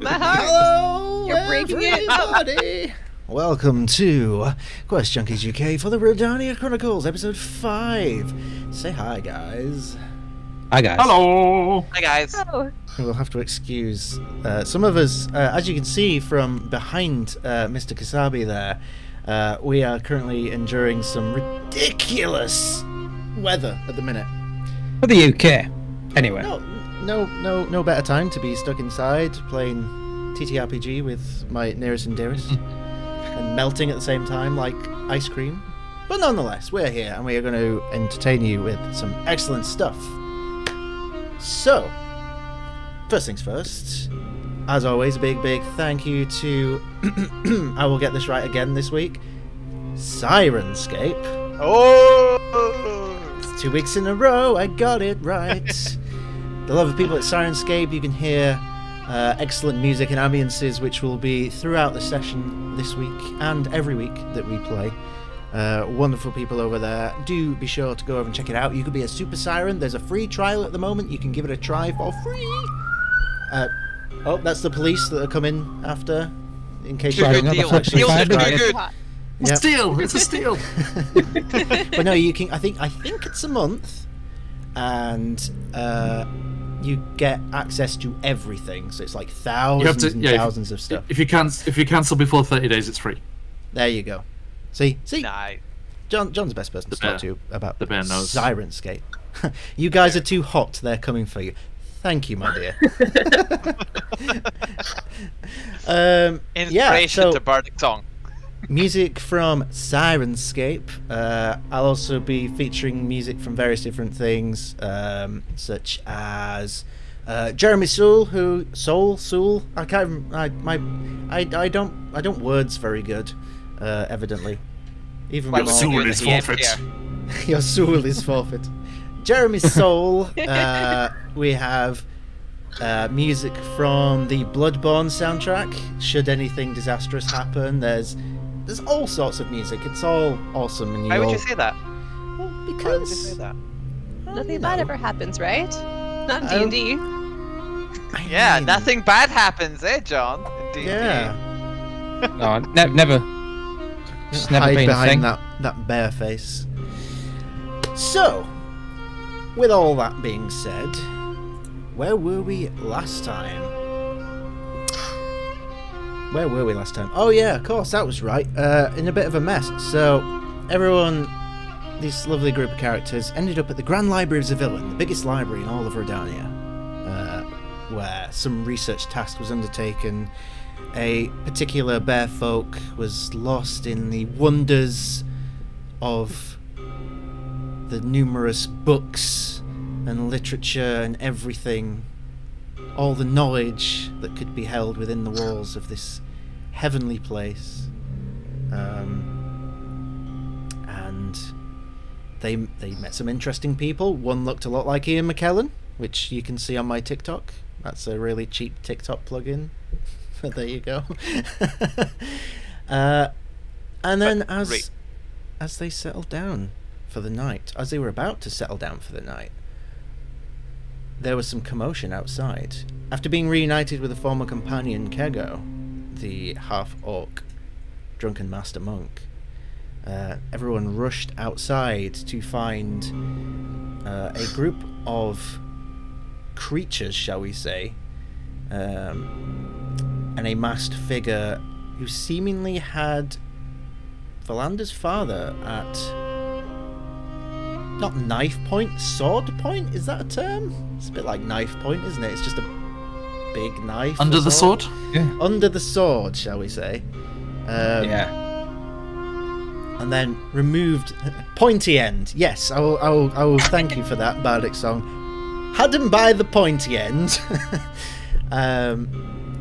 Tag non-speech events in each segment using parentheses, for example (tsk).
My heart. Hello, You're breaking it up. everybody. Welcome to Quest Junkies UK for the Rhódania Chronicles, episode 5. Say hi, guys. Hi guys. Hello. Hi guys. Oh, We'll have to excuse uh, some of us, uh, as you can see from behind uh, Mr. Kasabi there, uh, we are currently enduring some ridiculous weather at the minute. For the UK. Anyway. No, no, no, no better time to be stuck inside playing TTRPG with my nearest and dearest (laughs) and melting at the same time like ice cream. But nonetheless, we're here and we are going to entertain you with some excellent stuff. So, first things first, as always, a big, big thank you to. (clears throat) I will get this right again this week. Syrinscape. Oh. It's two weeks in a row, I got it right. (laughs) the lovely people at Syrinscape, you can hear uh, excellent music and ambiances, which will be throughout the session this week and every week that we play. Uh, wonderful people over there. Do be sure to go over and check it out. You could be a super siren. There's a free trial at the moment. You can give it a try for free. Uh, oh, that's the police that are coming after. In case Too you Sorry, good another deal. flip Deals are side, too right? good. Yep. Steal. It's a steal. (laughs) (laughs) but no, you can. I think. I think it's a month, and uh, you get access to everything. So it's like thousands to- and yeah, if- thousands of stuff. if you can if you cancel before 30 days, it's free. There you go. See, see, Nice. John. John's the best person to The talk bear. to about The bear knows. Syrinscape. (laughs) you guys are too hot. They're coming for you. Thank you, my dear. (laughs) (laughs) um, yeah, Inspiration so to Bardic song. Music from Syrinscape. Uh, I'll also be featuring music from various different things, um, such as uh, Jeremy Soule, who Soul Soul. I can't. rem- I my. I, I don't. I don't words very good. Uh, evidently, even Well, with Soul is at the end forfeit. (laughs) your soul is forfeit. Jeremy Soul. (laughs) Uh, we have. Uh, music from the Bloodborne soundtrack. Should anything disastrous happen, there's there's all sorts of music. It's all awesome and you Why would all- you say that? Well, Why would you because say that? nothing you bad ever happens, right? Not in D&D. Yeah, mean, nothing bad happens, eh, John? Indeed. Yeah, No, ne- never. It's never hide been a behind thing. that that bare face. So, with all that being said, where were we last time? Where were we last time? Oh yeah, of course, that was right. Uh, in a bit of a mess. So, everyone, this lovely group of characters, ended up at the Grand Library of Zavillan, the biggest library in all of Rhódania, uh, where some research task was undertaken. A particular bear folk was lost in the wonders of the numerous books and literature and everything, all the knowledge that could be held within the walls of this heavenly place. Um, and they they met some interesting people. One looked a lot like Ian McKellen, which you can see on my TikTok. That's a really cheap TikTok plugin. (laughs) But there you go. (laughs) uh, and then as as they settled down for the night, as they were about to settle down for the night, there was some commotion outside. After being reunited with a former companion, Kego, the half orc drunken master monk, uh, everyone rushed outside to find uh, a group of creatures, shall we say, um, and a masked figure who seemingly had Vallanda's father at not knife point, sword point. Is that a term? It's a bit like knife point, isn't it? It's just a big knife. Under the sword. Yeah. Under the sword, shall we say? Um, yeah. and then removed pointy end. Yes, I will. I will. I will thank you for that bardic song. Had him by the pointy end. (laughs) um,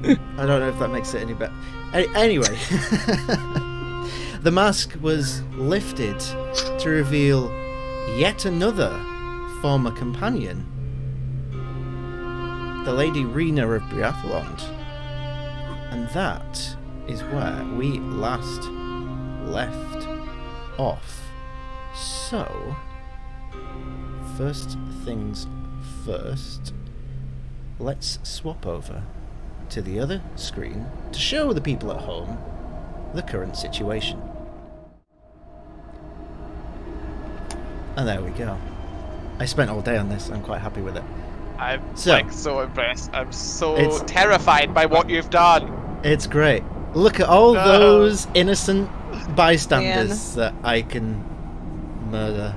I don't know if that makes it any better. Anyway, (laughs) the mask was lifted to reveal yet another former companion, the Lady Rena of Briathlond, and that is where we last left off. So, first things first, let's swap over to the other screen to show the people at home the current situation. And there we go. I spent all day on this. I'm quite happy with it. I'm So- like so impressed. I'm so It's- terrified by what you've done. It's great. Look at all No. those innocent bystanders that I can murder.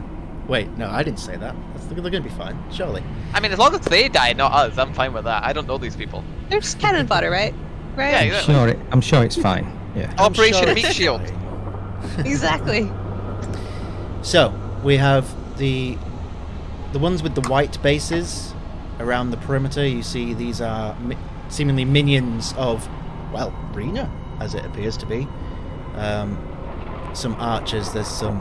Wait, no, I didn't say that. They're going to be fine, surely. I mean, as long as they die, not us, I'm fine with that. I don't know these people. They're just cannon fodder, right? Right? Yeah, I'm exactly. sure it. I'm sure it's fine. Yeah. Operation sure Meat Shield. (laughs) (laughs) Exactly. So we have the the ones with the white bases around the perimeter. You see, these are mi- seemingly minions of, well, Rena, as it appears to be. Um, some archers. There's some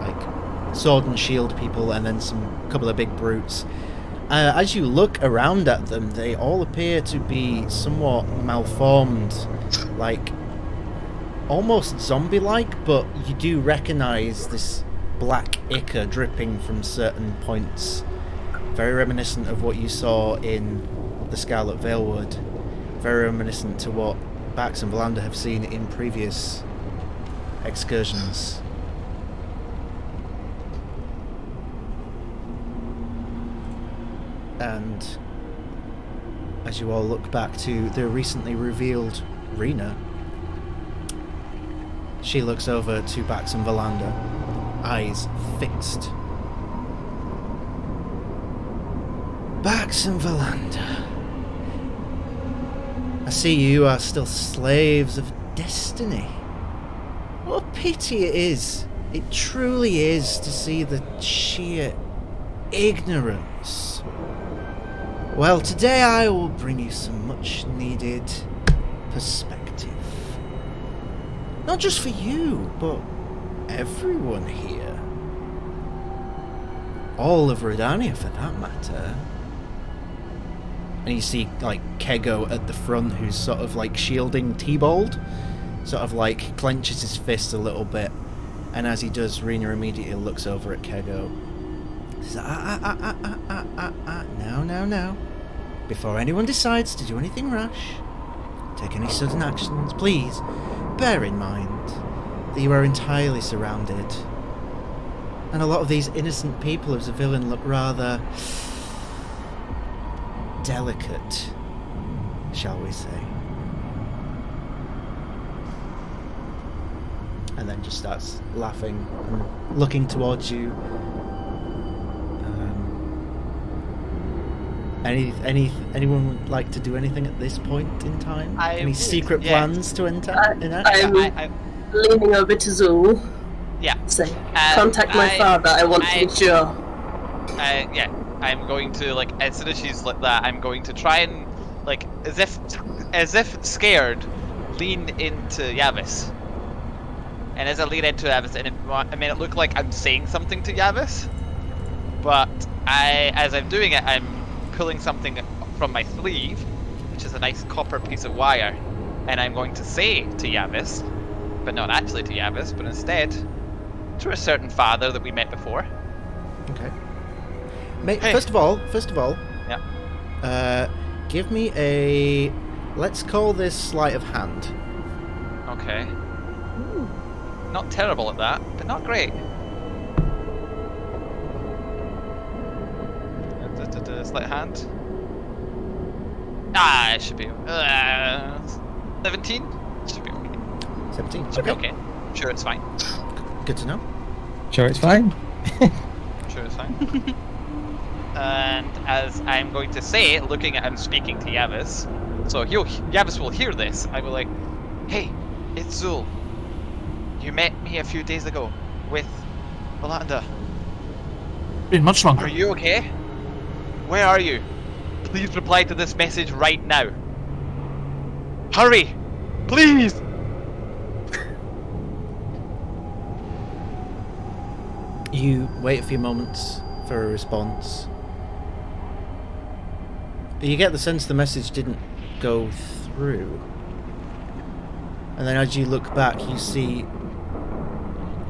like sword and shield people, and then some couple of big brutes. Uh, as you look around at them, they all appear to be somewhat malformed, like almost zombie like, but you do recognize this black ichor dripping from certain points. Very reminiscent of what you saw in the Scarlet Valewood. Very reminiscent to what Bax and Vallanda have seen in previous excursions. And as you all look back to the recently revealed Rena, she looks over to Bax and Vallanda, eyes fixed. Bax and Vallanda. I see you are still slaves of destiny. What a pity it is. It truly is to see the sheer ignorance. Well, today I will bring you some much needed perspective. Not just for you, but everyone here. All of Redania, for that matter. And you see, like, Kego at the front, who's sort of, like, shielding T-Bold. Sort of, like, clenches his fist a little bit. And as he does, Rena immediately looks over at Kego. Says, ah, ah, ah, ah, ah, ah, ah, now, now, now. Before anyone decides to do anything rash, take any sudden actions, please bear in mind that you are entirely surrounded. And a lot of these innocent people as a villain look rather delicate, shall we say. And then just starts laughing and looking towards you. Um, any, any, anyone would like to do anything at this point in time? I any would, secret yeah. plans to enter? I- enact? I- Yeah, will- I, I, Leaning over to Zoule, yeah, say, Uh, contact my I- father, I want I- to be sure. I, yeah. I'm going to like as soon as she's like that, I'm going to try and like as if as if scared, lean into Yavys. And as I lean into Yavys, and it, I mean it look like I'm saying something to Yavys, but I as I'm doing it, I'm pulling something from my sleeve, which is a nice copper piece of wire, and I'm going to say to Yavys, but not actually to Yavys, but instead to a certain father that we met before. Okay. Hey. First of all, first of all, Yeah. uh, give me a. Let's call this sleight of hand. Okay. Not terrible at that, but not great. Uh, Sleight of hand. Ah, it should be. Uh, 17? Should be okay. Seventeen. Should okay. be okay. Sure, it's fine. Good to know. Sure, it's fine. (laughs) Sure, it's fine. and as I'm going to say, looking at him speaking to Yavys, so he'll Yavys will hear this. I will like, hey, it's Zoule. You met me a few days ago with Vallanda. Been much longer. Are you okay? Where are you? Please reply to this message right now. Hurry! Please! You wait a few moments for a response. You get the sense the message didn't go through. And then as you look back, you see.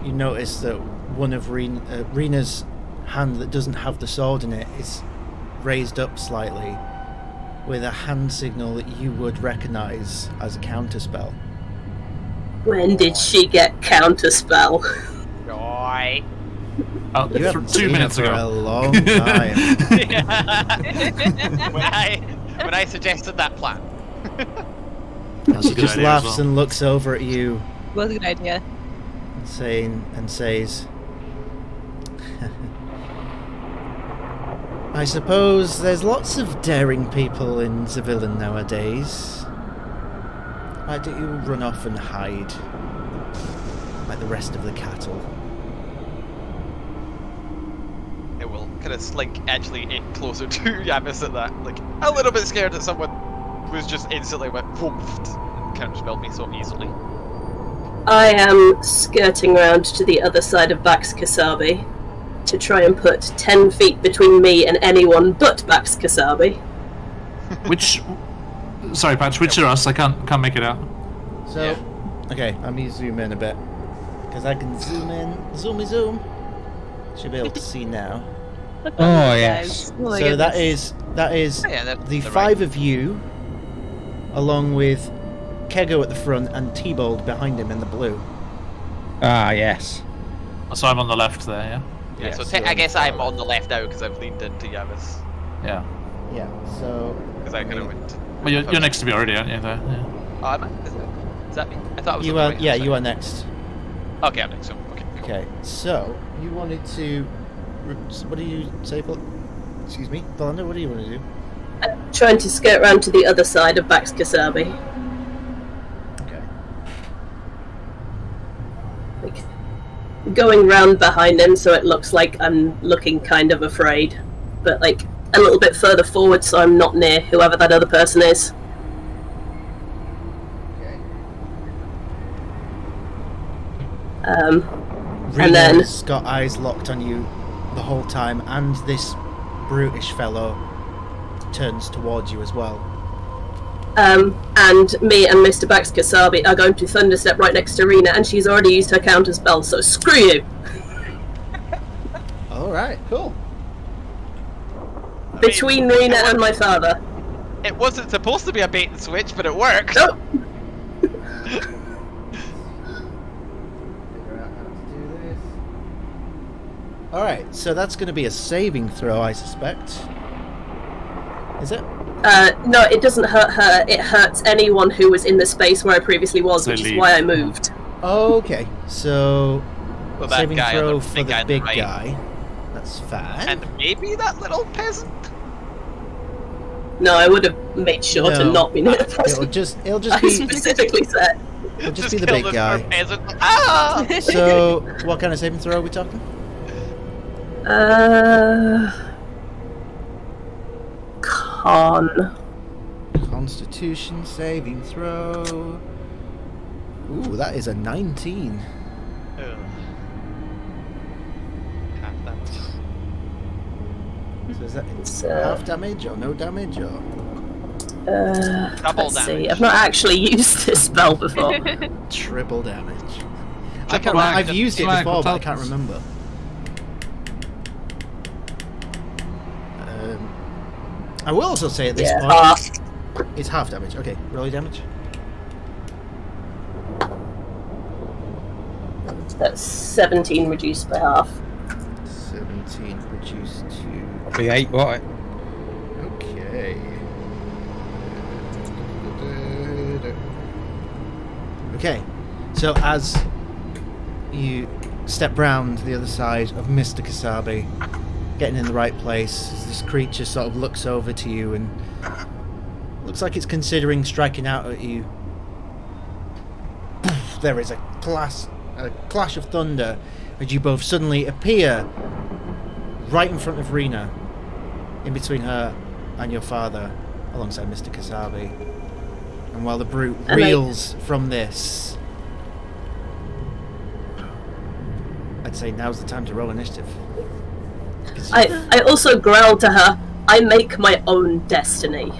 You notice that one of Ren- uh, Rena's hand that doesn't have the sword in it is raised up slightly. with a hand signal that you would recognise as a counterspell. When did she get counterspell? Joy. Oh, You th- haven't two minutes her for a ago. long (laughs) time. (laughs) when I when I suggested that plan. (laughs) That's she just laughs well. and looks over at you, Was a good idea. saying and says, "I suppose there's lots of daring people in Zavillan nowadays. Why don't you run off and hide, like the rest of the cattle?" It will kind of slink actually in closer (laughs) to Yavys at that, like a little bit scared that someone was just instantly went whooped and counterspelled me so easily. I am skirting round to the other side of Bax Kasabi to try and put 10 feet between me and anyone but Bax Kasabi. (laughs) Which, sorry, Patch. Which are us? I can't can't make it out. So, okay, let me zoom in a bit. Because I can zoom in, zoomy zoom. Should be able to see now. Look (laughs) Oh, at yes. Oh so that goodness. is that is Oh, yeah, they're- the five right. of you, along with Kego at the front and T-Bold behind him in the blue. Ah, yes. So I'm on the left there. Yeah. Yeah, so Yes, te- I guess I'm on the left now because I've leaned into Yavys. Yeah. Yeah. So Because I kind of went. Well, you're, you're next to me already, aren't you? There. Yeah. Oh, am I? Is that, is that me? I thought it was you are right yeah you are next. Okay, I'm next. So, okay, cool. Okay. So you wanted to. What do you say? Bel- Excuse me, Belinda. What do you want to do? I'm Trying to skirt round to the other side of Bax Kasabi. Okay. Like, going round behind him so it looks like I'm looking kind of afraid. But, like, a little bit further forward so I'm not near whoever that other person is. Okay. Um, Rena And then- got eyes locked on you the whole time, and this brutish fellow turns towards you as well. um, and me and Mr. Bax Kasabi are going to thunderstep right next to Rena, and she's already used her counter spell, so screw you! (laughs) All right, cool. I mean, Between it Rena and my father. It wasn't supposed to be a bait and switch, but it worked. Nope! (laughs) All right, so that's going to be a saving throw, I suspect. Is it? Uh, no, it doesn't hurt her, it hurts anyone who was in the space where I previously was, So which is why I moved. Okay, so Well, that saving guy throw the for the guy big right. guy. That's fine. And maybe that little peasant. No, I would have made sure to not be near the it'll just it'll just (laughs) I be specifically said. it'll just, Just be the big guy. poor. Ah! So, (laughs) what kind of saving throw are we talking? Uh. Con. Constitution saving throw. Ooh, that is a 19. Ugh. Half damage. So is that It's, uh, half damage or no damage or? Uh, Double let's see. I've not actually (laughs) used this spell before. Triple damage. I Triple can't, damage. I've used it before, but I can't remember. Um, I will also say at this yeah, point, half. it's half damage. Okay, roll your damage. That's 17 reduced by half. 17 reduced to. Be eight, what? Okay. Okay, so as you step round to the other side of Mr. Kasabi, getting in the right place, this creature sort of looks over to you and looks like it's considering striking out at you. There is a clash, a clash of thunder as you both suddenly appear right in front of Rena, in between her and your father, alongside Mr. Kasabi. And while the brute And I- reels from this, I'd say now's the time to roll initiative. 'Cause you- I, I also growled to her, I make my own destiny.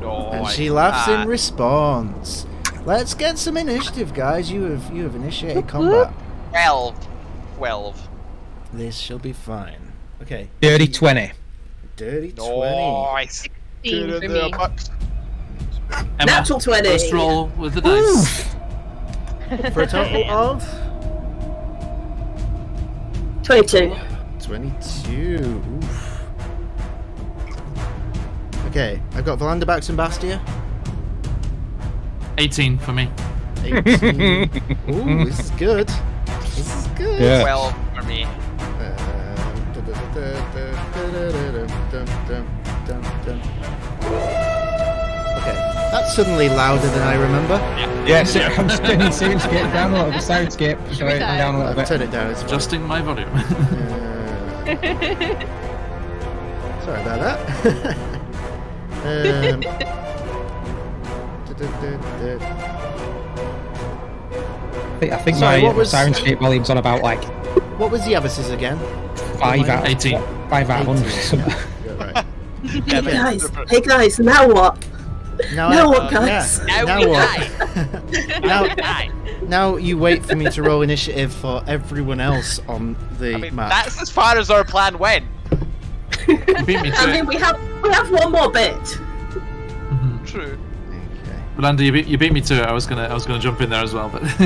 No, and she laughs in response. Let's get some initiative, guys. You have you have initiated combat. 12. 12. This shall be fine. Okay, Dirty 20. dirty twenty. Nice. 15 for the me. bucks. Emma, Natural 20. First roll with the dice. For a total (laughs) of 22. 22. Oof. Okay, I've got Valandabax and Bastia. 18 for me. 18. (laughs) Ooh, this is good. This is good. Yeah. Well, for me. Okay, that's suddenly louder than I remember. Yeah. Yes, I'm spinning Syrinscape down a little bit. Syrinscape, sorry, we down a little bit. turned it down. It's. Adjusting my volume. Uh, (laughs) sorry about that. (laughs) um, I think, I think Sorry, my what was- Syrinscape volume's on about like what was the Avises again? five out, 18. five out of 100 or 18. something. (laughs) Yeah, right. Hey guys, hey guys, now what? Now, Now I- what, uh, guys? Yeah. Now Now we what? now, Die. Now you wait for me to roll initiative for everyone else on the I mean, map. that's as far as our plan went. (laughs) Beat me to I it. mean, we have we have one more bit. Mhm. True. Okay. But Andy, you beat, you beat me to it. I was gonna I was gonna jump in there as well, but (laughs)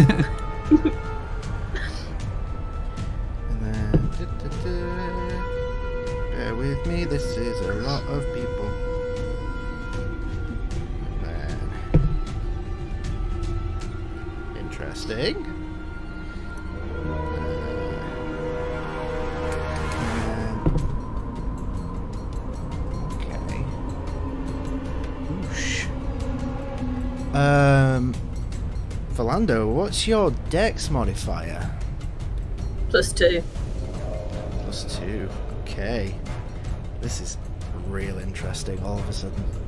And then, duh, duh, duh. bear with me. This is a lot of people. Interesting. Uh. Um, Philando, what's your dex modifier? Plus two. Plus two. Okay. This is real interesting all of a sudden.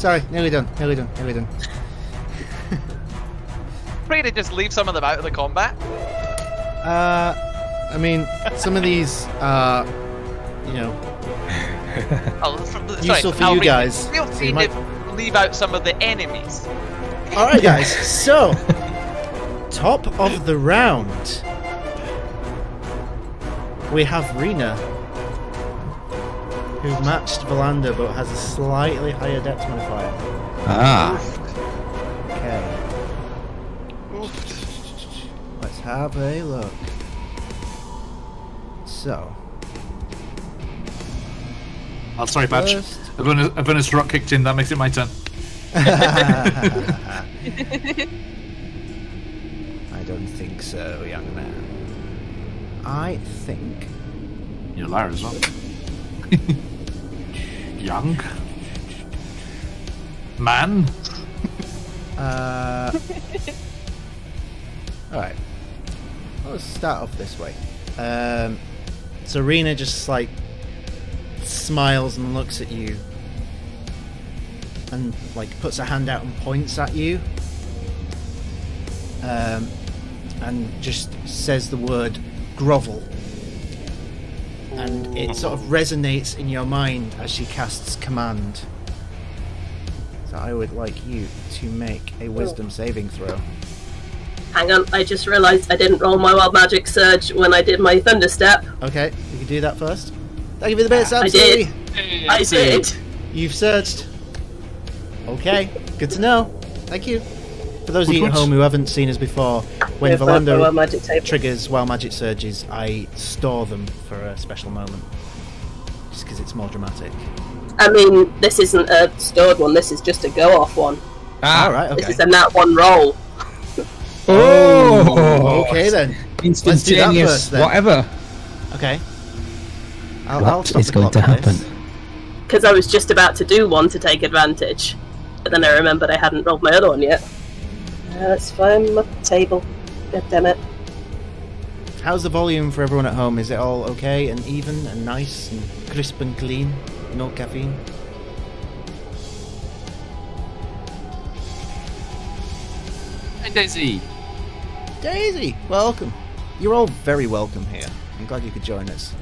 Sorry, nearly done. Nearly done. Nearly done. (laughs) Free to just leave some of them out of the combat. Uh, I mean, some of these are, you know, Oh, from the, Useful sorry, for I'll you guys, Feel free you might- to leave out some of the enemies. All right, guys. (laughs) So, top of the round, we have Rena, who matched Vallanda but has a slightly higher dex modifier. Ah, Okay, let's have a look. So, oh, sorry, Patch. First- Avernus, Avernus rock kicked in. That makes it my turn. (laughs) I don't think so, young man. I think You're a liar as well. (laughs) Young man. Uh, (laughs) all right. Let's start off this way. Um, Serena just like smiles and looks at you, and like puts a hand out and points at you, um, and just says the word grovel. And it sort of resonates in your mind as she casts command. So I would like you to make a wisdom saving throw. Hang on, I just realised I didn't roll my wild magic surge when I did my thunder step. Okay, you can do that first. Thank you for the bits, I absolutely. did. I did. You've searched. Okay, good to know. Thank you. For those of you at home who haven't seen us before, when Yeah, for- for magic table. triggers while magic surges, I store them for a special moment. Just because it's more dramatic. I mean, this isn't a stored one. This is just a go off one. ah, Alright, This is a nat one roll. Oh, Okay then. instantaneous, first, then. whatever. Okay. I'll, I'll stop is the going to happen? Because I was just about to do one to take advantage. But then I remembered I hadn't rolled my other one yet. Uh, let's find my table. God damn it. How's the volume for everyone at home? Is it all okay and even and nice and crisp and clean? No caffeine? Hey, Daisy. Daisy, welcome. You're all very welcome here. I'm glad you could join us.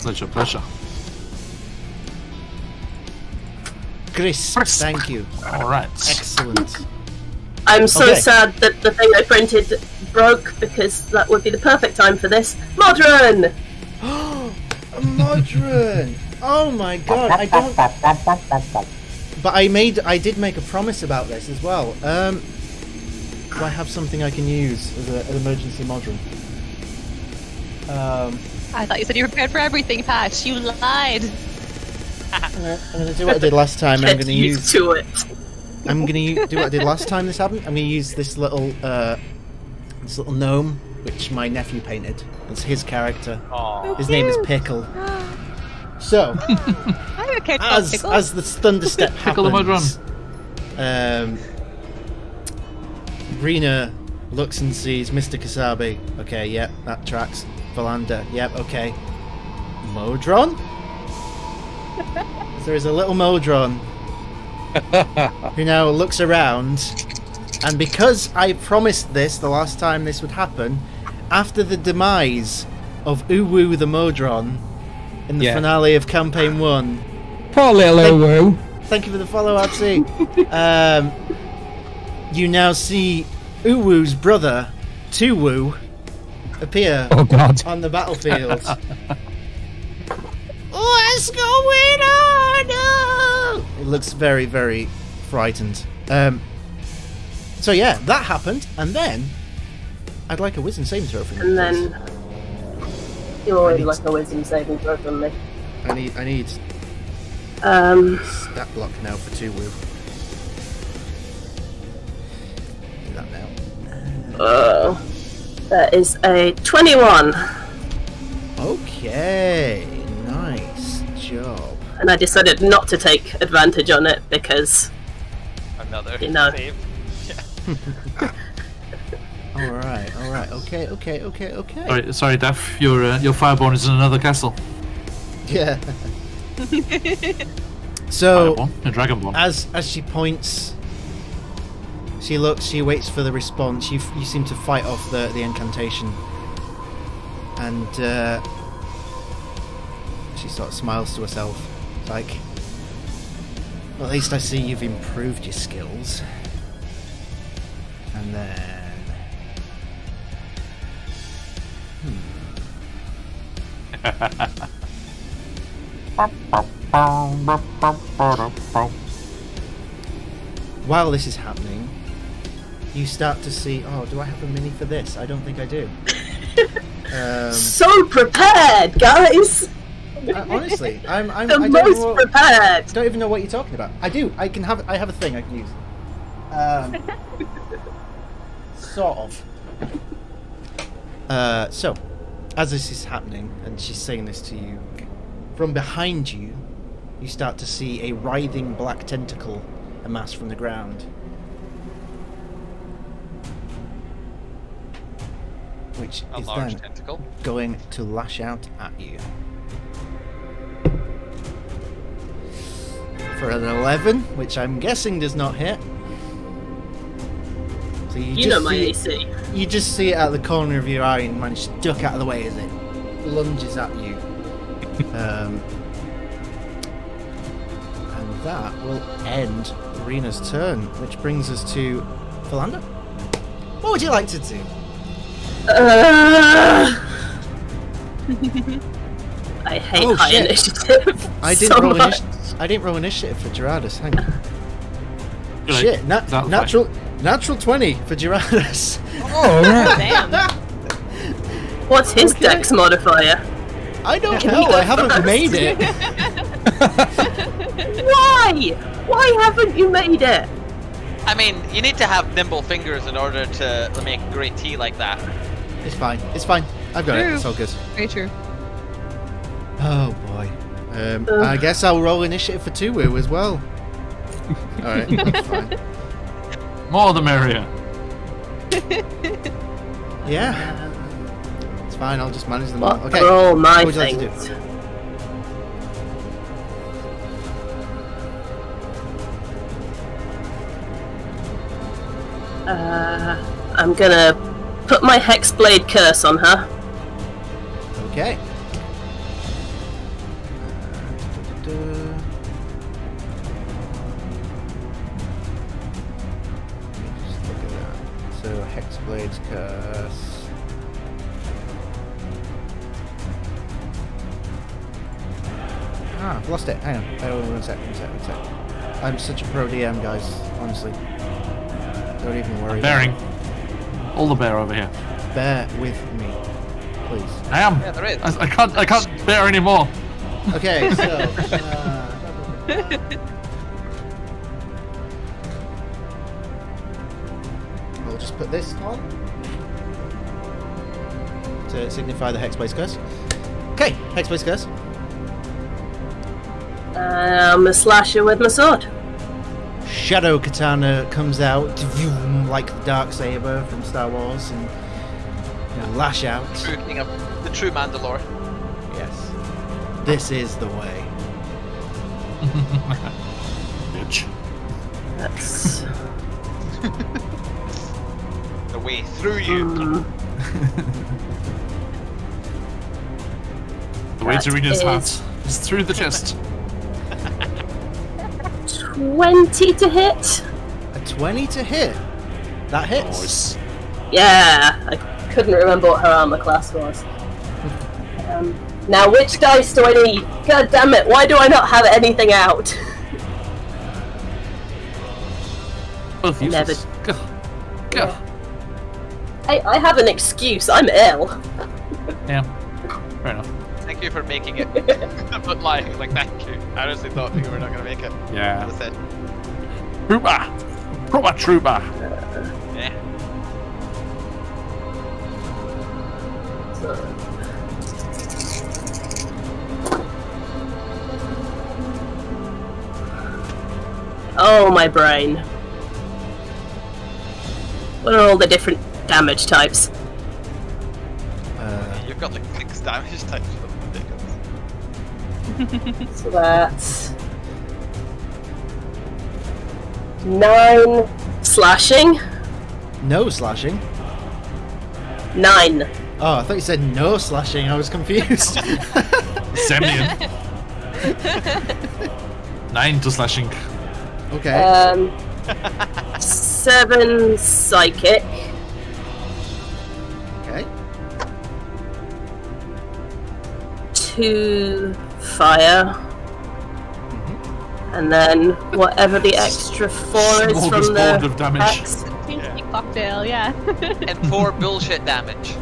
Pleasure, pleasure. Chris, Crisp. thank you. All right. Excellent. I'm so Okay. sad that the thing I printed broke because that would be the perfect time for this. Modron! Modron! Oh my god, I don't. But I made, I did make a promise about this as well. Um, do I have something I can use as a, an emergency Modron? Um, I thought you said you were prepared for everything, Patch. You lied. I'm gonna, do what I did last time. And I'm gonna used use, to it. I'm gonna do what I did last time this happened. I'm gonna use this little, uh, this little gnome which my nephew painted. It's his character. Aw. His name is Pickle. (gasps) So, I have a character called as Pickle. as the thunderstep Pickle the happens, um, Rena looks and sees Mr. Kasabi. Okay, yep, that tracks. Vallanda, yep, okay. Modron? (laughs) there is a little Modron (laughs) who now looks around, and because I promised this the last time this would happen, after the demise of Uwu the Modron in the Yeah. finale of Campaign 1, Poor little Thank- Uwu. Thank you for the follow, Absi. (laughs) um, you now see Uwu's brother, Tuwu, appear Oh god. on the battlefield. (laughs) What's going on? No! It looks very, very frightened. Um, so yeah, that happened, and then I'd like a wisdom saving throw from you. And please. then. You always like a wisdom saving throw from me. I need, I need Um, stat block now for two Tuwu. Do that now. uh, that is a 21. Okay, nice job. And I decided not to take advantage on it because Another You know. save. (laughs) All right, all right, okay, okay, okay, okay. Sorry, sorry, Daff. Your uh, your fireborn is in another castle. Yeah. (laughs) so Fireborn, a dragonborn. as as she points, she looks, she waits for the response. You you seem to fight off the the incantation, and uh, she sort of smiles to herself, like, well, at least I see you've improved your skills. And then. While this is happening, you start to see. Oh, do I have a mini for this? I don't think I do. (laughs) um, so prepared, guys. I- honestly, I'm. I'm The I don't, most know what, prepared. don't even know what you're talking about. I do. I can have. I have a thing I can use. Um, sort of. Uh, so, as this is happening, and she's saying this to you, from behind you, you start to see a writhing black tentacle amass from the ground. Which A is large then tentacle. going to lash out at you. For an 11, which I'm guessing does not hit. So you, You just know my AC. You just see it out the corner of your eye and manage to duck out of the way as it lunges at you. (laughs) um, and that will end Rena's turn, which brings us to Philander. What would you like to do? Uh, (laughs) I hate Oh, high shit. initiative. (laughs) I didn't so roll much. initiative. I didn't roll initiative for Gerardus. Hang on. Good. Shit, na- That'll natural, natural twenty for Gerardus. Oh, (laughs) right. Damn. What's his Okay. dex modifier? I don't Can know. I haven't first? made it. (laughs) Why? Why haven't you made it? I mean, you need to have nimble fingers in order to make great tea like that. It's fine. It's fine. I've got it. True. It's all good. Very true. Oh boy. Um, Ugh. I guess I'll roll initiative for Tuwu as well. (laughs) All right, that's fine. More the merrier. (laughs) Yeah, it's fine. I'll just manage them What all. Okay. are all my what would you like to do? Uh, I'm gonna put my Hexblade curse on her. Okay. Hexblade's curse. Ah, I've lost it. Hang on. Oh, one sec, one sec, one sec. I'm such a pro DM, guys. Honestly. Don't even worry. Bearing. All the bear over here. Bear with me, please. I am. Yeah, there is. I, I can't. I can't bear anymore. Okay, so. (laughs) Uh, just put this on to signify the Hexblade's curse. Okay, Hexblade's curse. I'm a slasher with my sword. Shadow Katana comes out vroom, like the dark saber from Star Wars and you know, lash out. True king of the true Mandalore. Yes. This is the way. (laughs) Bitch. That's. Way through you. (laughs) The way to That Rena's is- heart is through the chest. 20 to hit? A 20 to hit. That hits. Nice. Yeah, I couldn't remember what her armor class was. Um, now, which dice do I need? God damn it, why do I not have anything out? Both Never- useless. Go. Go. I, I have an excuse, I'm ill. Yeah. Fair enough. Thank you for making it. (laughs) (laughs) but like, like thank you. I honestly thought you were not gonna make it. Yeah. That's it. Trooper. Proper trooper. Yeah. Oh, my brain. What are all the different damage types? Uh, You've got like six damage types. That's ridiculous. (laughs) So that's. Nine slashing. no slashing. Nine. Oh, I thought you said no slashing. I was confused. (laughs) Semnian. (laughs) Nine to slashing. okay. Um, seven psychic. Two fire. And then whatever the extra four is from Smorgasbord the of damage. hex. Tasty cocktail, yeah. (laughs) and four bullshit damage.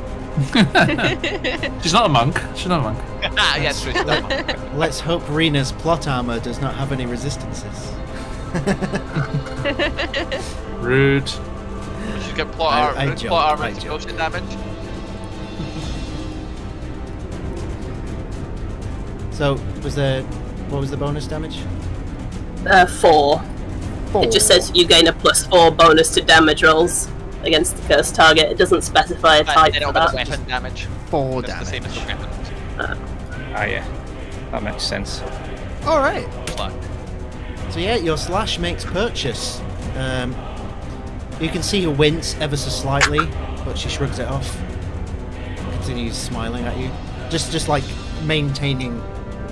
(laughs) She's not a monk. She's not a monk. (laughs) ah, yes, true. she's not a monk. Let's hope Rena's plot armor does not have any resistances. Rude. She's got plot I- armor. I plot armor I and bullshit damage. So, was there. What was the bonus damage? Uh, four. Four. It just says you gain a plus four bonus to damage rolls against the cursed target. It doesn't specify a And type then for it'll be that. weapon damage. Four It's the same as damage. the weapon. Ah, yeah. That makes sense. Alright. So, yeah, your slash makes purchase. Um, you can see her wince ever so slightly, but she shrugs it off. Continues smiling at you. Just, just like maintaining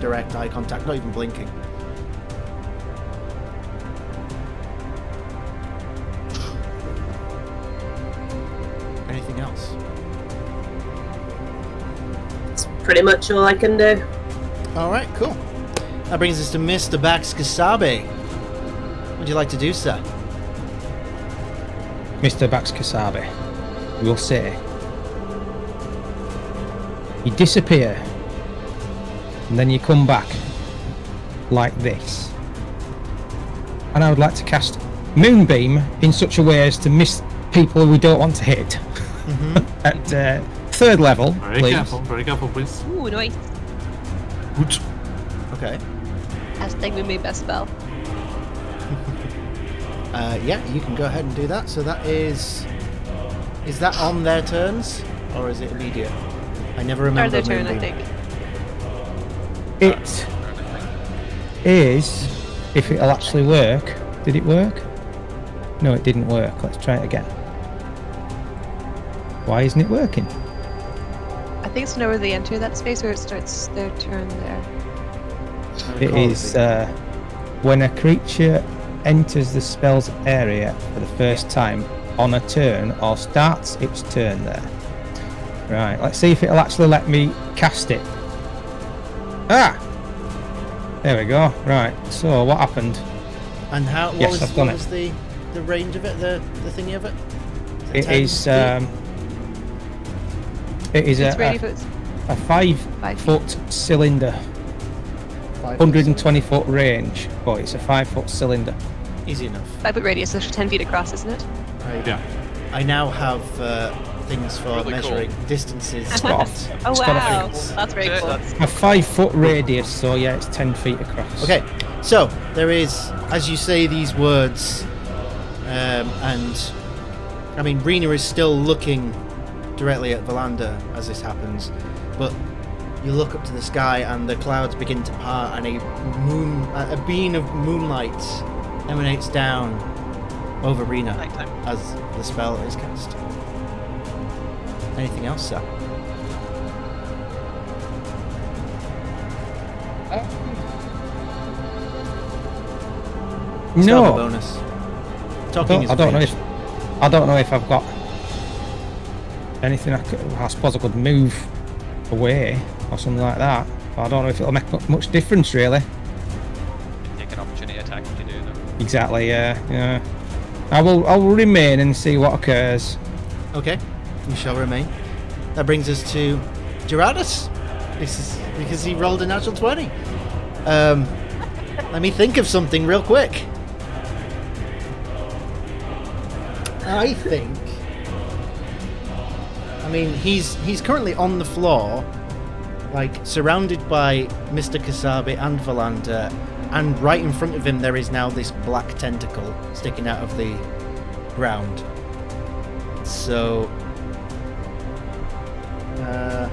direct eye contact, not even blinking. Anything else? That's pretty much all I can do. Alright, cool. That brings us to Mr. Bax Kasabe. What would you like to do, sir? Mr. Bax Kasabe, we'll say. You disappear, and then you come back like this. And I would like to cast Moonbeam in such a way as to miss people we don't want to hit. (laughs) At uh, third level, Very please. careful. Very careful, please. Ooh, nice. Hoot. Okay. Hashtag we made best spell. (laughs) Uh, yeah, you can go ahead and do that. So that is. Is that on their turns? Or is it immediate? I never Or remember. their turn, I think. It is, if it'll actually work. Did it work? No, it didn't work. Let's try it again. Why isn't it working? I think it's whenever they enter that space where it starts their turn there. I It recall is uh, when a creature enters the spell's area for the first time, on a turn or starts its turn there. Right, let's see if it'll actually let me cast it. Ah! There we go. Right, so what happened? And how? What Yes, was, I've done what it. was the the range of it? The the thingy of it? It 10 is um, it is It's a, a, a five five feet. foot cylinder, Five 120 foot range, but it's a five foot cylinder. Easy enough. Five foot radius, so 10 feet across, isn't it? Right. Yeah. I now have uh, things for Really cool. measuring distances. got- and- (laughs) Oh It's got a wow, that's very cool. A five foot radius, so yeah, it's 10 feet across. Okay, so there is, as you say these words, um, and I mean, Rena is still looking directly at Vallanda as this happens, but you look up to the sky and the clouds begin to part, and a moon, a a beam of moonlight emanates down over Rena Nighttime. as the spell is cast. Anything else, sir? Spell No, bonus. I Talking don't, is I don't know if I don't know if I've got anything. I, could, I suppose I could move away or something like that. But I don't know if it'll make much difference really. Take an opportunity attack if you do though. Exactly. Yeah. Yeah. I will. I will remain and see what occurs. Okay, we shall remain. That brings us to Gerardus. This is because he rolled a natural 20. Um, let me think of something real quick. I think. I mean, he's he's currently on the floor, like surrounded by Mr. Kasabi and Vallanda, and right in front of him there is now this black tentacle sticking out of the ground. So. Uh,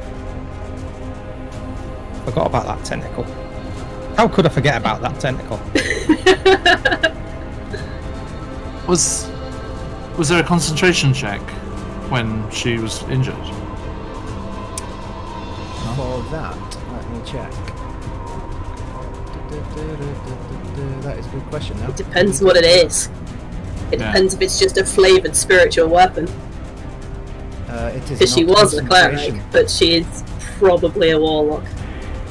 Forgot about that tentacle. How could I forget about that tentacle? (laughs) Was was there a concentration check when she was injured? for that, let me check. That is a good question now. It depends what it is. It Yeah. depends if it's just a flavored spiritual weapon. Uh, it is Because she was a cleric, but she is probably a warlock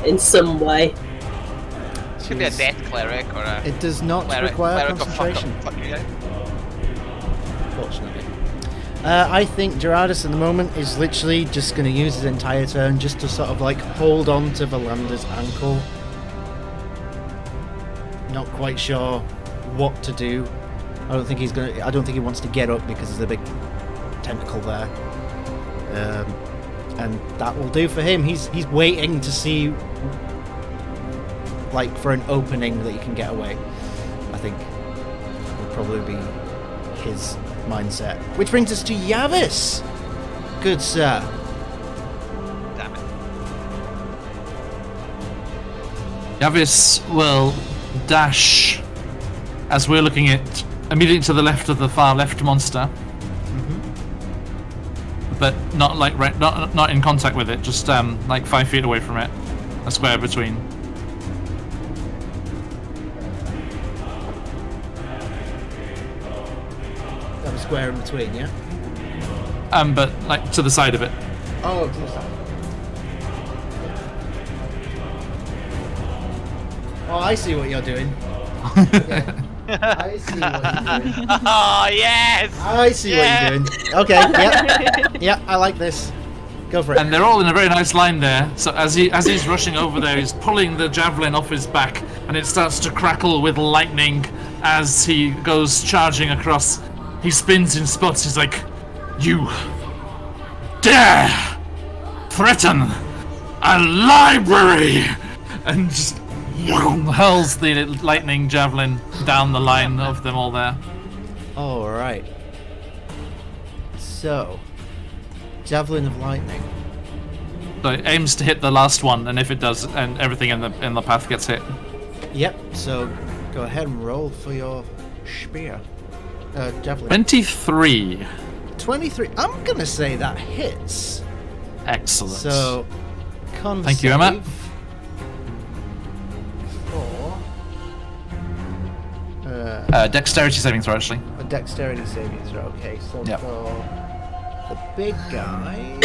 in some way. It could be a death cleric or a It does not cleric, require cleric of fuck up- concentration, fuck you fortunately. Uh, I think Gerardus at the moment is literally just going to use his entire turn just to sort of like hold on to Vallanda's ankle. Not quite sure what to do. I don't think he's going to. I don't think he wants to get up because there's a big tentacle there. Um, and that will do for him. He's he's waiting to see like for an opening that he can get away. I think would probably be his mindset. Which brings us to Yavys. Good sir. Damn it. Yavys will dash as we're looking at immediately to the left of the far left monster. But not like right, not not in contact with it, just um like five feet away from it, a square between. That was square in between, yeah? Um, but like to the side of it. Oh, to the side. Oh, I see what you're doing. Yeah. (laughs) I see what you're doing. oh yes! I see Yeah. what you're doing. Okay, (laughs) yeah. yeah, I like this. Go for it. And they're all in a very nice line there. So as he as he's rushing over there, he's pulling the javelin off his back, and it starts to crackle with lightning as he goes charging across. He spins in spots. He's like, "You dare threaten a library!" and just (laughs) hurls the lightning javelin down the line of them all there. All right. So, javelin of lightning. So it aims to hit the last one, and if it does, and everything in the in the path gets hit. Yep. So, go ahead and roll for your spear. Uh, javelin. Twenty-three. 23. I'm gonna say that hits. Excellent. So, con Thank you, Emma. Uh, Uh, dexterity saving throw, actually. a dexterity saving throw. Okay, so Yep. for the big guy.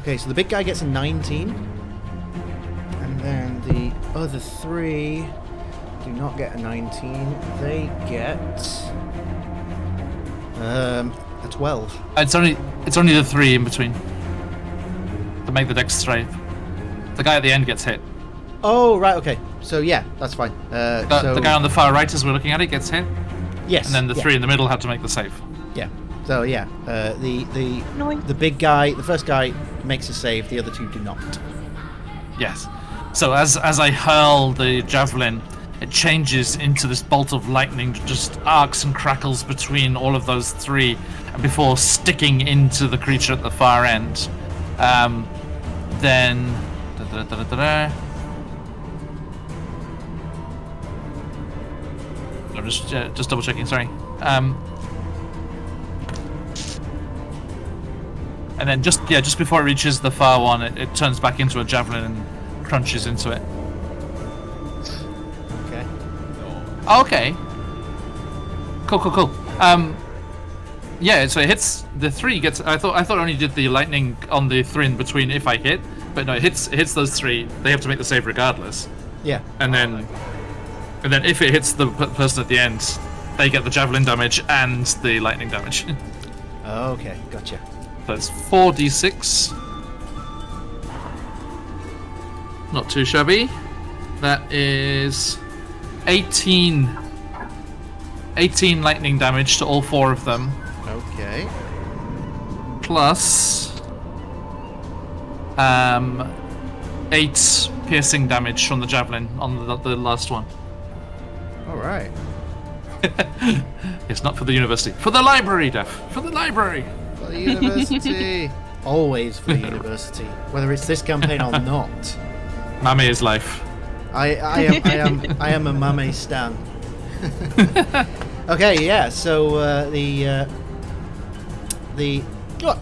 okay, so the big guy gets a 19. And then the other three do not get a 19. They get. Um, a 12. It's only it's only the three in between to make the dex save. The guy at the end gets hit. Oh, right, okay. So, yeah, that's fine. Uh, The, so, the guy on the far right, as we're looking at it, gets hit, yes. and then the yeah. three in the middle had to make the save. Yeah. So yeah, uh, the the Annoying. the big guy, the first guy makes a save. The other two do not. Yes. So as as I hurl the javelin, it changes into this bolt of lightning, that just arcs and crackles between all of those three, before sticking into the creature at the far end. Um, then. I'm just uh, just double checking. Sorry. Um, and then just yeah, just before it reaches the far one, it, it turns back into a javelin and crunches into it. Okay. Okay. Cool, cool, cool. Um, yeah, so it hits the three. Gets. I thought I thought it only did the lightning on the three in between if I hit, but no, it hits it hits those three. They have to make the save regardless. Yeah. And then, and then if it hits the p- person at the end, they get the javelin damage and the lightning damage. (laughs) Okay. Gotcha. So it's 4d6. Not too shabby. That is 18. 18 lightning damage to all four of them, Okay. plus um, 8 piercing damage from the javelin on the, the last one. All right. (laughs) It's not for the university, for the library, Def. For the library. For the university. (laughs) Always for the (laughs) university, whether it's this campaign or not. Mame is life. I, I am I am I am a Mame stan. okay, yeah. So uh, the uh, the look,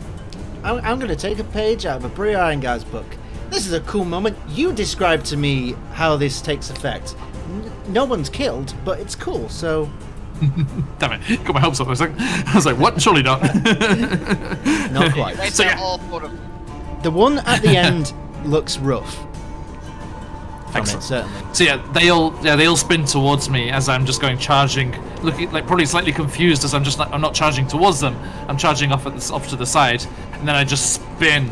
I'm, I'm going to take a page out of a Brie Iron Guy's book. This is a cool moment. You describe to me how this takes effect. N- no one's killed, but it's cool. So (laughs) Damn it, got my hopes up. I was like, I was like, what? Surely not. (laughs) not quite. (laughs) So, yeah. all four The one at the end looks rough. From it, Excellent. certainly. So yeah, they all yeah they all spin towards me as I'm just going charging, looking like probably slightly confused as I'm just not, I'm not charging towards them. I'm charging off at the, off to the side, and then I just spin,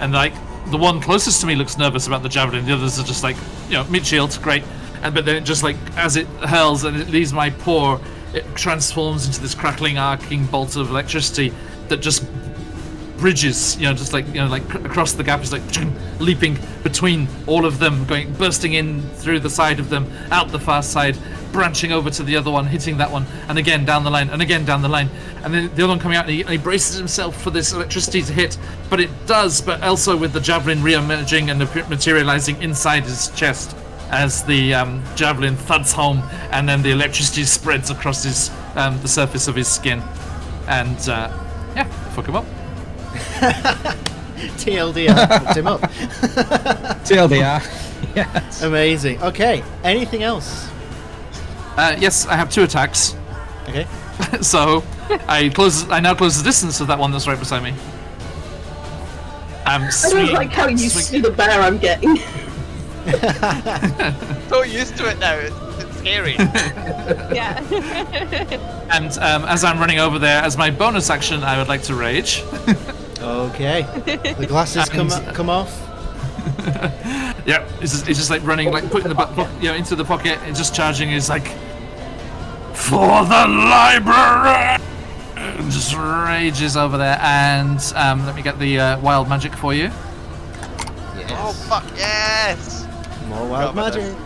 and like the one closest to me looks nervous about the javelin. The others are just like you know mid shield, great, and but then it just like as it hurls and it leaves my paw, it transforms into this crackling, arcing bolt of electricity that just bridges, you know, just like you know, like across the gap, is like leaping between all of them, going bursting in through the side of them, out the far side, branching over to the other one, hitting that one, and again down the line, and again down the line, and then the other one coming out, and he, and he braces himself for this electricity to hit, but it does, but also with the javelin re-emerging and materializing inside his chest. As the um, javelin thuds home, and then the electricity spreads across his um, the surface of his skin, and uh, yeah, fuck him up. (laughs) TLDR fucked him up. (laughs) TLDR. (laughs) yes. Amazing. Okay. Anything else? Uh, yes, I have two attacks. Okay. so I close. I now close the distance of that one that's right beside me. I'm I don't like how you swing- see the bear I'm getting. (laughs) So used to it now, it's, it's scary. (laughs) Yeah. (laughs) And um, as I'm running over there, as my bonus action, I would like to rage. Okay. The glasses come And- come off. yeah, it's just, it's just like running, like putting the bu- po- you know into the pocket and just charging. Is like for the library. And just rages over there, and um, let me get the uh, wild magic for you. Yes. oh fuck yes! More wild magic.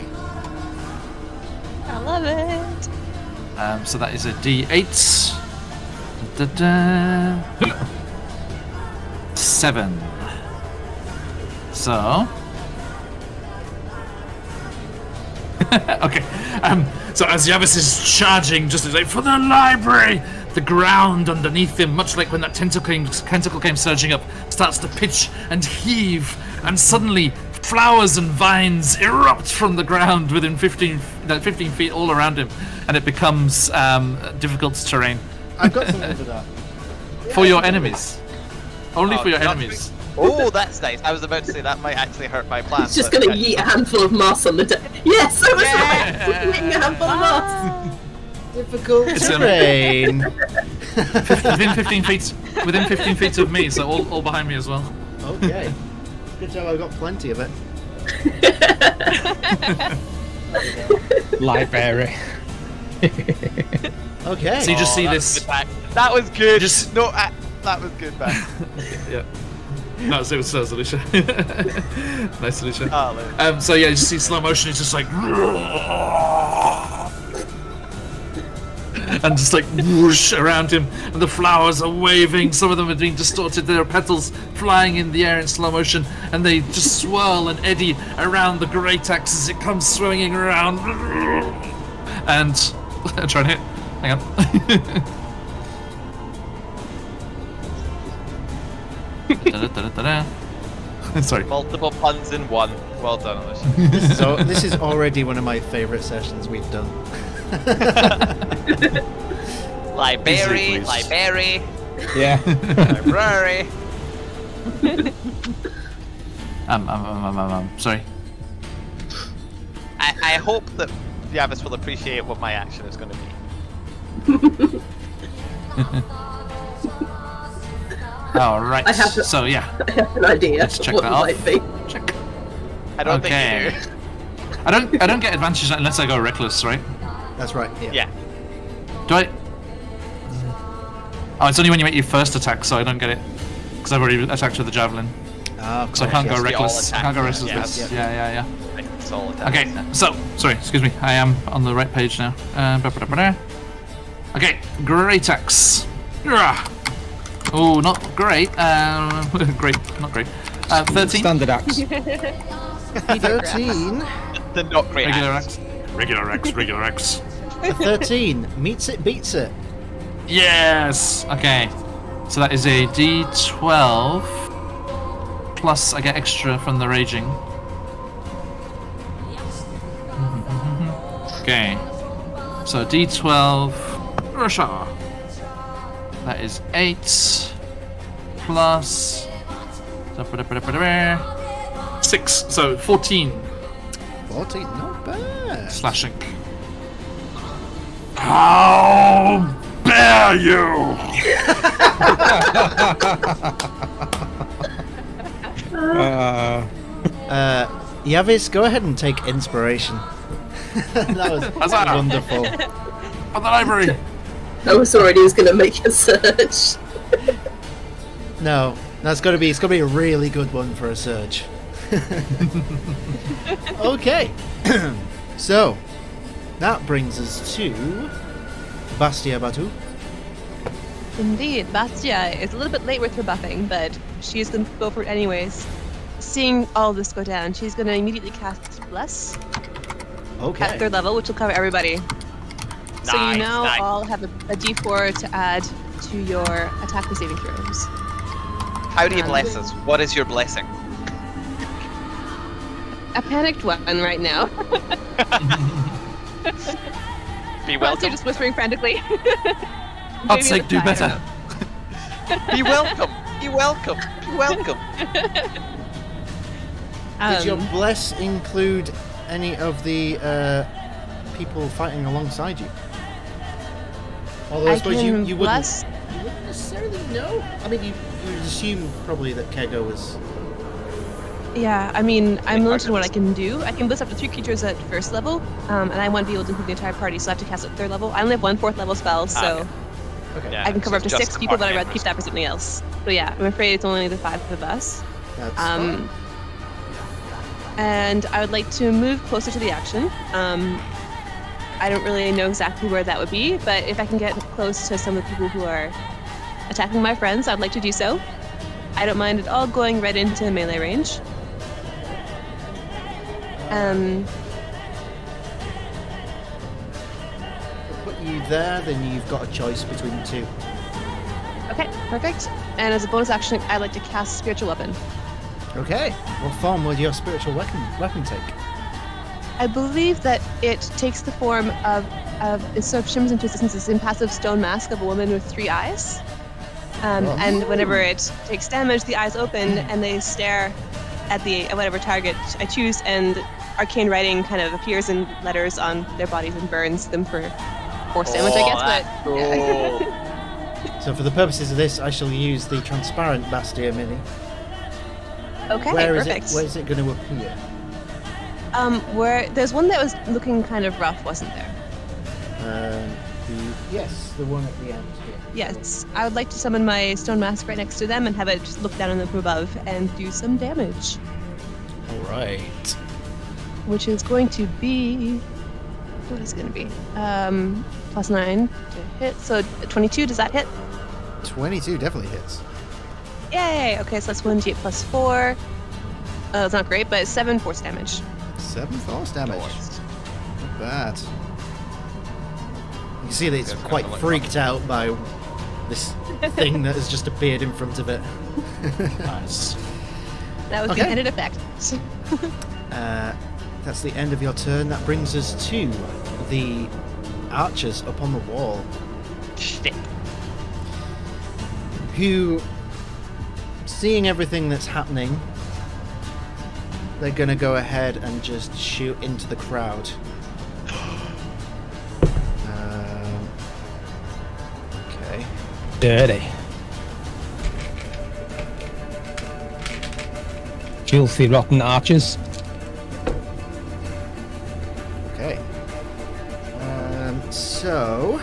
I love it. Um, so that is a D8. Da-da-da. Seven. So. (laughs) okay. Um, so as Yavys is charging, just as like for the library, the ground underneath him, much like when that tentacle came, tentacle came surging up, starts to pitch and heave, and suddenly, flowers and vines erupt from the ground within 15, f- uh, 15 feet all around him, and it becomes um, difficult terrain I've got something for that. (laughs) for your enemies. Only Oh, for your enemies. Oh, that's nice. I was about to say that might actually hurt my plan. He's just gonna yeah. yeet a handful of moss on the deck. Yes, I was Yeah. (laughs) right. Yeeting a handful of moss. Difficult It's, um, terrain. (laughs) within 15 feet, within 15 feet of me, so all, all behind me as well. okay. Good job. I've got plenty of it. Library. Okay. So you just Oh, see that this. was good. That was good. Just- no, I, that was good back. (laughs) Yeah. No, it was, it was Alicia. (laughs) nice, Alicia. Oh, Um, so yeah, you just see slow motion. It's just like, (laughs) (laughs) and just like whoosh around him, and the flowers are waving. Some of them are being distorted. There are petals flying in the air in slow motion, and they just swirl and eddy around the great axe as it comes swinging around. And (laughs) I'm trying to hit. Hang on. (laughs) Sorry. Multiple puns in one. Well done, Alicia. So this is already one of my favourite sessions we've done. (laughs) Library, please. library, Yeah. library. (laughs) Um, um, um, um, um, um, sorry. I, I hope that Yavys will appreciate what my action is going to be. (laughs) All right. I have to- So yeah, I have an idea Let's check what that it off. be. check. I don't Okay. think you do. I don't. I don't get advantage unless I go reckless, right? That's right. Yeah. Yeah. Do I? Oh, it's only when you make your first attack, so I don't get it because I've already attacked with the javelin, Ah, of so I can't yes. go reckless. I can't go reckless. yeah, with- yeah. Yeah, yeah, yeah. It's all attack. Okay, so sorry, excuse me. I am on the right page now. Uh, ba-ba-da-ba-da. okay, great axe. Oh, not great. Um, (laughs) great, not great. Uh, Thirteen. Standard axe. (laughs) Thirteen. The not great Regular axe. axe. Regular axe. Regular axe. A thirteen meets it, beats it. Yes. Okay. So that is a D12 plus I get extra from the raging. (laughs) Okay. So D12 Russia. That is 8 plus 6 so 14 Fourteen. Not bad. slashing. How dare you! Uh, Uh, Yavys, go ahead and take inspiration. (laughs) that was Huzzah. wonderful. For the library! I was already was going to make a search. No, that's got to be. It's got to be a really good one for a surge. (laughs) okay, (clears throat) so that brings us to Bastia Batu. Indeed, Bastia is a little bit late with her buffing, but she's going to go for it anyways. Seeing all this go down, she's going to immediately cast Bless at Okay. third level, which will cover everybody. so you now nice. all have a, a d4 to add to your attack and saving throws. How do you Um, bless us? What is your blessing? A panicked one right now. (laughs) (laughs) Be welcome. you're just whispering frantically. (laughs) God's Maybe sake, do better! Be welcome. Be welcome. Be welcome. Did your Um, bless include any of the uh, people fighting alongside you? Although I, I suppose you, you wouldn't, bless. you wouldn't necessarily know. I mean, you, you would assume probably that Kego was. Yeah, I mean, I'm limited in what I can do. I can bless up to three creatures at first level, um, and I want to be able to include the entire party, so I have to cast at third level. I only have one fourth level spell, so Ah, okay. Okay, Yeah, I can cover so up to six people, but I'd rather keep that for something else. So yeah, I'm afraid it's only the five of us. that's Um, and I would like to move closer to the action. Um, I don't really know exactly where that would be, but if I can get close to some of the people who are attacking my friends, I'd like to do so. I don't mind at all going right into melee range. Um. Put you there, then you've got a choice between two. okay, perfect. And as a bonus action, I'd like to cast Spiritual Weapon. Okay. What form would your spiritual weapon weapon take? I believe that it takes the form of, of it sort of shimmers into existence this impassive stone mask of a woman with three eyes. Um, Oh. and whenever it takes damage, the eyes open and they stare at the at whatever target I choose, and arcane writing kind of appears in letters on their bodies and burns them for force damage, I Oh, guess. that's But yeah. (laughs) So for the purposes of this, I shall use the transparent Bastia mini. okay, Where is perfect. it? Where is it going to appear? Um, where there's one that was looking kind of rough, wasn't there? Um, the, yes, the one at the end here. Yes, I would like to summon my stone mask right next to them and have it just look down on them from above and do some damage, All right. Which is going to be what is going to be? Um, plus nine to hit. So 22. Does that hit? 22 definitely hits. Yay! Okay, so that's 1d8 plus four. Uh, it's not great, but seven force damage. Seven force damage. Not bad. You can see that it's Good, quite kinda like freaked out by this thing that has just appeared in front of it. (laughs) Nice. That was Okay. the intended effect. (laughs) Uh, that's the end of your turn. That brings us to the archers up on the wall, Shit. who, seeing everything that's happening, they're gonna go ahead and just shoot into the crowd. Um, okay. Dirty. Filthy, rotten archers. So.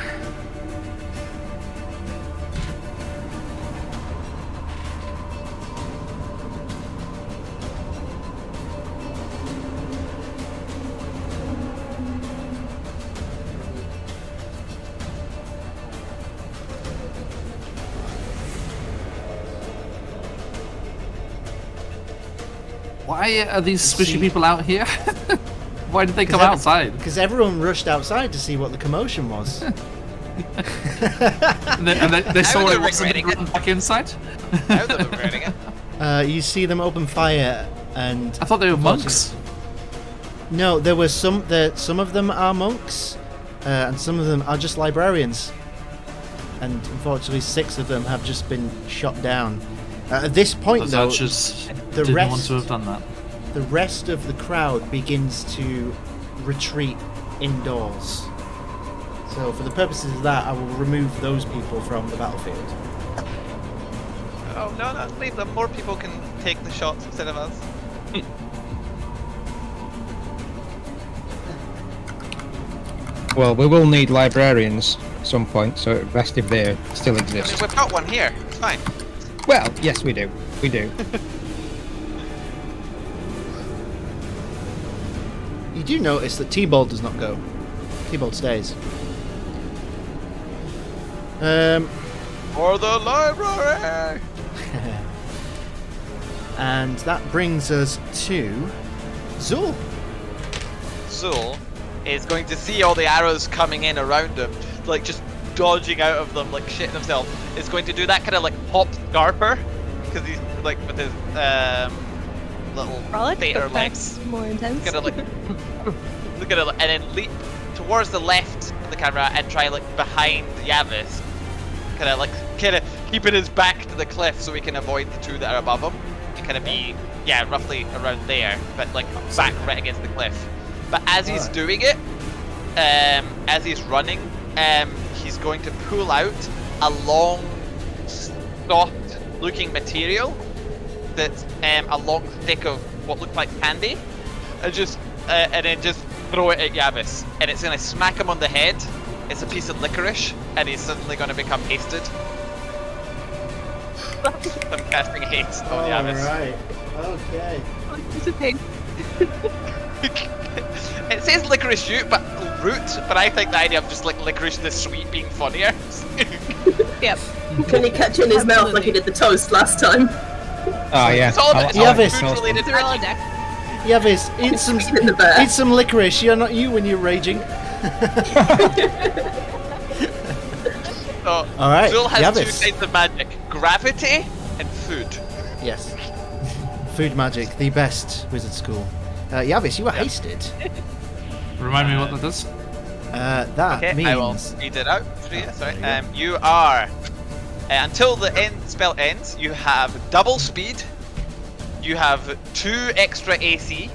Why are these squishy people out here? (laughs) Why did they come every- outside? Because everyone rushed outside to see what the commotion was. (laughs) (laughs) And they, and they, they saw it have wasn't regretting it. back inside? I was regretting it. (laughs) uh, you see them open fire, and I thought they were monks. no, there were some. There, some of them are monks, uh, and some of them are just librarians. And unfortunately, six of them have just been shot down. Uh, at this point, Those though, archers the didn't want to have done that. The rest of the crowd begins to retreat indoors. So, for the purposes of that, I will remove those people from the battlefield. Oh no, no, leave them. More people can take the shots instead of us. (laughs) Well, we will need librarians at some point, so best if they still I mean, exist. we've got one here. It's fine. Well, yes, we do. We do. (laughs) do notice that T-Bolt does not go. T-Bolt stays. Um, For the library. (laughs) and that brings us to Zoule. Zoule is going to see all the arrows coming in around him, like just dodging out of them, like shitting himself. Is going to do that kind of like hop scarper, because he's like with his um, little Frolic, theater legs. more intense. Gonna like (laughs) look at it and then leap towards the left of the camera and try like behind Yavys. Kind of like kind of keeping his back to the cliff so we can avoid the two that are above him and kind of be yeah roughly around there, but like back right against the cliff. But as he's doing it, um, as he's running, um, he's going to pull out a long, soft-looking material that's um, a long stick of what looked like candy, and just uh, and then just throw it at Yavys, and it's gonna smack him on the head. It's a piece of licorice, and he's suddenly gonna become hasted. (laughs) I'm casting haste on Yavys. Alright. Okay. (laughs) It says licorice root, but root, but I think the idea of just like licorice the sweet being funnier. (laughs) Yep. Can he catch it in his mouth like he did the toast last time? Oh, yeah. it's all, it's all like Yavys. the food related. They're all. Yavys, eat some, Sweet (laughs) in the bear. eat some licorice. You're not you when you're raging. (laughs) So, Alright, Zoule has two Yavys. kinds of magic: gravity and food. Yes. Food magic, the best wizard school. Uh, Yavys, you were hasted. (laughs) Remind me what that does. Uh, that Okay, I will means read it out for you. Sorry. You Um, you are uh, until the end spell ends. You have double speed. You have two extra AC,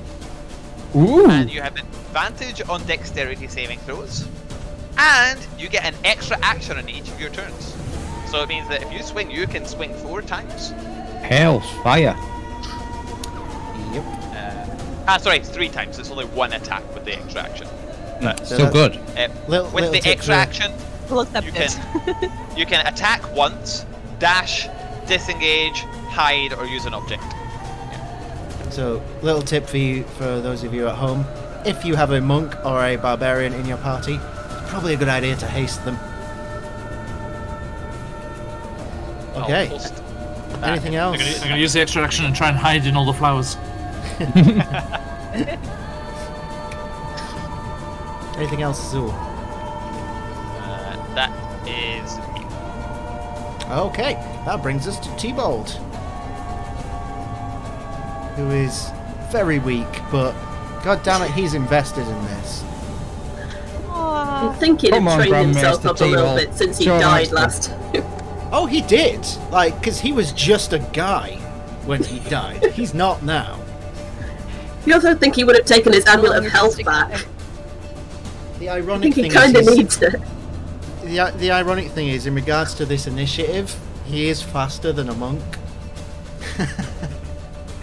Ooh. and you have an advantage on dexterity saving throws, and you get an extra action on each of your turns. So it means that if you swing, you can swing four times. Hell's fire. Yep. Uh, ah, sorry, it's three times. It's only one attack with the extra action. That's So still good. Uh, Little- with little the tip extra for- action, We'll accept You it. you can attack once, dash, disengage, hide, or use an object. So, little tip for you, for those of you at home: if you have a monk or a barbarian in your party, it's probably a good idea to haste them. Okay. post that. Anything I'm else? gonna, I'm gonna use the extra action and try and hide in all the flowers. (laughs) (laughs) Anything else, Azul? That is me. Okay, that brings us to T-Bolt, who is very weak, but god damn it, he's invested in this. I Aw. think he'd Come have on, trained Grand himself Master up a little bit since he Show died how last time. (laughs) Oh, he did, like, because he was just a guy when he died. (laughs) he's not now. You also think he would have taken his amulet of health back. there. The I ironic think he kind of needs it. The, the ironic thing is, in regards to this initiative, he is faster than a monk.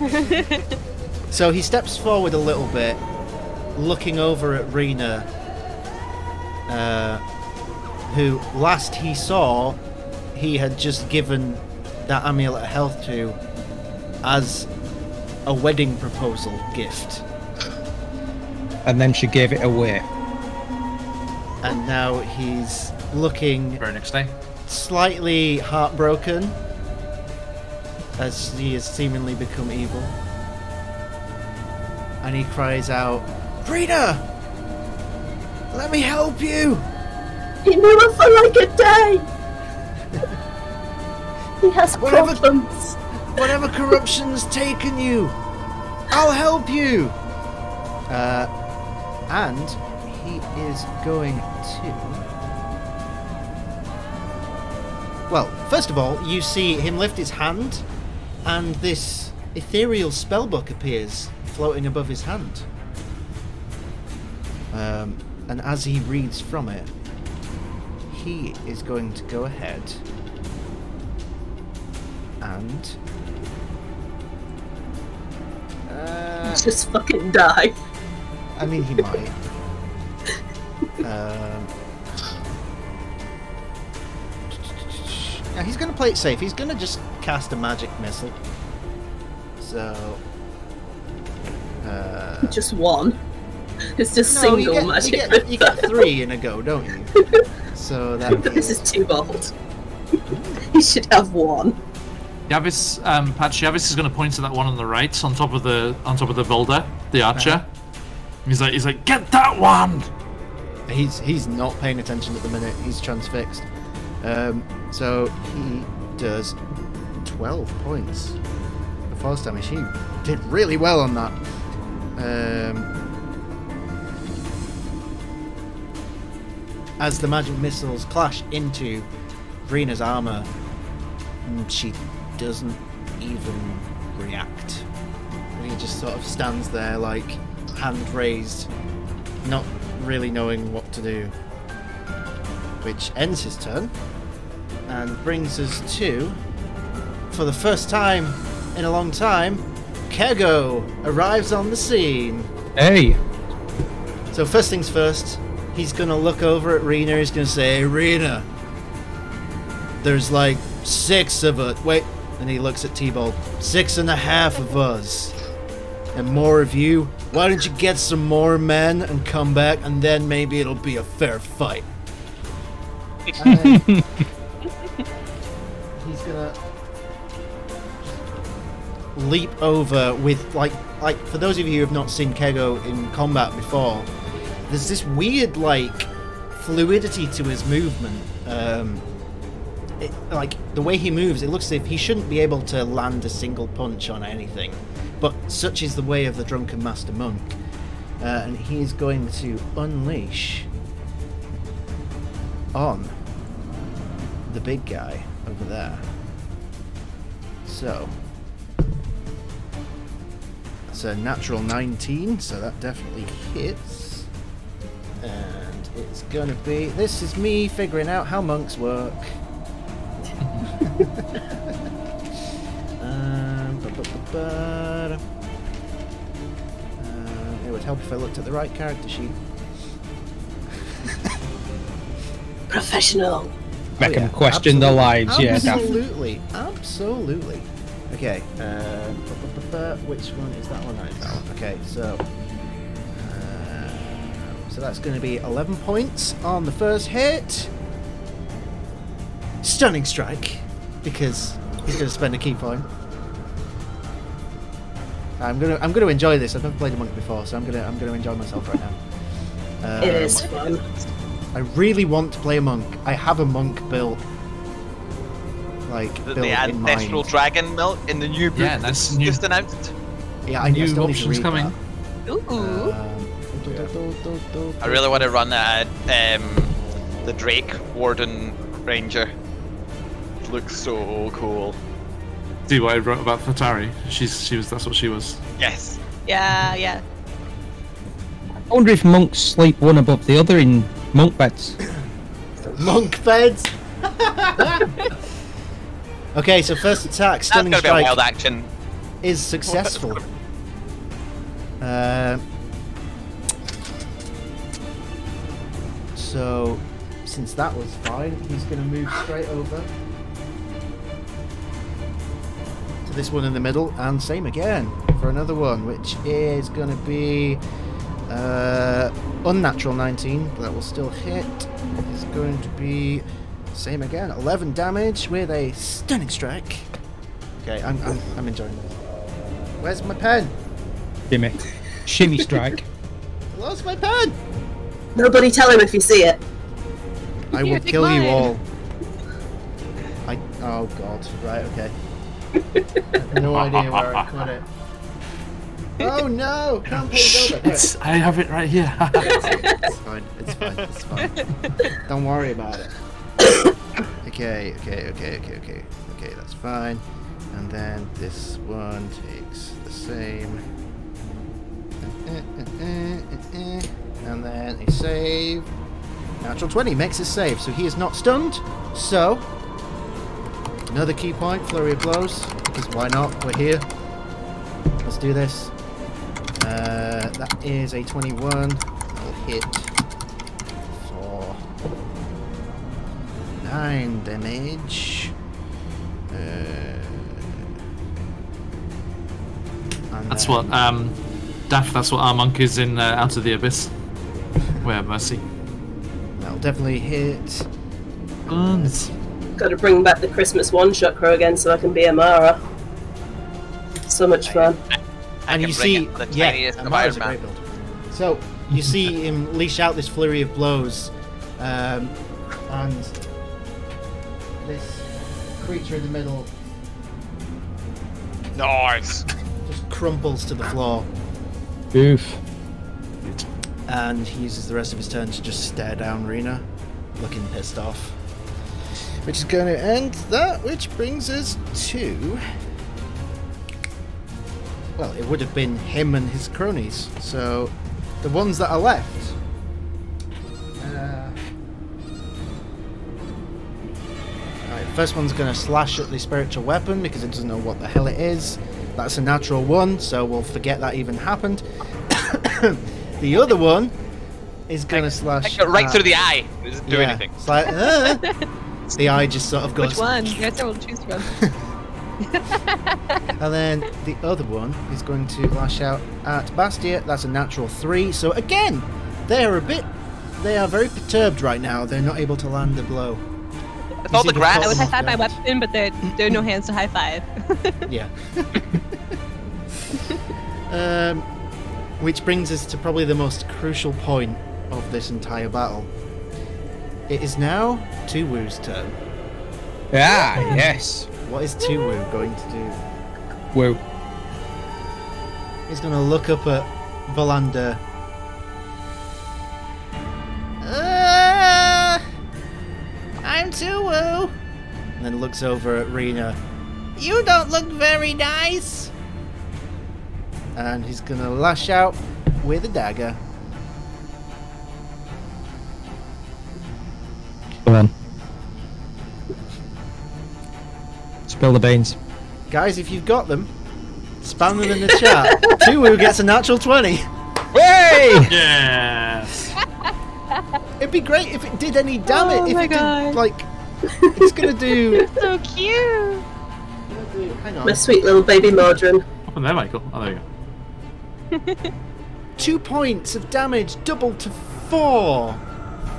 (laughs) so he steps forward a little bit, looking over at Rena, uh, who last he saw, he had just given that amulet of health to as a wedding proposal gift. And then she gave it away. And now he's looking Very next day. slightly heartbroken as he has seemingly become evil. And he cries out, Rita! Let me help you! He knew her for like a day. he has Whatever- problems. Whatever corruption's taken you, I'll help you! Uh, and he is going to. First of all, you see him lift his hand, and this ethereal spellbook appears floating above his hand. Um, and as he reads from it, he is going to go ahead and. Uh, Just fucking die. I mean, he might. um, (laughs) yeah, he's going to play it safe. He's going to just cast a magic missile. So. Uh, Just one. It's just no, single you get, magic. you, get, you get three in a go, don't you? (laughs) So that but this is too bold. (laughs) he should have one. Yavys, um, Patch Yavys is going to point to that one on the right, on top of the on top of the boulder, the archer. He's like, he's like, get that one. He's he's not paying attention at the minute. He's transfixed. Um, so he does twelve points of force damage. He did really well on that. Um, as the magic missiles clash into Rena's armor, she doesn't even react. He just sort of stands there, like hand raised, not really knowing what to do. Which ends his turn and brings us to, for the first time in a long time, Kego arrives on the scene. Hey, So first things first, he's gonna look over at Rena. He's gonna say, "Rena, there's like six of us. Wait." And he looks at T-Bolt. Six and a half of us, and more of you. Why don't you get some more men and come back, and then maybe it'll be a fair fight. (laughs) And leap over with like like for those of you who have not seen Kego in combat before, there's this weird like fluidity to his movement. Um, it, like the way he moves, it looks as if he shouldn't be able to land a single punch on anything. but such is the way of the drunken master monk, uh, and he is going to unleash on the big guy over there. So that's a natural 19, so that definitely hits. And it's gonna be. This is me figuring out how monks work. (laughs) um, ba- ba- ba- ba. Uh, it would help if I looked at the right character sheet. Professional. Make Oh, them yeah, question their absolutely. lives, yeah, Absolutely, absolutely. Okay, um, bu- which one is that one? That is that one. Okay, so uh, so that's going to be 11 points on the first hit. Stunning strike, because he's going to spend a ki point. I'm gonna I'm gonna enjoy this. I've never played a monk before, so I'm gonna I'm gonna enjoy myself right now. Um, it is fun. I really want to play a monk. I have a monk built, like The, built the in ancestral mind. dragon milk in the new book Yeah, that's that's new. just announced. Yeah, I, I New still need options read coming. Ooh. that. Um, do- do- do- do- do- I really want to run that um, the Drake Warden Ranger. It looks so cool. See what I wrote about Fatari? She's she was that's what she was. Yes. yeah, yeah. I wonder if monks sleep one above the other in monk beds. (laughs) monk beds. (laughs) okay, so first attack, stunning gonna be a strike wild action. is successful. Uh, so, since that was fine, he's going to move straight over to this one in the middle, and same again for another one, which is going to be uh, unnatural 19, but that will still hit. Is going to be same again, 11 damage with a stunning strike. Okay, I'm, I'm, I'm enjoying this. Where's my pen? Shimmy. Shimmy strike. (laughs) I lost my pen! Nobody tell him if you see it. I will take kill you all. I. Oh god. Right, okay. I have no idea where I put it. Oh no! Can't put it over. It's I have it right here. It's fine. It's fine. It's fine. (laughs) Don't worry about it. Okay, okay, okay, okay, okay. Okay, that's fine. And then this one takes the same. And then a save. Natural 20 makes a save, so he is not stunned. So, another ki point, flurry of blows, because why not? We're here. Let's do this. Uh, that is a 21. That'll hit 9 damage. Uh, that's then- what um Daft, that's what our monk is in uh, Out of the Abyss. Where mercy. That'll definitely hit. Guns. Got to bring back the Christmas one shot crow again so I can be Amara. So much fun. I and you see, the yeah, tiniest of Amara's a great build. So you see him leash out this flurry of blows, um, and this creature in the middle Nice. just crumples to the floor, Oof. and he uses the rest of his turn to just stare down Rena, looking pissed off. Which is going to end that, which brings us to. Well, it would have been him and his cronies. So, the ones that are left. Alright, the first one's going to slash at the spiritual weapon because it doesn't know what the hell it is. That's a natural one, so we'll forget that even happened. (coughs) the other one is going to slash. Take it right at- through the eye. Doesn't do yeah, anything. It's like, uh, the eye just sort of goes. Which one? You have several to choose from. (laughs) And then the other one is going to lash out at Bastia. That's a natural three. So again, they are a bit. They are very perturbed right now. They're not able to land a blow. It's all the the grass. I would high five my weapon, but there, there are no hands to high five. (laughs) Yeah. (laughs) um, which brings us to probably the most crucial point of this entire battle. It is now Tuwu's turn. Ah, yes. What is Tuwu going to do? Woo. He's gonna look up at Vallanda. I'm too woo. And then looks over at Rena. You don't look very nice. And he's gonna lash out with a dagger. Come on. Spill the beans. Guys, if you've got them, spam them in the chat. (laughs) Tuwu gets a natural 20. Hey! Yes. It'd be great if it did any damage. Oh if my it did, God. like, it's gonna do. (laughs) So cute. Hang on. My sweet little baby Mordrin. in there, Michael. Oh, there you go. (laughs) Two points of damage, doubled to four.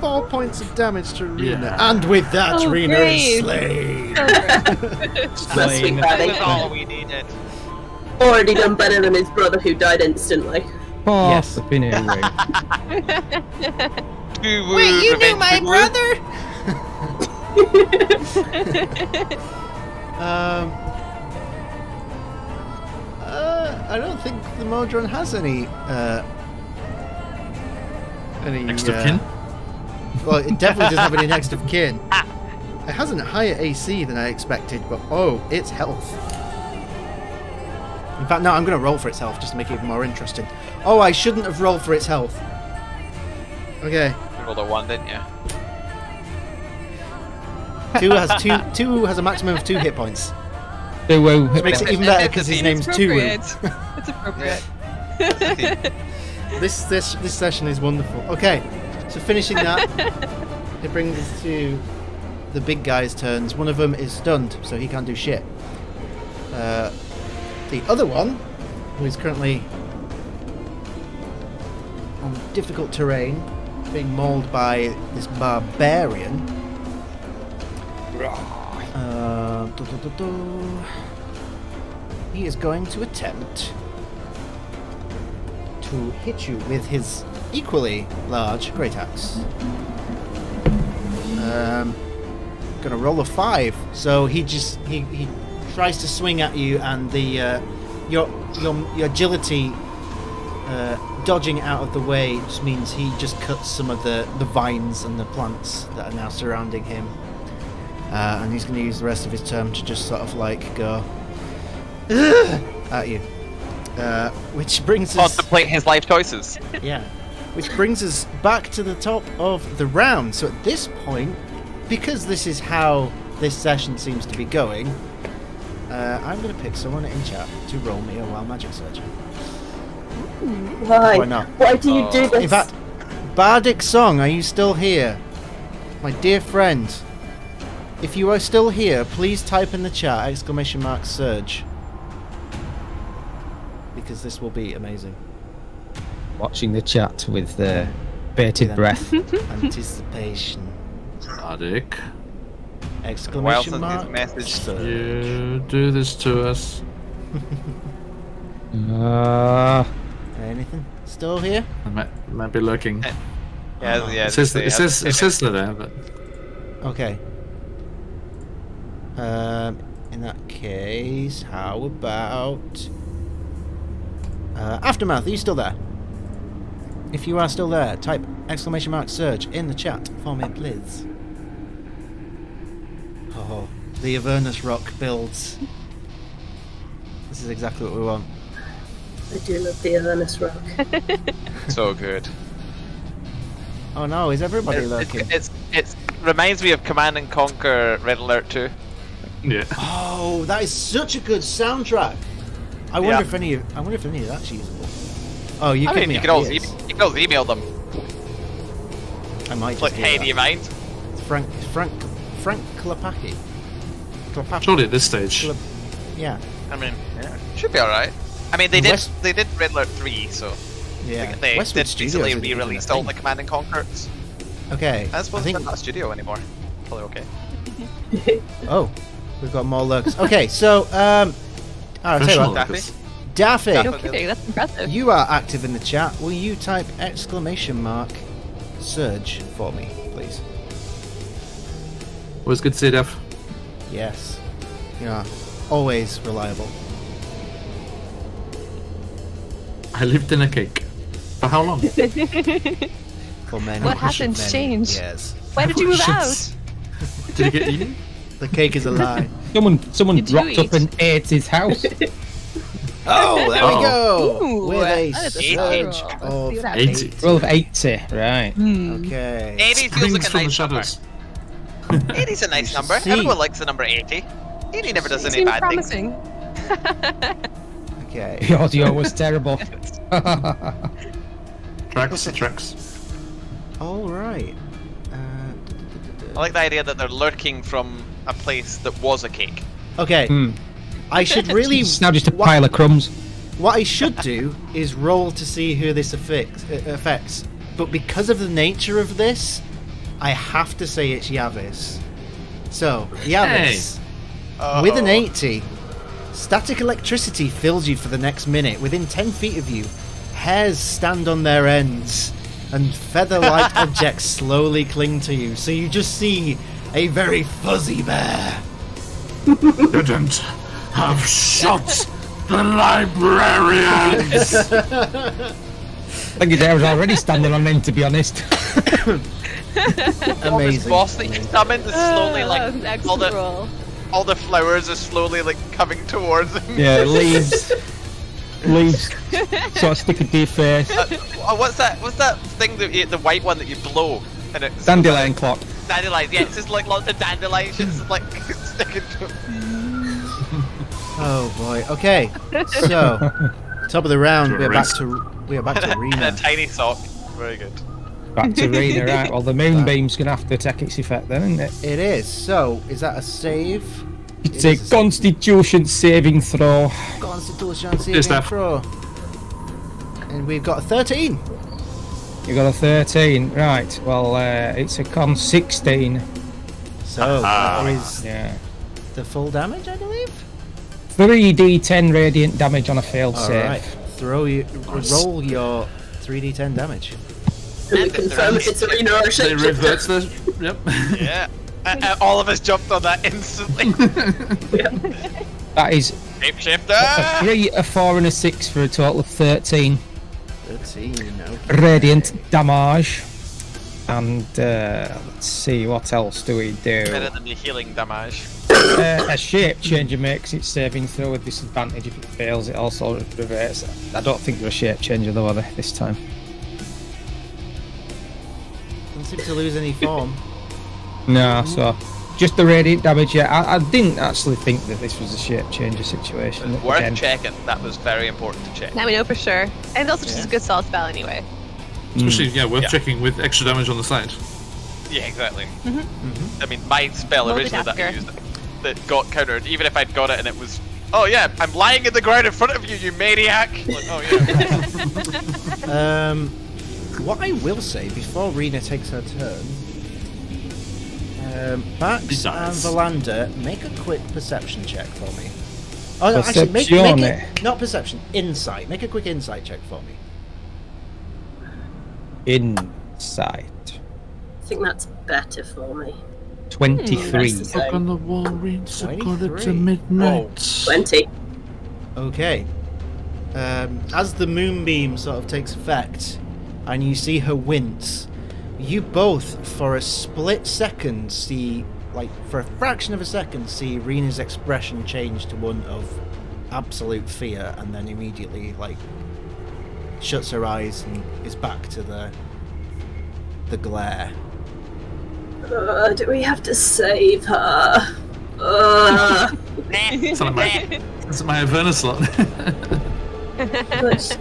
Four points of damage to Rena. Yeah. And with that, Oh, Rena great. is slain. (laughs) My sweet That all we needed. Already done better than his brother who died instantly. Oh, Yes. flipping hooray. Two woo, Wait, you knew my woo. brother? (laughs) um. Uh, I don't think the Modron has any. Uh, any Next uh, of kin. Well, it definitely doesn't have any (laughs) next of kin. It has a higher AC than I expected, but oh, it's health. In fact, no, I'm going to roll for its health just to make it even more interesting. Oh, I shouldn't have rolled for its health. Okay, You rolled a one, didn't you? (laughs) two has two. Two has a maximum of two hit points. Do woo. Which makes it even better because his name's Two. (laughs) It's appropriate. This this this session is wonderful. Okay, so finishing that, (laughs) it brings us to the big guy's turns. One of them is stunned, so he can't do shit. Uh, the other one, who is currently on difficult terrain, being mauled by this barbarian. Uh. He is going to attempt to hit you with his equally large great axe. Um, gonna roll a five. So he just he, he tries to swing at you, and the uh, your your your agility uh, dodging out of the way just means he just cuts some of the the vines and the plants that are now surrounding him. Uh, and he's going to use the rest of his turn to just sort of like go at you. Uh, which brings us Contemplate his life choices. (laughs) yeah. Which brings us back to the top of the round. So at this point, because this is how this session seems to be going, uh, I'm going to pick someone in chat to roll me a wild magic surge. Why? Why not? Why do you do Oh. this? In fact, Bardic Song, are you still here? My dear friend, if you are still here, please type in the chat exclamation mark surge. Because this will be amazing. Watching the chat with uh, bated breath. (laughs) Anticipation. Bardic. Exclamation mark. message. surge. you do this to us. (laughs) Uh, Anything? Still here? I might, might be looking. Yeah, yeah. it says, they it says, it says there, but Okay. Um, in that case, how about uh, aftermath? Are you still there? If you are still there, type exclamation mark surge in the chat for me, please. Oh, the Avernus rock builds. This is exactly what we want. I do love the Avernus Rock. (laughs) So good. Oh no, is everybody It's, lurking? it's, it's, it's reminds me of Command and Conquer Red Alert 2. yeah. Oh, that is such a good soundtrack. I wonder Yeah. if any of I wonder if any of that's usable. Oh, you I mean, me you can always e- you can always email them. I might just like, hey, that. do you mind? Frank Frank Frank Klepacki. Klepacki. Surely at this stage. Klap- yeah, I mean, yeah, should be alright. I mean, they did West- they did Red Alert 3, so yeah. like, they Westwood did Studios recently are re-released all the. Command and Conquers. Okay, I I suppose think. they're not a studio anymore. Probably okay. (laughs) Oh, we've got more looks. Okay, so um, I'll tell you what, Daffy? workers. Daffy, No kidding, that's impressive. you are active in the chat. Will you type exclamation mark surge for me, please? Always good to see you, Dev. Yes. You are always reliable. I lived in a cake. For how long? (laughs) For many, What happened? many change. Yes. Why did you move out? Did you get eaten? (laughs) The cake is a lie. Someone, someone Did you rocked up eat? and ate his house. (laughs) Oh, there we go. Ooh, With a that is a surge surge. of Let's see what happens. 80. Roll of 80, right. Hmm. Okay. 80 feels Springs like a from the nice number. shadows. 80's a nice number. see. Everyone likes the number 80. 80 never does any Seems bad things. Promising. Okay. The audio was terrible. (laughs) Tracks, tracks. All right. Uh, I like the idea that they're lurking from a place that was a cake. Okay. Hmm. I should (laughs) really. It's now just a what- pile of crumbs. What I should do is roll to see who this affects, uh, affects. But because of the nature of this, I have to say it's Yavys. So, Yavys, with an 80, static electricity fills you for the next minute. Within 10 feet of you, hairs stand on their ends, and feather like (laughs) objects slowly cling to you. So you just see a very fuzzy bear. Didn't have shot the librarians. (laughs) I think his was already standing on end, to be honest. (coughs) All this Amazing. boss that you summoned is slowly like (laughs) that was all the roll. All the flowers are slowly like coming towards him. yeah, (laughs) leaves. leaves. Sort of sticking to your face. Uh, what's that? What's that thing that you, the white one that you blow and it's Dandelion clock. dandelions? Yeah, it's just like lots of dandelions just like (laughs) sticking to Oh boy. Okay. So, (laughs) top of the round, we are back to we are back to and a Rena. tiny sock. Very good. Back to (laughs) Rena, right. Well, the moonbeam's going to have to take its effect then, isn't it? It is. So, is that a save? It's It a is a save. constitution saving throw. Constitution saving Yes, throw. And we've got a 13. You got a 13. Right. Well, uh, it's a con 16. So, Ah. that is Yeah. the full damage, I believe. 3d10 radiant damage on a failed All save. right. Throw you, roll your 3d10 damage. Can we And it's confirm if it's arena or They shape reverts the. Yep. Yeah. Uh, uh, all of us jumped on that instantly. (laughs) That is a Shapeshifter. 3, a 4, and a 6 for a total of 13 13. Okay. radiant damage. And uh, let's see, what else do we do? Better than the healing damage. Uh, a shape changer makes its saving throw with disadvantage. If it fails, it also reverts. I don't think they're a shape changer though, are they, this time? Don't seem to lose any form. (laughs) No, so just the radiant damage. Yeah, I, I didn't actually think that this was a shape changer situation. Worth Again, checking. That was very important to check. Now we know for sure. And also just Yeah. a good solid spell anyway. Especially, hmm. yeah, worth Yeah. checking with extra damage on the side. Yeah, exactly. Mm-hmm. Mm-hmm. I mean, my spell originally that I used that got countered, even if I'd got it and it was, oh yeah, I'm lying in the ground in front of you, you maniac. Like, oh yeah. (laughs) (laughs) Um, what I will say before Rena takes her turn, um, Bax and Besides. Vallanda, make a quick perception check for me. Oh, no, actually, make, make it not perception, insight. Make a quick insight check for me. insight I think that's better for me. twenty-three. Nice. Up on the wall, reads a quarter 23. to midnight. 20. Okay. Um, as the moonbeam sort of takes effect, and you see her wince, you both, for a split second, see, like, for a fraction of a second, see Rena's expression change to one of absolute fear, and then immediately, like, shuts her eyes and is back to the the glare. Uh, do we have to save her? Uh, (laughs) Sound like my, that's my Averna slot. (laughs) but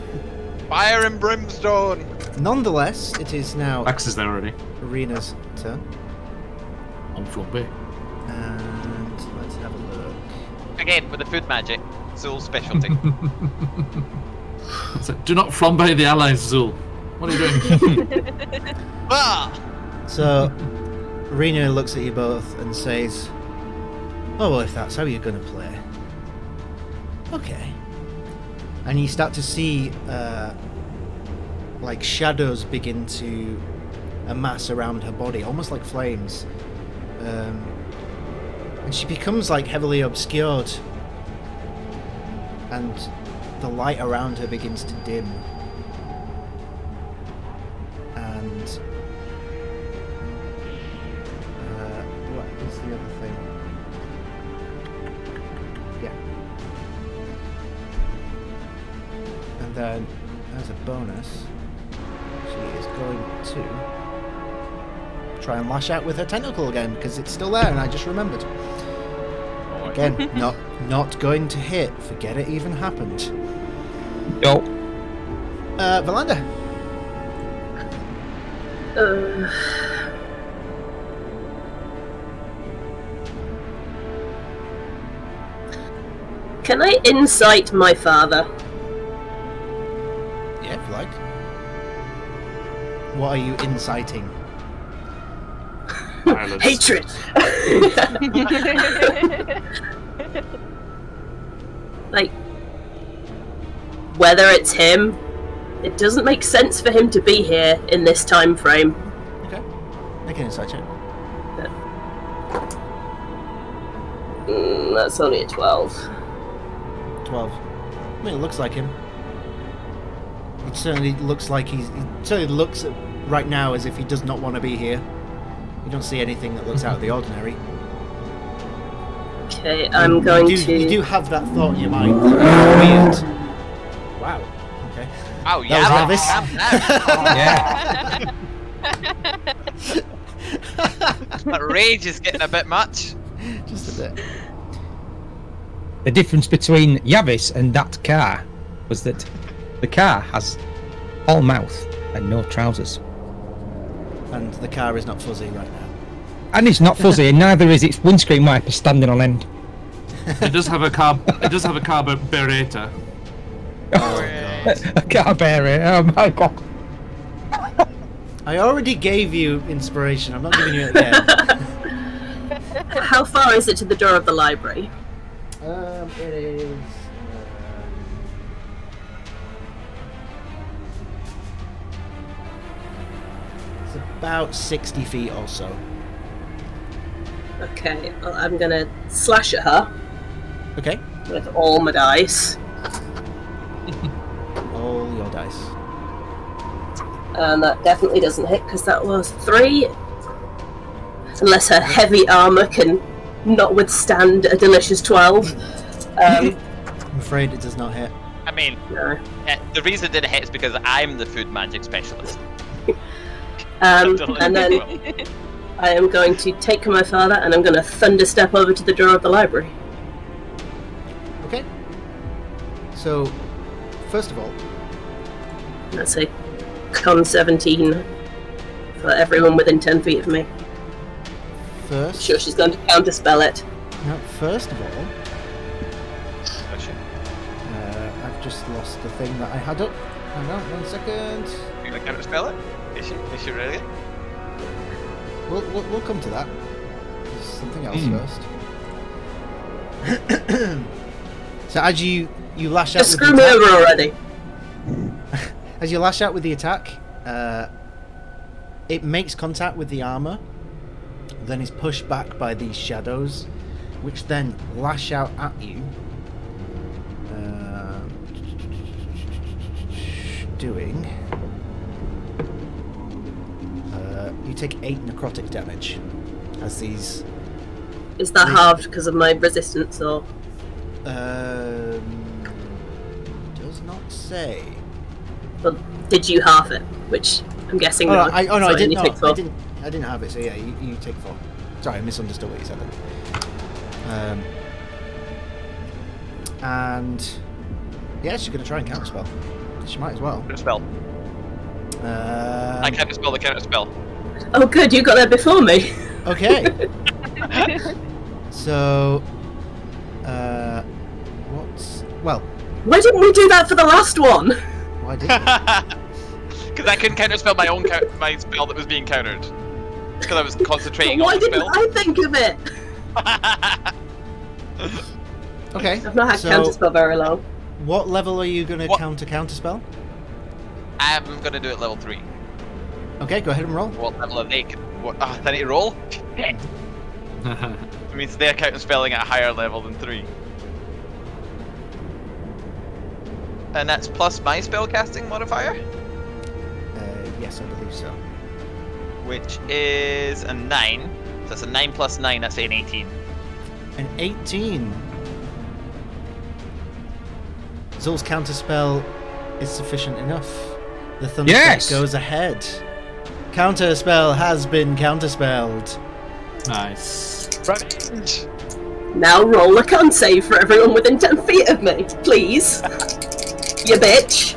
Fire and brimstone. Nonetheless, it is now Axe is there already. Rena's turn, On flambe. and let's have a look. Again, with the food magic. Zoule's specialty. (laughs) So, do not flambe the allies, Zoule. What are you doing? (laughs) ah! So, Rena looks at you both and says, Oh, well, if that's how you're going to play. Okay. And you start to see, uh, like, shadows begin to amass around her body, almost like flames. Um, and she becomes, like, heavily obscured. And the light around her begins to dim. Lash out with her tentacle again because it's still there, and I just remembered. Again, (laughs) not not going to hit. Forget it even happened. Yo. Uh, Vallanda. Uh, can I incite my father? Yeah, if you like. What are you inciting? Violence. Hatred. (laughs) like, whether it's him, it doesn't make sense for him to be here in this time frame. Okay. Make an insight check. Mm, that's only a twelve. 12. I mean, it looks like him. It certainly looks like he's. It certainly looks right now as if he does not want to be here. You don't see anything that looks out of the ordinary. Okay, I'm You going do, to. You do have that thought in your mind. Weird. Wow. Okay. Oh, That was yeah. Elvis. that- (laughs) that rage is getting a bit much. Just a bit. The difference between Yavys and that car was that the car has all mouth and no trousers. And the car is not fuzzy right now. And it's not fuzzy, and neither is its windscreen wiper standing on end. It does have a car. It does have a car Beretta. (laughs) a car bearer. Oh my god. (laughs) I already gave you inspiration. I'm not giving you it again. (laughs) How far is it to the door of the library? um, it is. About 60 feet or so. Okay, well, I'm gonna slash at her Okay. with all my dice. (laughs) All your dice. And that definitely doesn't hit because that was three. Unless her heavy armor can not withstand a delicious 12. Um, (laughs) I'm afraid it does not hit. I mean, no. eh, the reason it didn't hit is because I'm the food magic specialist. Um, (laughs) and then I am going to take my father and I'm going to thunder step over to the door of the library. Okay. So, first of all, That's a con 17 for everyone within 10 feet of me. first, Sure, she's going to counterspell it. no, first of all, uh, I've just lost the thing that I had up. Hang on, one second. You gonna counter spell it? Is she? Is she really? We'll, we'll, we'll come to that. There's something else Hmm. first. (clears throat) so as you you lash out Just screw me over already. (laughs) as you lash out with the attack, uh, it makes contact with the armor, then is pushed back by these shadows, which then lash out at you. Uh, (tsk) doing. Uh, you take eight necrotic damage as these Is that They- halved because of my resistance or. Um, does not say. Well, did you halve it? Which I'm guessing Oh, no. I, oh no, so I didn't. No, take I four. didn't. I didn't have it. So yeah, you, you take four. Sorry, I misunderstood what you said then. Um, and yeah, she's gonna try and counter spell. She might as well. Counter spell. Um, I counter spell the counter spell. Oh, good, you got there before me. Okay. (laughs) so, uh, what's well? Why didn't we do that for the last one? Why did Because (laughs) I couldn't counter spell my own count- my spell that was being countered. Because I was concentrating Why on the didn't spell. I think of it? (laughs) okay? I've not had so, counterspell very long. what level are you gonna counter counter spell? I'm gonna do it level three. Okay, go ahead and roll. What level are they? What? I need to roll. (laughs) It means they're counter spelling at a higher level than three. and that's plus my spellcasting modifier, Uh, yes, I believe so. which is a nine. So that's a nine plus nine. That's an eighteen. An 18. Zoule's counterspell is sufficient enough. The thunderstep Yes! goes ahead. Counterspell has been counterspelled. Nice. Revenge. Now roll a con save for everyone within 10 feet of me, please. (laughs) you bitch.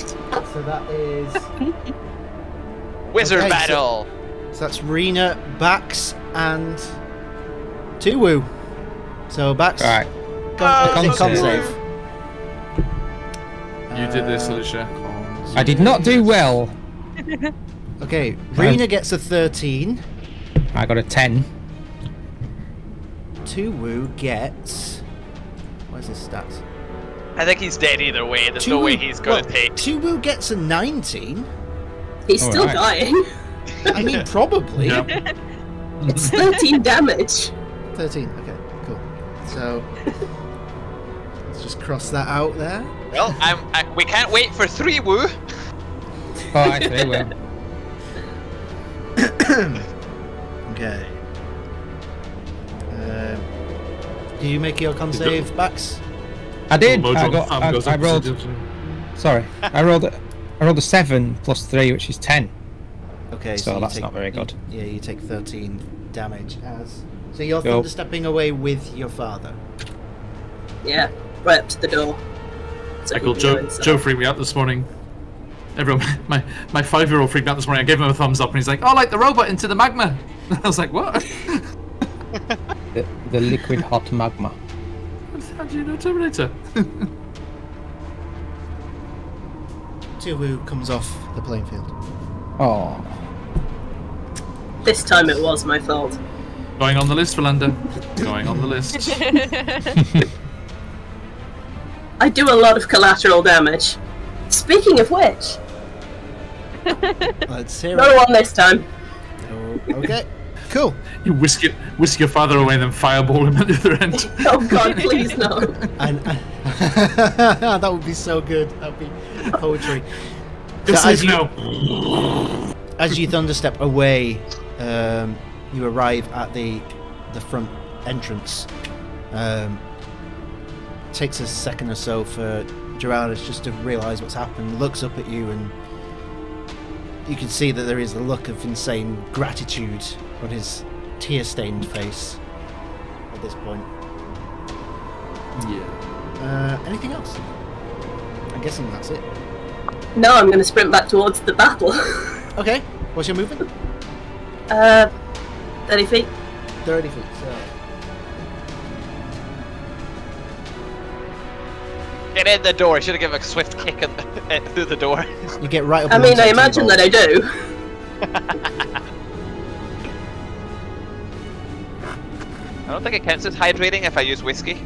So that is. (laughs) Wizard Okay, battle. so that's Rena, Bax, and Tuwu. So Bax, Right. con, Oh, con, con con save. save. You did this, Uh, Alicia. I did not do well. (laughs) Okay, Rena gets a 13. I got a 10. Tuwu gets. Where's his stats? I think he's dead either way. There's no way he's going to well, take. Tuwu gets a 19. He's still Alright. dying. I mean, (laughs) probably. Yeah. It's 13 damage. 13. Okay, cool. So let's just cross that out there. Well, I'm. I, we can't wait for three woo. Oh, actually, well. (coughs) Okay. Um, did you make your con save, Bax? I did. Mojo I, got, I, I rolled. Sorry, I rolled. A, I rolled a seven plus three, which is ten. Okay, So you that's take- not very you- good. yeah, you take 13 damage as. So you're Cool. thunderstepping away with your father. Yeah, right up to the door. So Michael, he can go Joe. Joe freaked me out this morning. Everyone, (laughs) my my five year old freaked out this morning. I gave him a thumbs up, and he's like, "Oh, like the robot into the magma." (laughs) I was like, "What? (laughs) The, the liquid hot magma. How do you know Terminator?" Tuwu comes off the playing field. Oh, This time it was my fault. Going on the list, Vallanda. Going on the list. I do a lot of collateral damage. Speaking of which, Let's hear no it. one this time. Oh, okay, (laughs) cool. You whisk it, whisk your father away, and then fireball him at the other end. (laughs) Oh god, please no. And (laughs) that would be so good. That would be poetry. Just So as you- no. As you thunderstep away, um, you arrive at the the front entrance. Um, takes a second or so for Gerardus just to realise what's happened. Looks up at you, and you can see that there is a look of insane gratitude on his tear-stained face at this point. Yeah. Uh, anything else? I'm guessing that's it. No, I'm going to sprint back towards the battle. (laughs) Okay, what's your movement? uh, 30 feet. 30 feet. Get in the door. He Should have given a swift kick in the, eh, through the door. You get right up. I mean, I imagine that I do. I don't think it counts as hydrating if I use whiskey.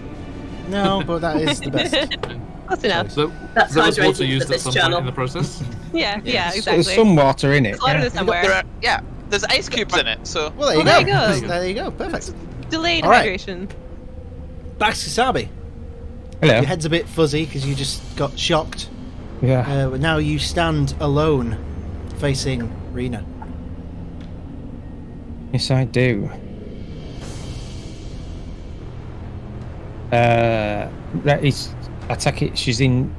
No, but that is the best. (laughs) Close enough. So, That's there was hydrating water used at some channel. point in the process. (laughs) Yeah, yeah, So exactly. there's some water in it. Water yeah. there somewhere. There are, yeah, there's ice cubes in it. So Well, there you Oh, go. there you go. There you go. There you go. Perfect. Delayed All right. hydration. Back to Sabi. Hello. Your head's a bit fuzzy because you just got shocked. Yeah. Uh, but now you stand alone, facing Rena. Yes, I do. Uh, right, it's, I take it she's in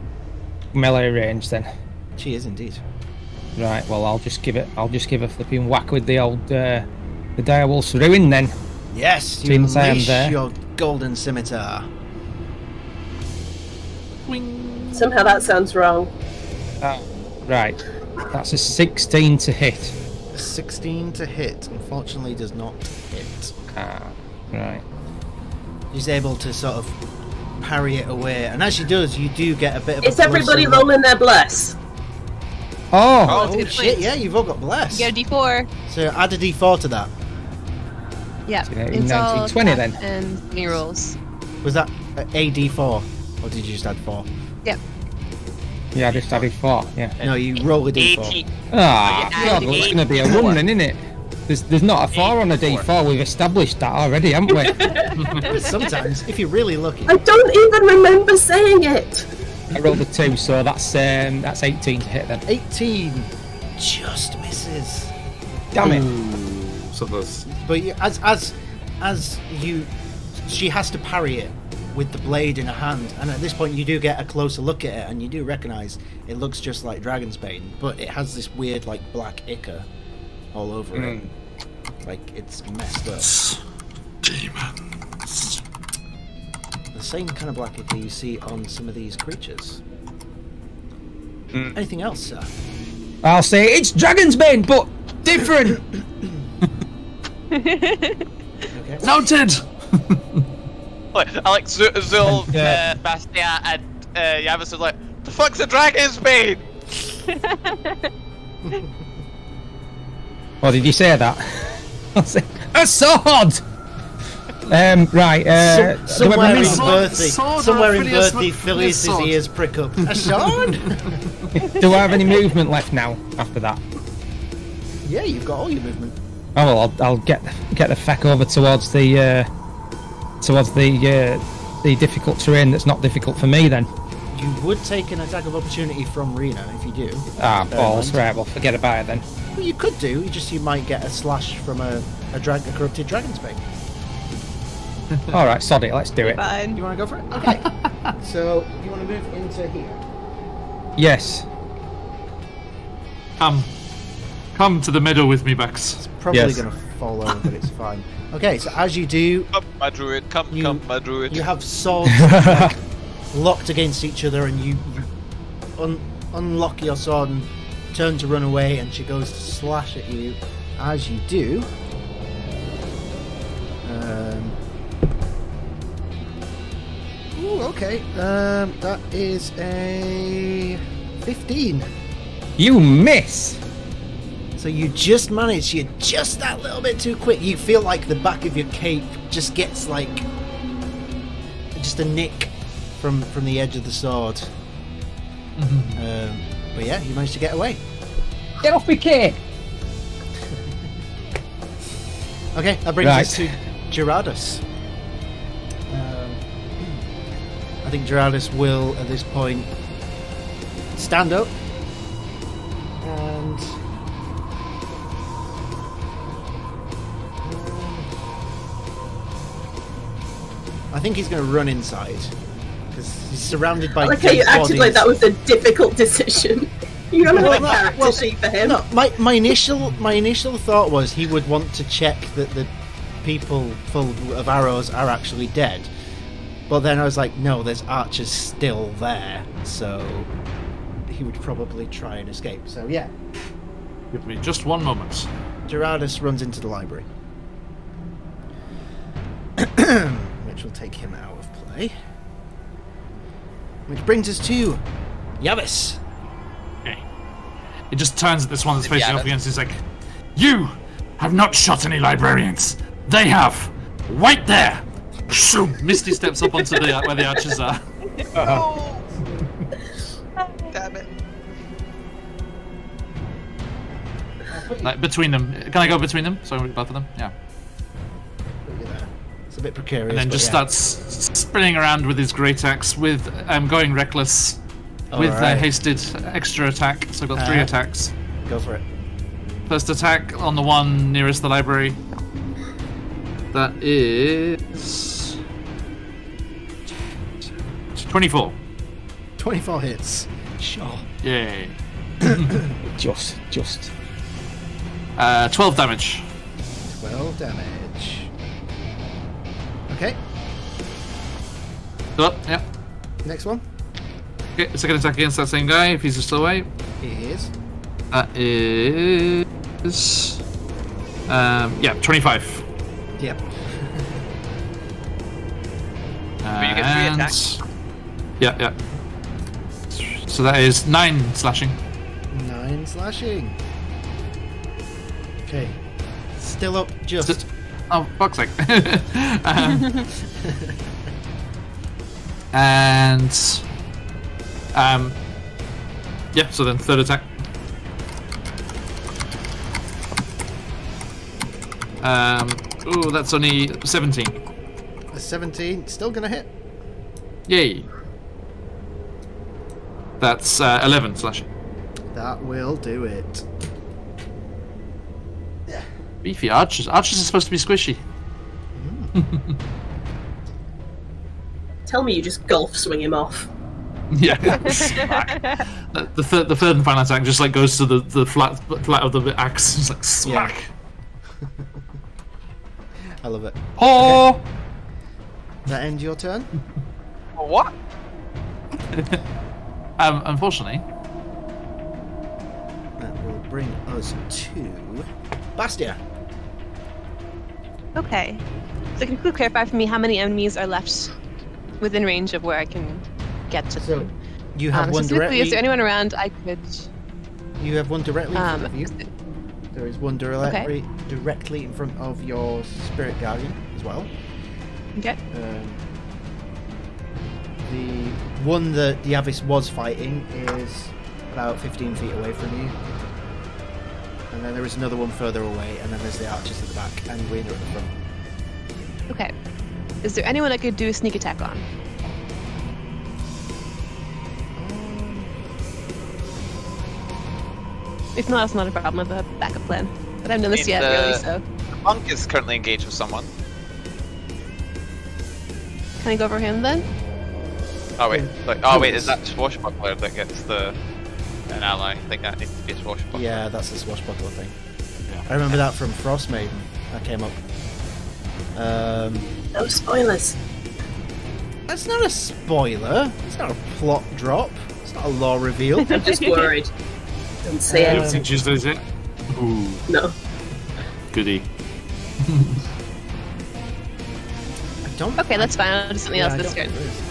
melee range then. She is indeed. Right. Well, I'll just give it. I'll just give a flipping whack with the old uh, the direwolf's ruin then. Yes, you unleash there. your golden scimitar. Somehow that sounds wrong. Oh, right. That's a 16 to hit. 16 to hit. Unfortunately, does not hit. Ah, right. He's able to sort of parry it away, and as she does, you do get a bit of. Is a everybody rolling their bless? Oh, Oh, That's a good shit! Yeah, you've all got bless. You get a D4. So add a d4 to that. Yeah. Yeah, It's all 20 then. And mini rolls. Was that a a d4, or did you just add four? Yep. yeah, I just added four. Yeah. No, you roll a d4. 80. Ah, Yeah, God, well, it's going to be a run then, isn't it? There's, there's not a four on a Eight, D4. We've established that already, haven't we? (laughs) Sometimes, if you're really lucky. I don't even remember saying it. I rolled a two, so that's um, that's 18 to hit then. 18 just misses. Damn it! Ooh, so close. But as as as you, she has to parry it with the blade in her hand, and at this point you do get a closer look at it, and you do recognise it looks just like Dragon's Bane, but it has this weird like black ichor all over it, hmm. like it's messed up. Demons. The same kind of black ichor you see on some of these creatures. Hmm. Anything else, sir? I'll say it's Dragon's Bane, but different. (coughs) (laughs) Okay. Noted. (laughs) Like, I like Zoule, (laughs) Zoule uh, Bastia, and uh, Yavys was like, "The fuck's a dragon's bane?" (laughs) Or did you say that? (laughs) I'll say, a sword. Um, right. Uh, Some- somewhere in remember- Sword- Berthy, somewhere in Phineas Berthy, Mac- ears prick up. A sword? do I have any movement left now after that? yeah, you've got all your movement. Oh well, I'll, I'll get the, get the feck over towards the uh, towards the uh, the difficult terrain that's not difficult for me then. You would take an attack of opportunity from Reno if you do. Ah, balls. mind. Right, well, forget about it then. Well, you could do. You just you might get a slash from a a, drag, a corrupted dragon's (laughs) bane. All right, sod it. Let's do it. Fine. You want to go for it? Okay. (laughs) so you want to move into here. Yes. Come. Come to the middle with me, Bax. It's probably Yes. going to fall over, but it's fine. (laughs) Okay, so as you do, Come, my druid. Come, You- come, my druid. you have swords (laughs) like, locked against each other, and you, you un- unlock your sword and turn to run away, and she goes to slash at you. As you do, um, ooh, okay, um, that is a fifteen. You miss. So you just manage, you're just that little bit too quick. You feel like the back of your cape just gets like just a nick from from the edge of the sword. Um, but yeah, you managed to get away. Get off me cape. Okay, that brings Right. us to Gerardus. Um, I think Gerardus will at this point stand up and. I think he's going to run inside because he's surrounded by. I like how you dead acted like that was a difficult decision. (laughs) You don't have Well, a no, character well, sheet for him. No, my, my initial my initial thought was he would want to check that the people full of arrows are actually dead. But then I was like, no, there's archers still there, so he would probably try and escape. So yeah, Give me just one moment. Gerardus runs into the library, (clears throat) which will take him out of play. Which brings us to Yavys. Okay. He just turns at this one that's Yeah, facing off that's- against. He's like, "You have not shot any librarians. They have. Wait there." Shoo! Misty steps up onto the uh, where the archers are. Oh. (laughs) Damn it. Like between them. Can I go between them? So both of them. Yeah. A bit precarious. And then just yeah. starts spinning around with his great axe, with I'm um, going reckless, with uh, Alright. hasted extra attack. So I've got three Uh-huh. attacks. Go for it. First attack on the one nearest the library. That is. 24. 24 hits. Sure. Yay. (coughs) Just, just. Uh, 12 damage. 12 damage. Okay, Go up, yeah. next one Okay, second attack against that same guy if he's still away. He is. That is. Um, yeah, 25. Yep. (laughs) But you get three And- attacks. Yeah, yeah. So that is 9 slashing. 9 slashing. Okay. Still up just. Oh, fuck's sake. (laughs) um, and. Um. Yeah, so then third attack. Um. Oh, that's only 17. A 17. Still gonna hit. Yay. That's uh, 11 slashing. That will do it. Beefy archers. Archers are supposed to be squishy. (laughs) Tell me you just golf swing him off. (laughs) Yeah. The, the, third, the third and final attack just like goes to the, the flat flat of the axe. (laughs) It's like smack. I love it. Oh! Does that end your turn? What? Um, unfortunately, That will bring us to Bastia. Okay. So can you clarify for me how many enemies are left within range of where I can get to So them? you have Um, one directly. is there anyone around I could? You have one directly in front Um, of you. There is one directly directly in front of your spirit guardian as well. okay. Um, the one that the Avis was fighting is about 15 feet away from you. And then there is another one further away, and then there's the archers at the back, and Wayne at the front. Okay. Is there anyone I could do a sneak attack on? Um, if not, it's not a problem. I have a backup plan. But I haven't done this mean, yet, the- really, so. The monk is currently engaged with someone. Can I go over him then? Oh wait, like, oh wait, is that swashbuckler that gets the an ally? I think that needs to be a swashbuckler. Yeah, that's the swashbuckler thing. Yeah. I remember that from Frost Maiden. That came up. Um, No spoilers. that's not a spoiler. It's not a plot drop. It's not a law reveal. (laughs) I'm just worried. Don't say you anything. think Tuesday's it? Ooh, No. goody. I don't. Okay, that's fine. I'll do something yeah, else I this turn. think there is.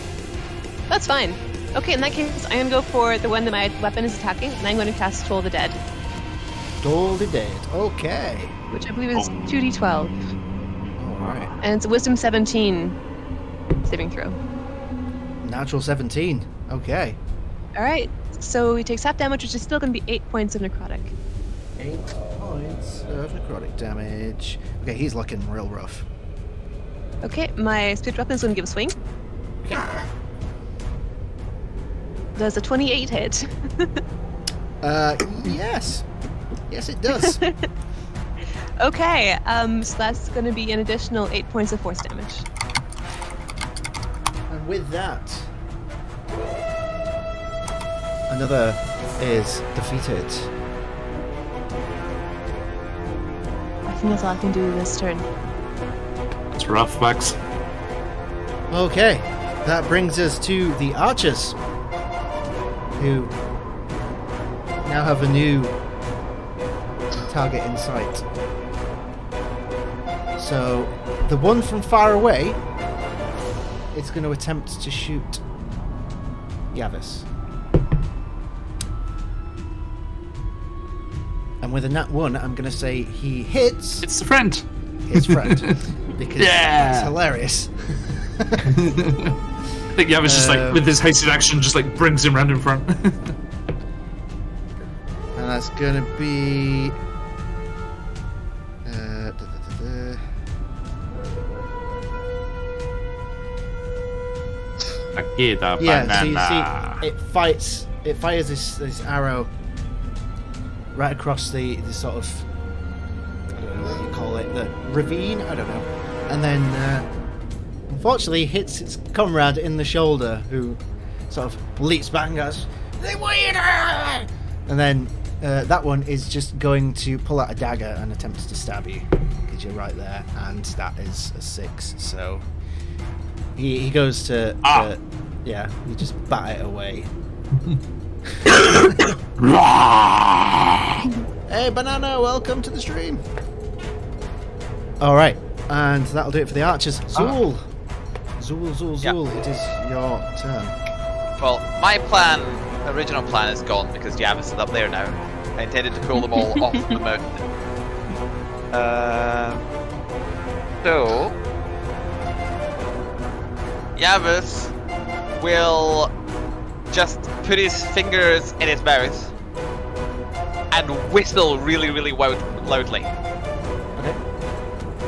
That's fine. Okay, in that case, I'm gonna go for the one that my weapon is attacking, and I'm going to cast Toll the Dead, Toll the dead. Okay. which I believe is 2d12, All right. and it's Wisdom 17 saving throw. Natural 17. Okay. All right, so he takes half damage, which is still going to be eight points of necrotic. Eight points of necrotic damage. Okay, he's looking real rough. Okay, my spirit weapon is going to give a swing. Does a 28 hit? (laughs) Uh, yes. Yes, it does. (laughs) okay, um, so that's going to be an additional eight points of force damage. and with that, another is defeated. I think that's all I can do this turn. It's rough, Max. Okay, that brings us to the archers, who now have a new target in sight. So, the one from far away is going to attempt to shoot Yavys. And with a nat one, I'm going to say he hits It's the friend. his friend (laughs) because Yeah. it's hilarious. (laughs) I think Yavys just like Um, with his hasted action just like brings him round in front. (laughs) And that's gonna be. Uh, da, da, da, da. Yeah, so you see, it fights. It fires this this arrow right across the the sort of I don't know what you call it, the ravine. I don't know. And then, uh, unfortunately, hits its comrade in the shoulder, who sort of leaps back and goes, "The waiter!" And then uh, that one is just going to pull out a dagger and attempts to stab you because you're right there, and that is a six. So he, he goes to, Ah. yeah, you just bat it away. (laughs) Hey, Banana, welcome to the stream. All right, and that'll do it for the archers. Zoule, Zoule, Zoule, Yeah. It is your turn. Well, my plan, original plan, is gone because Yavys is up there now. I intended to pull them all off the (laughs) mountain. Uh, so, Yavys will just put his fingers in his mouth and whistle really, really loud, loudly. Okay.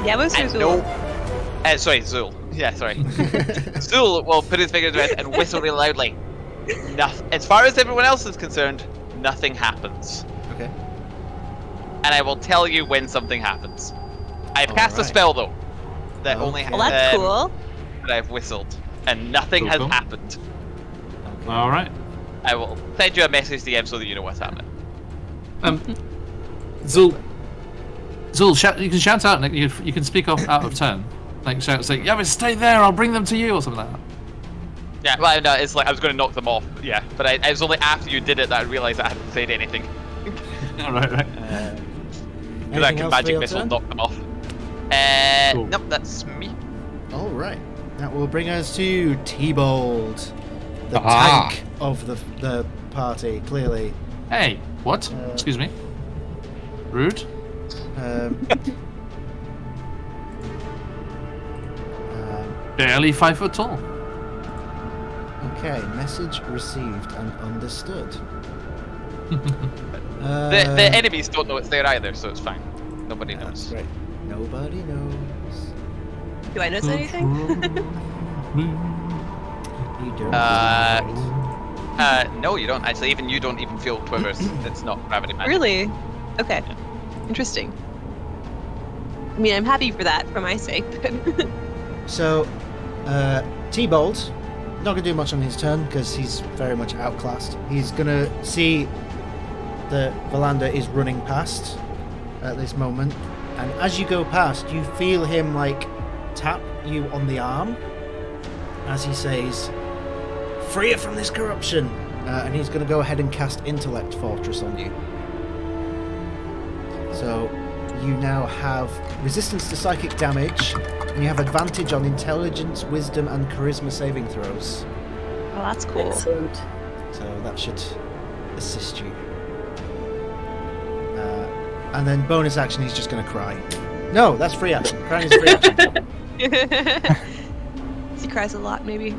Yeah, was And no, uh, sorry, Zoule. Yeah, sorry. (laughs) Zoule will put his fingers in his mouth and whistle really loudly. noth- as far as everyone else is concerned, nothing happens. Okay. And I will tell you when something happens. I've cast a spell though. That only Okay. Well, that's um, cool. that I've whistled, and nothing Cool, has cool. happened. All right. I will send you a message DM so that you know what's happening. Um, Zoule, Zoule, shout, you can shout out. Like, you, you can speak off out of turn. Like shout, say, "Yeah, but stay there. I'll bring them to you," or something like that. Yeah, well, no, it's like I was going to knock them off. Yeah, but I, it was only after you did it that I realized I hadn't said anything. (laughs) All right, right. Uh, Because I can magic missile turn? knock them off. Uh, Cool. nope, that's me. All right. That will bring us to T-Bolt, the Ah. tank of the the party. Clearly. Hey, what? Uh, Excuse me. Rude. Um, (laughs) Barely five foot tall. okay. Message received and understood. (laughs) The, uh, the enemies don't know it's there either, so it's fine. Nobody That's knows. great. Nobody knows. Do I notice anything? (laughs) You don't. Uh, Uh, no, you don't actually. Even you don't even feel quivers. it's not gravity magic. really? Okay. Interesting. I mean, I'm happy for that, for my sake. So, uh, T-Bolt, not going to do much on his turn because he's very much outclassed. He's going to see that Vallanda is running past at this moment, and as you go past, you feel him like tap you on the arm as he says, "Free it from this corruption," uh, and he's going to go ahead and cast Intellect Fortress on you. So you now have resistance to psychic damage, and you have advantage on intelligence, wisdom, and charisma saving throws. oh, that's cool. Excellent. So that should assist you. Uh, and then bonus action, he's just going to cry. No, that's free action. Crying is free action. (laughs) (laughs) he cries a lot, maybe.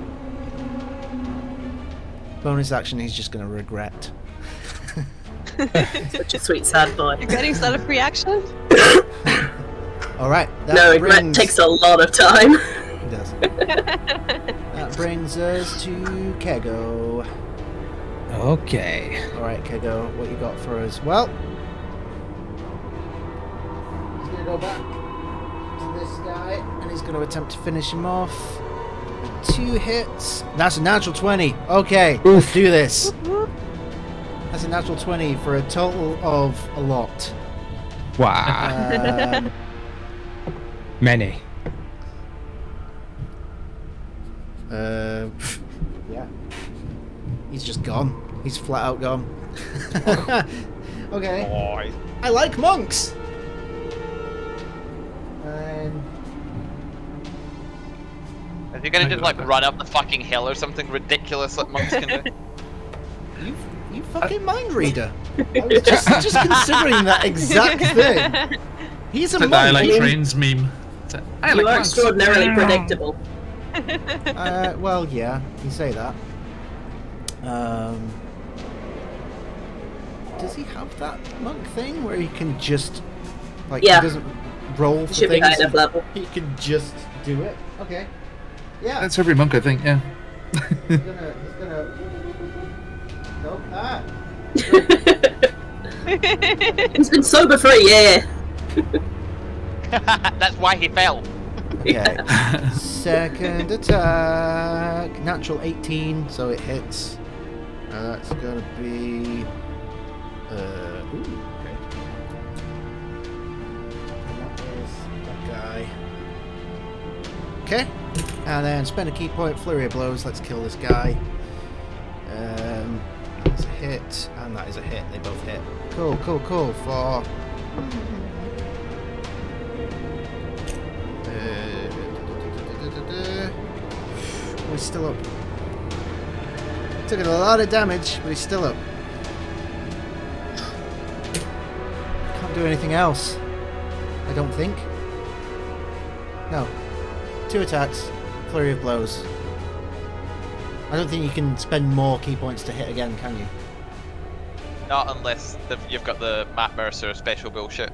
bonus action, he's just going to regret. (laughs) Such a sweet sad boy. Regretting's getting a free action? (coughs) All right. That No, regret brings, takes a lot of time. It does. that brings us to Kego. Okay. All right, Kego, what you got for us? Well, he's gonna go back to this guy, and he's gonna attempt to finish him off. Two hits. That's a natural twenty. Okay, let's do this. That's a natural twenty for a total of a lot. Wow. Um, (laughs) Many. uh, (laughs) yeah, he's just gone. He's flat out gone. (laughs) okay. Boy. I like monks. And If you're gonna just like run up the fucking hill or something ridiculous like monks can do. You, you fucking mind (laughs) reader. I was just, just considering that exact (laughs) thing. He's a It's a I monk. like trains meme. It's a, I You like are monks. extraordinarily predictable. Uh, well, yeah, you say that. Um, does he have that monk thing where he can just, like, Yeah. he doesn't roll for Should be things? high enough level. He can just do it. Okay. Yeah. That's every monk, I think. Yeah. He's gonna. He's gonna. Nope. Ah. He's been sober for a year. (laughs) That's why he fell. Okay. Second attack. Natural 18, so it hits. Uh, that's gonna be. Uh, ooh, okay. And that is that guy. Okay. And then spend a ki point, flurry of blows. Let's kill this guy. Um, that's a hit, and that is a hit. They both hit. Cool, cool, cool. For Uh, We're still up. Took a lot of damage, but he's still up. Can't do anything else. I don't think. No. Two attacks, flurry of blows. I don't think you can spend more ki points to hit again, can you? Not unless the, you've got the Matt Mercer special bullshit.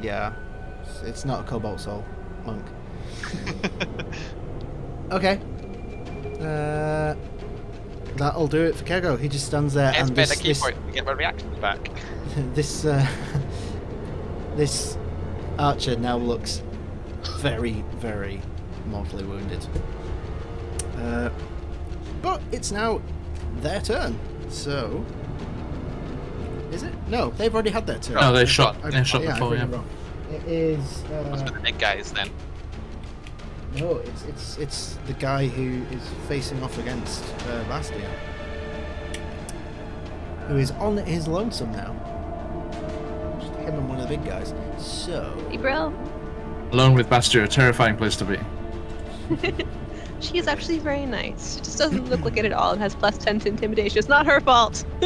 Yeah. It's- It's not a Cobalt Soul monk. (laughs) Okay. Uh, that'll do it for Kego. He just stands there and this, key this, point to get my reactions back. (laughs) this, uh, (laughs) this archer now looks very, very mortally wounded. Uh, but it's now their turn. So, is it? No, they've already had their turn. No, they shot. I- They shot yeah, I before. got Yeah. wrong. It is. Those Uh, were the big guys then. no, it's it's it's the guy who is facing off against uh, Bastia, who is on his lonesome now. Just him and one of the big guys. So, April, Alone with Bastia, a terrifying place to be. (laughs) she is actually very nice. She just doesn't look like it at all and has plus 10 to intimidation. It's not her fault. (laughs)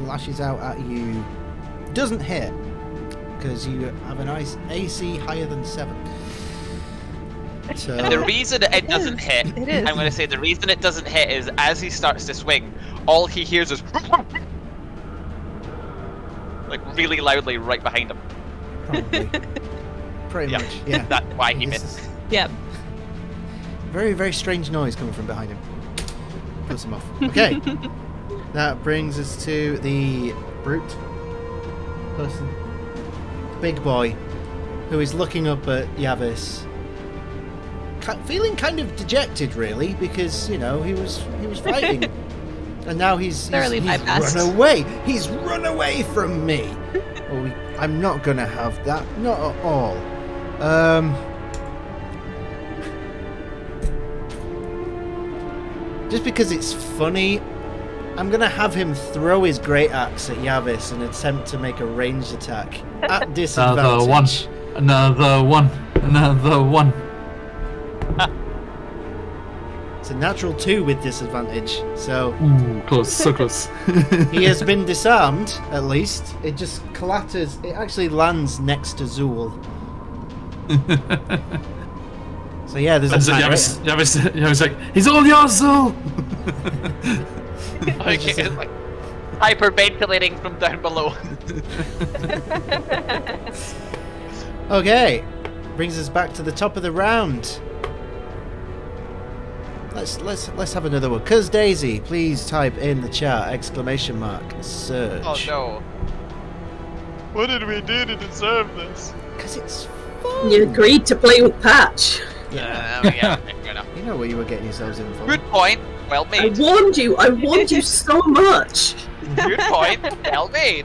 lashes out at you. Doesn't hit because you have an ice AC higher than seven. So The reason it doesn't is. hit, It is. I'm going to say the reason it doesn't hit is as he starts to swing, all he hears is like really loudly right behind him. probably, (laughs) pretty Yeah, much, yeah. That's why he This missed. Yep. Very, very strange noise coming from behind him. Puts him off. Okay. (laughs) that brings us to the brute person, big boy, who is looking up at Yavys, feeling kind of dejected, really, because you know he was he was fighting, (laughs) and now he's he's, he's run away. He's run away from me. (laughs) oh, we, I'm not gonna have that. Not at all. Um. Just because it's funny, I'm gonna have him throw his great axe at Yavys and attempt to make a ranged attack at (laughs) disadvantage. Another one. Another one. Another one. It's a natural two with disadvantage, so Ooh, close, so close. (laughs) he has been (laughs) disarmed. At least it just clatters. It actually lands next to Zoule. So yeah, there's a Yavys, Yavys, Yavys, Yavys like, he's all yours, Zoule! (laughs) Like, it's like hyperventilating from down below. (laughs) Okay, brings us back to the top of the round. Let's let's let's have another one. Cuz Daisy, please type in the chat exclamation mark surge. oh no. What did we do to deserve this? Because it's fun. You agreed to play with Patch. Yeah. Uh, yeah. (laughs) You know what you were getting yourselves in for. Good point. Well made. I warned you. I warned you (laughs) so much. Good point. Well made.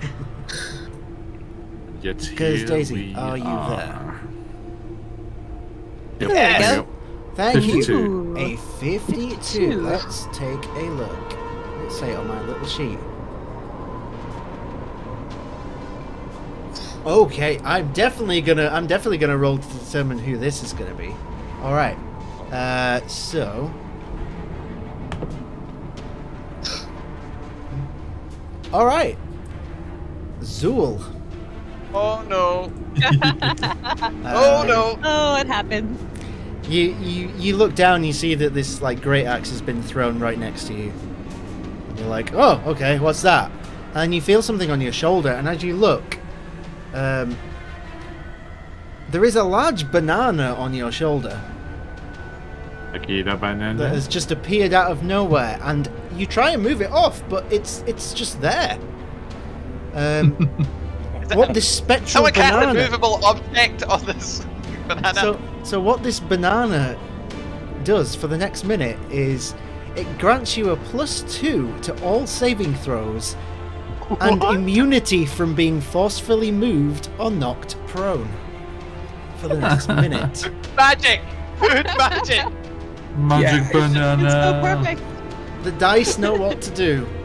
(laughs) Yet here Daisy, we are you are. Yep, There we Yes. go. Thank you. 52. Ooh. A 52. Let's take a look. Let's say it on my little sheet. Okay, I'm definitely gonna I'm definitely gonna roll to determine who this is gonna be. Alright. Uh so Alright. Zoule. Oh no. (laughs) Uh, Oh no. Oh, it happened. You, you you look down and you see that this like great axe has been thrown right next to you. And you're like, oh, okay, what's that? And you feel something on your shoulder, and as you look, um, there is a large banana on your shoulder Akira that has just appeared out of nowhere, and you try and move it off, but it's it's just there. Um, (laughs) what this spectral Someone can have a banana? movable object on this (laughs) banana. So, so what this banana does for the next minute is it grants you a plus two to all saving throws and immunity from being forcefully moved or knocked prone for the next (laughs) minute. magic. Food (laughs) magic. Magic Yes. banana. It's so perfect. The dice know what to do. (laughs)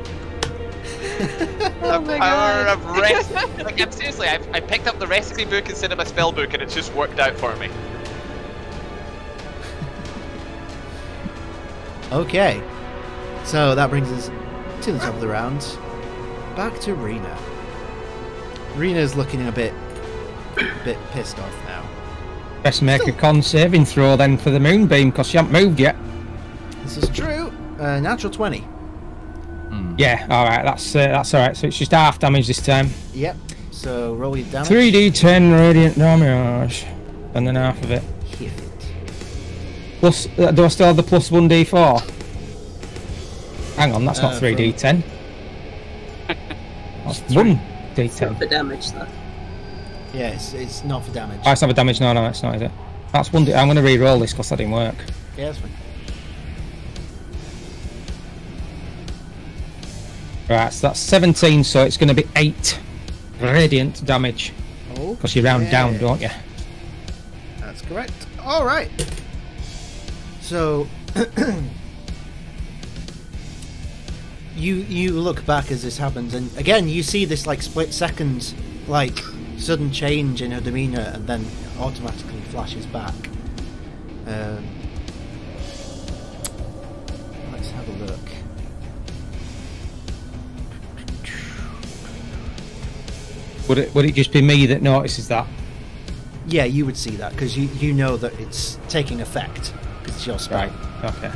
Oh the my power god. of rest. like, I'm seriously, I, I picked up the recipe book instead of a spell book, and it's just worked out for me. Okay, so that brings us to the top of the round. Back to Rena. Rena's looking a bit, a bit pissed off now. Best make a con saving throw then for the moonbeam because you haven't moved yet. This is true. Uh, natural twenty. Yeah, all right, that's uh, that's all right. So it's just half damage this time. Yep. So roll your damage. Three d ten radiant damage, and then half of it. Hit it. plus. Uh, do I still have the plus one d4? Hang on, that's Uh, not three d10. That's one d10. For damage, though. Yeah, it's, it's not for damage. Oh, it's not a damage. No, no, it's not. Is it? That's one. D- I'm going to re-roll this because that didn't work. Yeah, that's fine. Right, so that's 17. So it's going to be eight radiant damage Oh, because you round down, don't you? That's correct. All right. So (clears throat) you you look back as this happens, and again you see this like split second, like sudden change in her demeanor, and then automatically flashes back. Um, let's have a look. Would it? Would it just be me that notices that? Yeah, you would see that because you you know that it's taking effect because it's your spell. Right. Okay.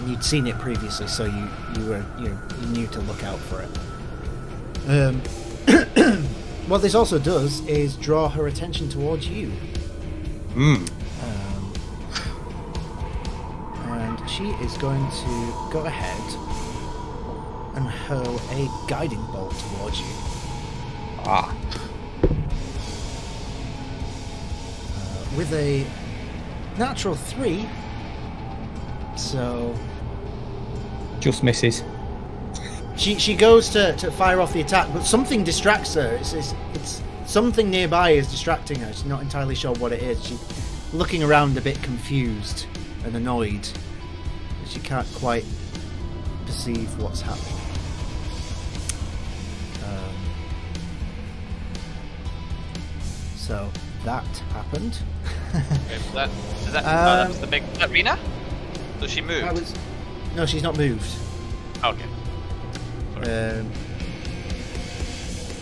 And you'd seen it previously, so you you were you, you knew to look out for it. Um, (coughs) what this also does is draw her attention towards you, Hmm. um, and she is going to go ahead and hurl a guiding bolt towards you. Ah. uh, with a natural three. So Just misses. She she goes to, to fire off the attack, but something distracts her. It's, it's it's something nearby is distracting her. She's not entirely sure what it is. She's looking around a bit confused and annoyed. She can't quite perceive what's happening. Um, so that happened. (laughs) Okay, was that, is that, oh, that Um, was the big was that Rena? So she moved. That was no, she's not moved. Okay. Um,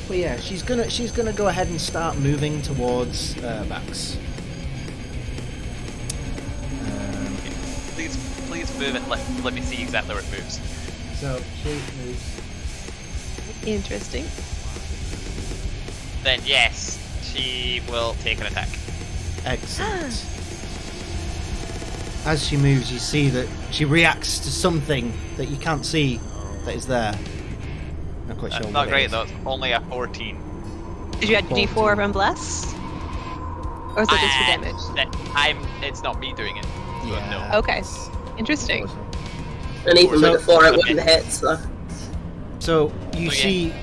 but yeah, she's gonna she's gonna go ahead and start moving towards uh, Bax. Um, Please, please move it. Let, let me see exactly where it moves. so she moves. Interesting. Then yes, she will take an attack. Excellent. As she moves, you see that she reacts to something that you can't see that is there. Not quite That's sure. not great is. though. It's only a 14. Did you add D4 from Bless? Or is it just for Uh, damage? That I'm. It's not me doing it. So Yeah. No. Okay. Interesting. And even So- with the four, it wouldn't hit, so. So you Oh, yeah. see,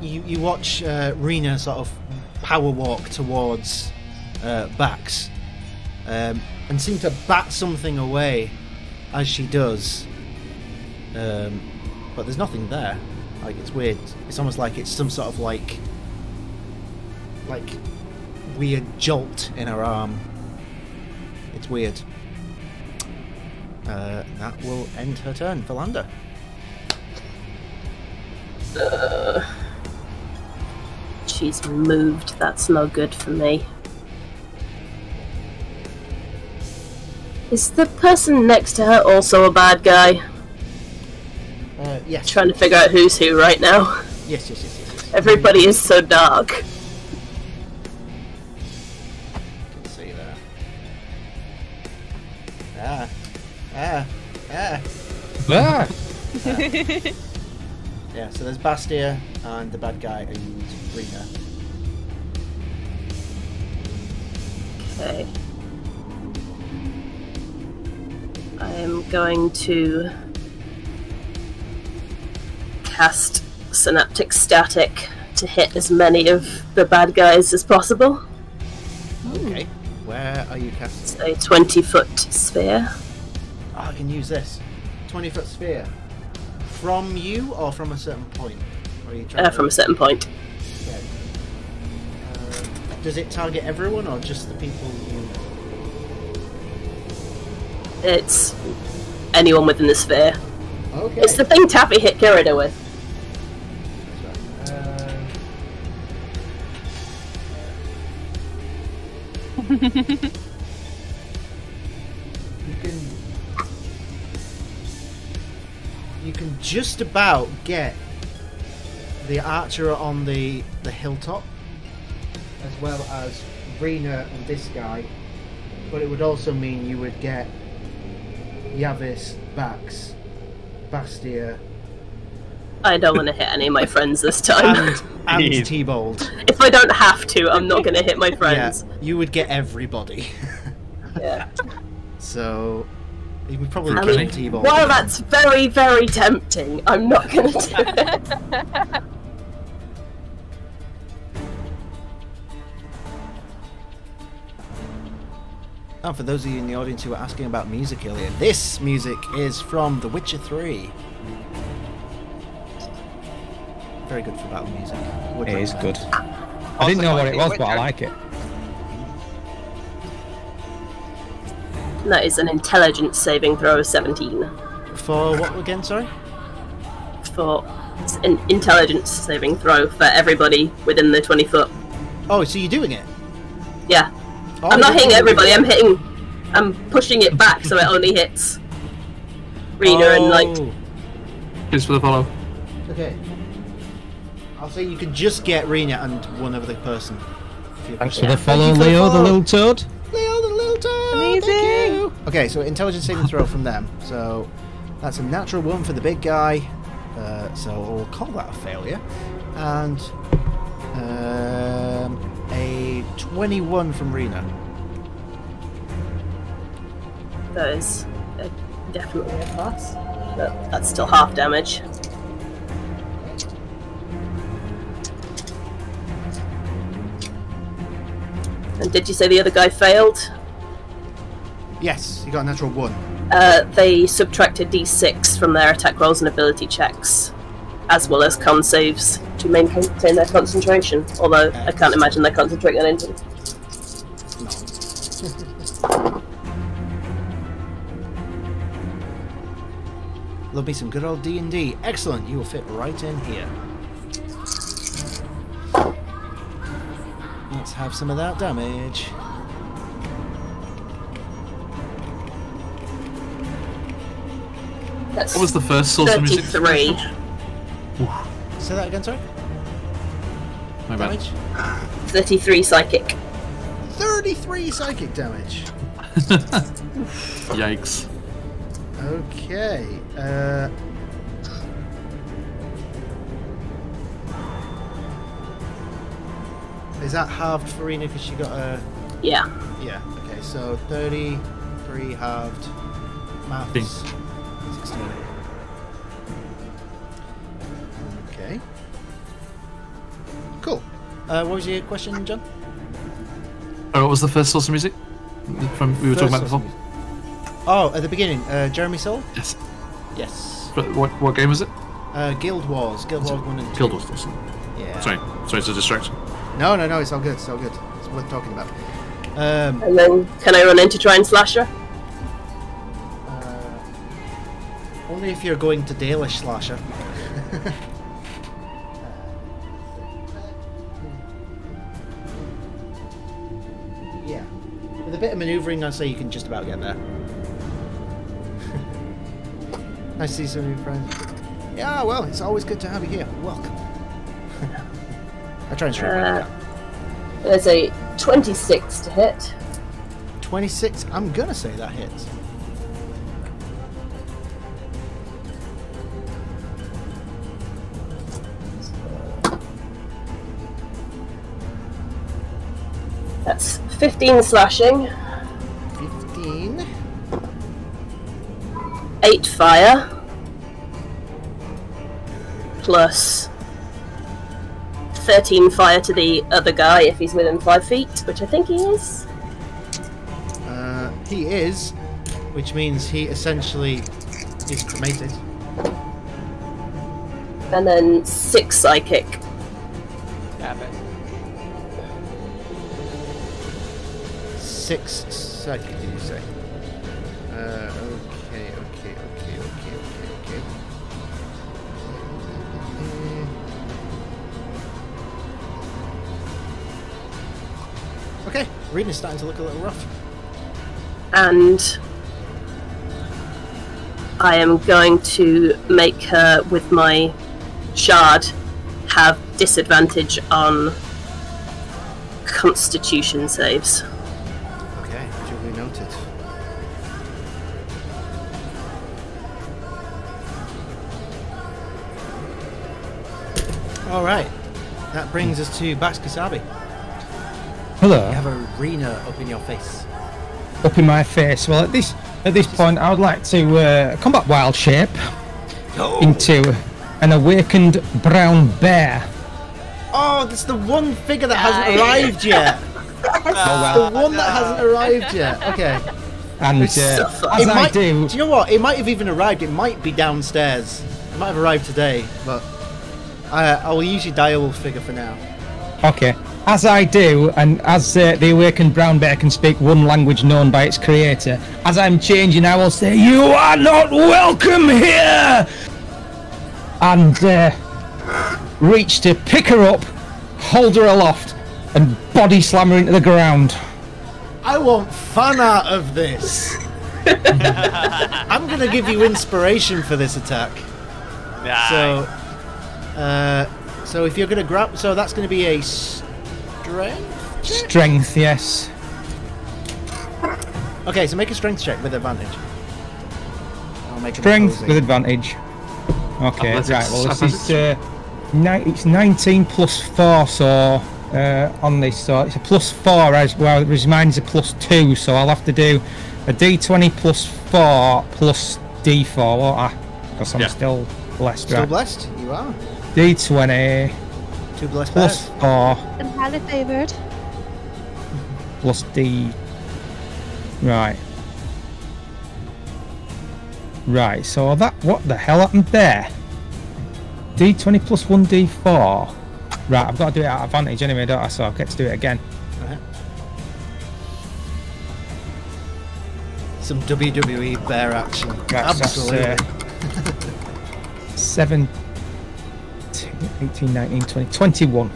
you you watch uh, Rena sort of power walk towards uh, Bax, um, and seem to bat something away as she does. Um, but there's nothing there. Like it's weird. It's almost like it's some sort of like, like weird jolt in her arm. It's weird. Uh, that will end her turn. Vallanda. She's moved. That's no good for me. Is the person next to her also a bad guy? Uh, yes. Trying to figure out who's who right now. Yes, yes, yes, yes. yes. Everybody is so dark. can see that. Ah. Ah. Ah. Ah. (laughs) Yeah, so there's Bastia and the bad guy and Rena. Okay. I am going to cast Synaptic Static to hit as many of the bad guys as possible. Okay. Where are you casting? It's A 20 foot sphere. Oh, I can use this. 20 foot sphere. From you or from a certain point? Or are you trying Uh, to- from a certain point. Okay. Uh, does it target everyone or just the people It's anyone within the sphere. Okay. It's the thing Taffy hit Kirida with. You can you can just about get the archer on the the hilltop as well as Rena and this guy but it would also mean you would get Yavys, Bax, Bastia, I don't want to hit any of my friends this time. and, (laughs) and T-Bolt. if I don't have to, I'm not going to hit my friends. Yeah, you would get everybody. (laughs) Yeah. so you would probably I kill mean, T-Bolt. while that's very, very tempting, I'm not going to do it. (laughs) And for those of you in the audience who were asking about music earlier, this music is from The Witcher 3. Very good for battle music. Would It is recommend. good. I didn't know what it was, but I like it. that is an intelligence saving throw of 17. For what again, sorry? For it's an intelligence saving throw for everybody within the 20 foot. Oh, so you're doing it? Yeah. Oh, I'm not hitting know you were everybody, I'm hitting. I'm pushing it back so it only hits Rena and like. Oh, Here's for the follow. Okay. I'll say you can just get Rena and one other person. if Thanks push for the follow, Thank you for Leo, the follow. little toad. Leo the little toad. Amazing. Thank you. Okay, so intelligence saving throw from them. So that's a natural one for the big guy. Uh, so we'll call that a failure. And a 21 from Rena. That is uh, definitely a pass. But that's still half damage. And did you say the other guy failed? Yes, he got a natural one. Uh, they subtracted d6 from their attack rolls and ability checks, as well as con saves to maintain their concentration. Although I can't imagine they're concentrating (laughs) on anything. There'll be some good old D&D. Excellent, you will fit right in here. Let's have some of that damage. That's What was the first source of music? 33. Say that again, sorry? My bad. Damage? 33 psychic. 33 psychic damage. (laughs) Yikes. Okay. Uh, is that halved Farina because she got a. Yeah. Yeah, okay, so 33 halved. Maths. Ding. 16. Uh, what was your question, John? Oh, what was the first source of music? From we were talking about before. Oh, at the beginning, uh, Jeremy Soule? Yes. Yes. But what what game was it? Uh, Guild Wars. Guild Wars 1 and 2. Guild Wars. awesome. Yeah. Sorry, sorry to distract. No, no, no, it's all good, it's all good. It's worth talking about. Um, And then can I run into try and slash her? uh, only if you're going to Dalish Slasher. (laughs) bit of manoeuvring, I'd say you can just about get there. (laughs) nice to see some of your friends. Yeah, well, it's always good to have you here. Welcome. (laughs) I try and straight Uh. There's a 26 to hit. 26, I'm gonna say that hits. 15 slashing, 15. 8 fire, plus 13 fire to the other guy if he's within 5 feet, which I think he is. Uh, he is, which means he essentially is cremated. And then 6 psychic. Damn it. Six psychic, did you say? Uh, okay, okay, okay, okay, okay, okay. Okay, reading is starting to look a little rough. and I am going to make her with my shard have disadvantage on constitution saves. That brings us to Bax Kasabi. Hello. You have a arena up in your face. Up in my face. Well, at this at this point, I would like to uh, combat wild shape into an awakened brown bear. Oh, that's the one figure that hasn't Nice. arrived yet. (laughs) Oh The well. one that hasn't arrived yet. Okay. And It's so uh, as it I might, do, you know what? It might have even arrived. It might be downstairs. It might have arrived today, but I, I will use your direwolf figure for now. Okay. As I do, and as uh, the awakened brown bear can speak one language known by its creator, as I'm changing, I will say, "You are not welcome here," and uh, reach to pick her up, hold her aloft, and body slam her into the ground. I want fun out of this. (laughs) I'm gonna give you inspiration for this attack. Nice. So, uh, so if you're gonna grab, so that's gonna be a strength. Strength, yes. Okay, so make a strength check with advantage. I'll make Strength with advantage. Okay, Athletics, right. Well, this is uh, ni- it's 19 plus four, so uh, on this, so it's a plus four as well. Whereas mine's a plus two, so I'll have to do a D20 plus four plus D4, won't I? Because I'm Yeah. still blessed, Still right? blessed? You are. D20 Two blessed plus bears. four I'm highly favored. plus D. Right. Right, so that what the hell happened there? D20 plus one D4. Right, I've got to do it at advantage anyway, don't I? So I get to do it again. Right. Some WWE bear action. That's- that's, Absolutely. uh, (laughs) 7, 18, 19, 20, 21.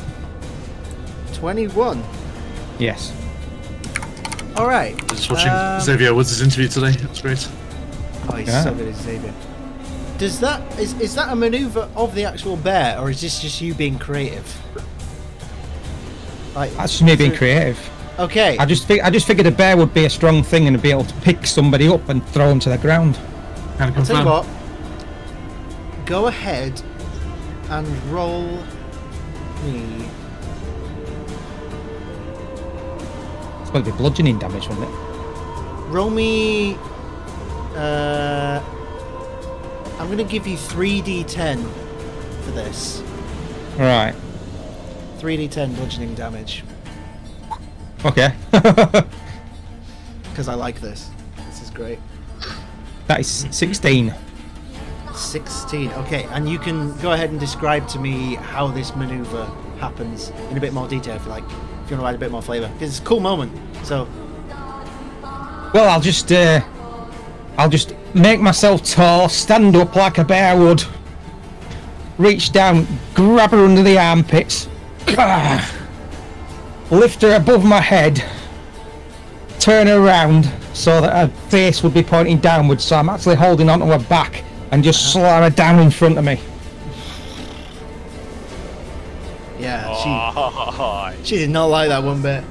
21. Yes. All right. Just watching Um, Xavier Woods' interview today. That's great. Oh, he's Yeah. so good as Xavier. Does that is is that a maneuver of the actual bear, or is this just you being creative? Like, That's just me being creative. Okay. I just, fi- I just figured a bear would be a strong thing and be able to pick somebody up and throw them to the ground. Can I'll tell you what. Go ahead and roll me. It's going to be bludgeoning damage, wouldn't it? Roll me. Uh, I'm gonna give you three d10 for this. Right. Three d10 bludgeoning damage Okay. (laughs) because I like this. This is great. that is 16. 16. Okay, and you can go ahead and describe to me how this maneuver happens in a bit more detail if you like. If you want to add a bit more flavour, because it's a cool moment. So, Well, I'll just, uh, I'll just make myself tall, stand up like a bear would, reach down, grab her under the armpits, (clears throat) lift her above my head, turn her around so that her face would be pointing downwards, so I'm actually holding onto her back and just slam her down in front of me. yeah, Oh, she she did not like that one bit.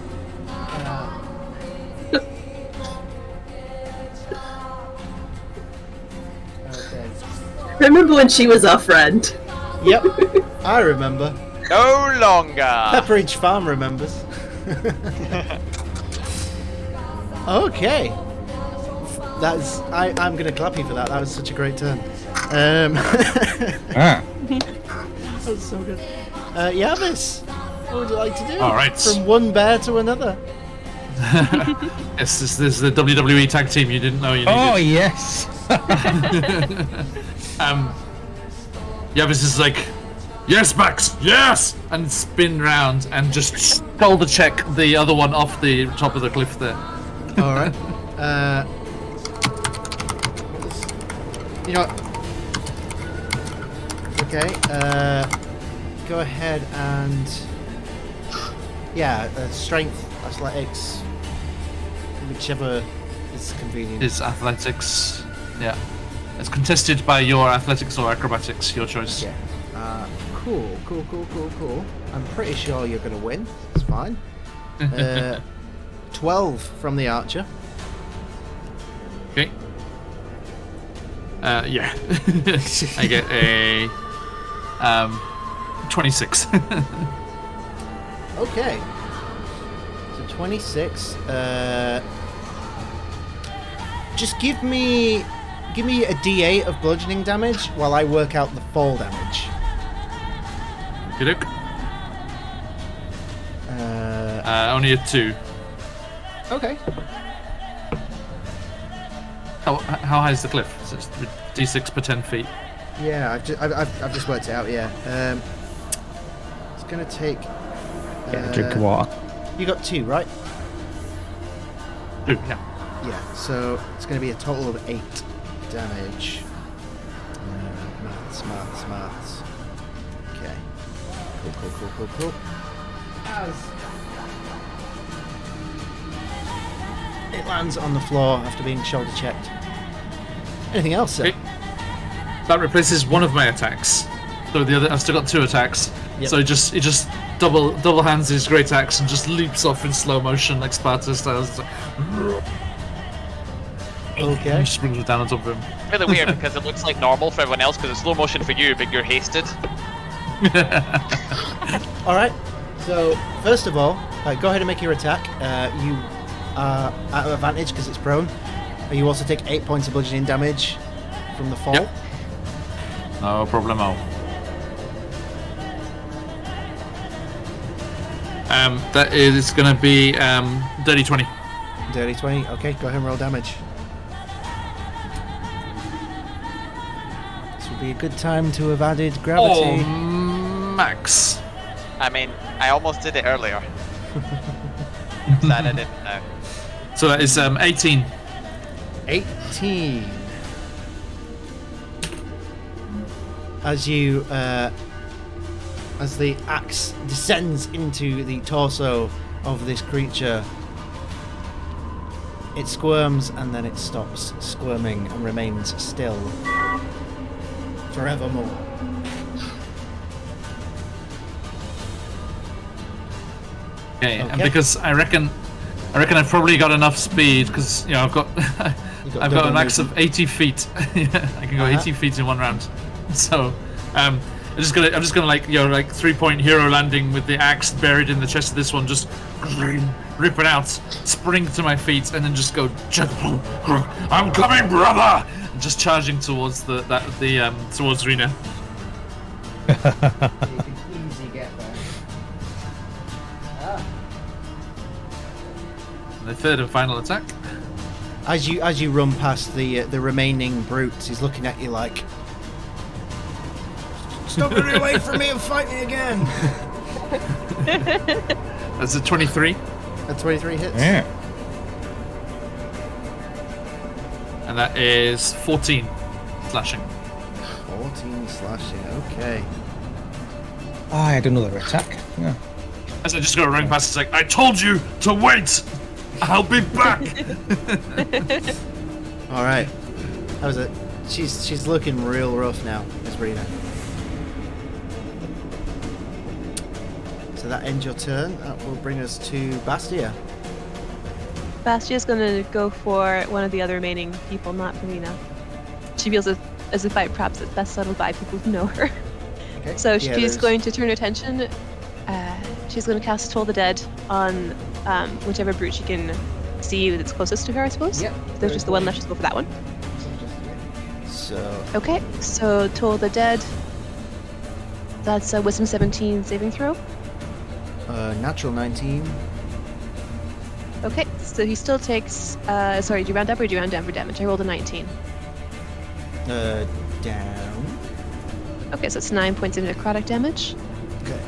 okay. (laughs) Remember when she was our friend? Yep, (laughs) I remember. no longer. Pepperidge Farm remembers. (laughs) okay. That's I, I'm gonna clap you for that. That was such a great turn. Um, (laughs) Ah. that was so good. Uh, Yavys, what would you like to do? All right. From one bear to another. (laughs) Yes, this, this is the WWE tag team you didn't know you needed. Oh, yes. (laughs) Um, Yavis is like, yes, Bax, yes, and spin round and just shoulder check the other one off the top of the cliff there. All right. Uh, you know. Okay. Uh, go ahead and yeah, uh, strength, athletics, whichever is convenient. Is athletics, yeah. It's contested by your athletics or acrobatics, your choice. Yeah. Uh, cool, cool, cool, cool, cool. I'm pretty sure you're gonna win. It's fine. (laughs) Uh, Twelve from the archer. Okay. Uh, yeah. (laughs) I get a um, 26. (laughs) Okay. So 26. Uh, just give me give me a D8 of bludgeoning damage while I work out the fall damage. Good. Uh, Uh, only a two. okay. How, how high is the cliff? It d6 per 10 feet? Yeah, I've just, I've, I've, I've just worked it out. Yeah. Um, it's gonna take. Get uh, a drink of water. You got two, right? Two, yeah. Yeah. So it's gonna be a total of eight damage. Uh, maths, maths, maths. Okay. Cool, cool, cool, cool, cool. As it lands on the floor after being shoulder checked. Anything else, sir? Okay. That replaces one of my attacks. So the other, I've still got two attacks. Yep. So he just he just double double hands his great axe and just leaps off in slow motion like Sparta style. Okay. He just brings it down on top of him. Really weird because it looks like normal for everyone else because it's slow motion for you, but you're hasted. (laughs) All right. So first of all, uh, go ahead and make your attack. Uh, you are at advantage because it's prone. Uh, You also take eight points of bludgeoning damage from the fall. Yep. No problemo. Um, that is going to be um, dirty twenty. Dirty 20. Okay, go ahead and roll damage. This would be a good time to have added gravity. Oh, gravity. max. I mean, I almost did it earlier. (laughs) Sad I didn't know. So that is um, eighteen. 18. As you, uh, as the axe descends into the torso of this creature, it squirms and then it stops squirming and remains still forevermore. Okay, and because I reckon, I reckon I've probably got enough speed because you know I've got, (laughs) got I've got a double max movement. of 80 feet. (laughs) yeah, I can go Uh-huh. 80 feet in one round. (laughs) So, um, I'm just gonna, I'm just gonna like, you know, like three point hero landing with the axe buried in the chest of this one, just rip it out, spring to my feet, and then just go. I'm coming, brother! And just charging towards the that the um towards Rena. easy get there. The third and final attack. As you as you run past the uh, the remaining brutes, he's looking at you like, "Stop running away from me and fight me again." (laughs) That's a 23, A 23 hits. Yeah. and that is 14 slashing. 14 slashing. Okay. I had another attack. Yeah. As I just go running past, it's like, I told you to wait! I'll be back! (laughs) All right. That was it. She's she's looking real rough now, Miss Rena. That ends your turn. That will bring us to Bastia. Bastia's gonna go for one of the other remaining people, not Marina. She feels as, as if I perhaps it's best settled by people who know her. Okay. So Yeah, she's there's- going to turn her attention. Uh, she's going to cast Toll the Dead on um, whichever brute she can see that's closest to her, I suppose. Yep. There's just the one left. Just go for that one. So Okay. So Toll the Dead. That's a Wisdom 17 saving throw. Uh, natural 19. Okay. So he still takes. Uh, sorry, do you round up or do you round down for damage? I rolled a 19. Uh, down. Okay, so it's nine points of necrotic damage. Okay.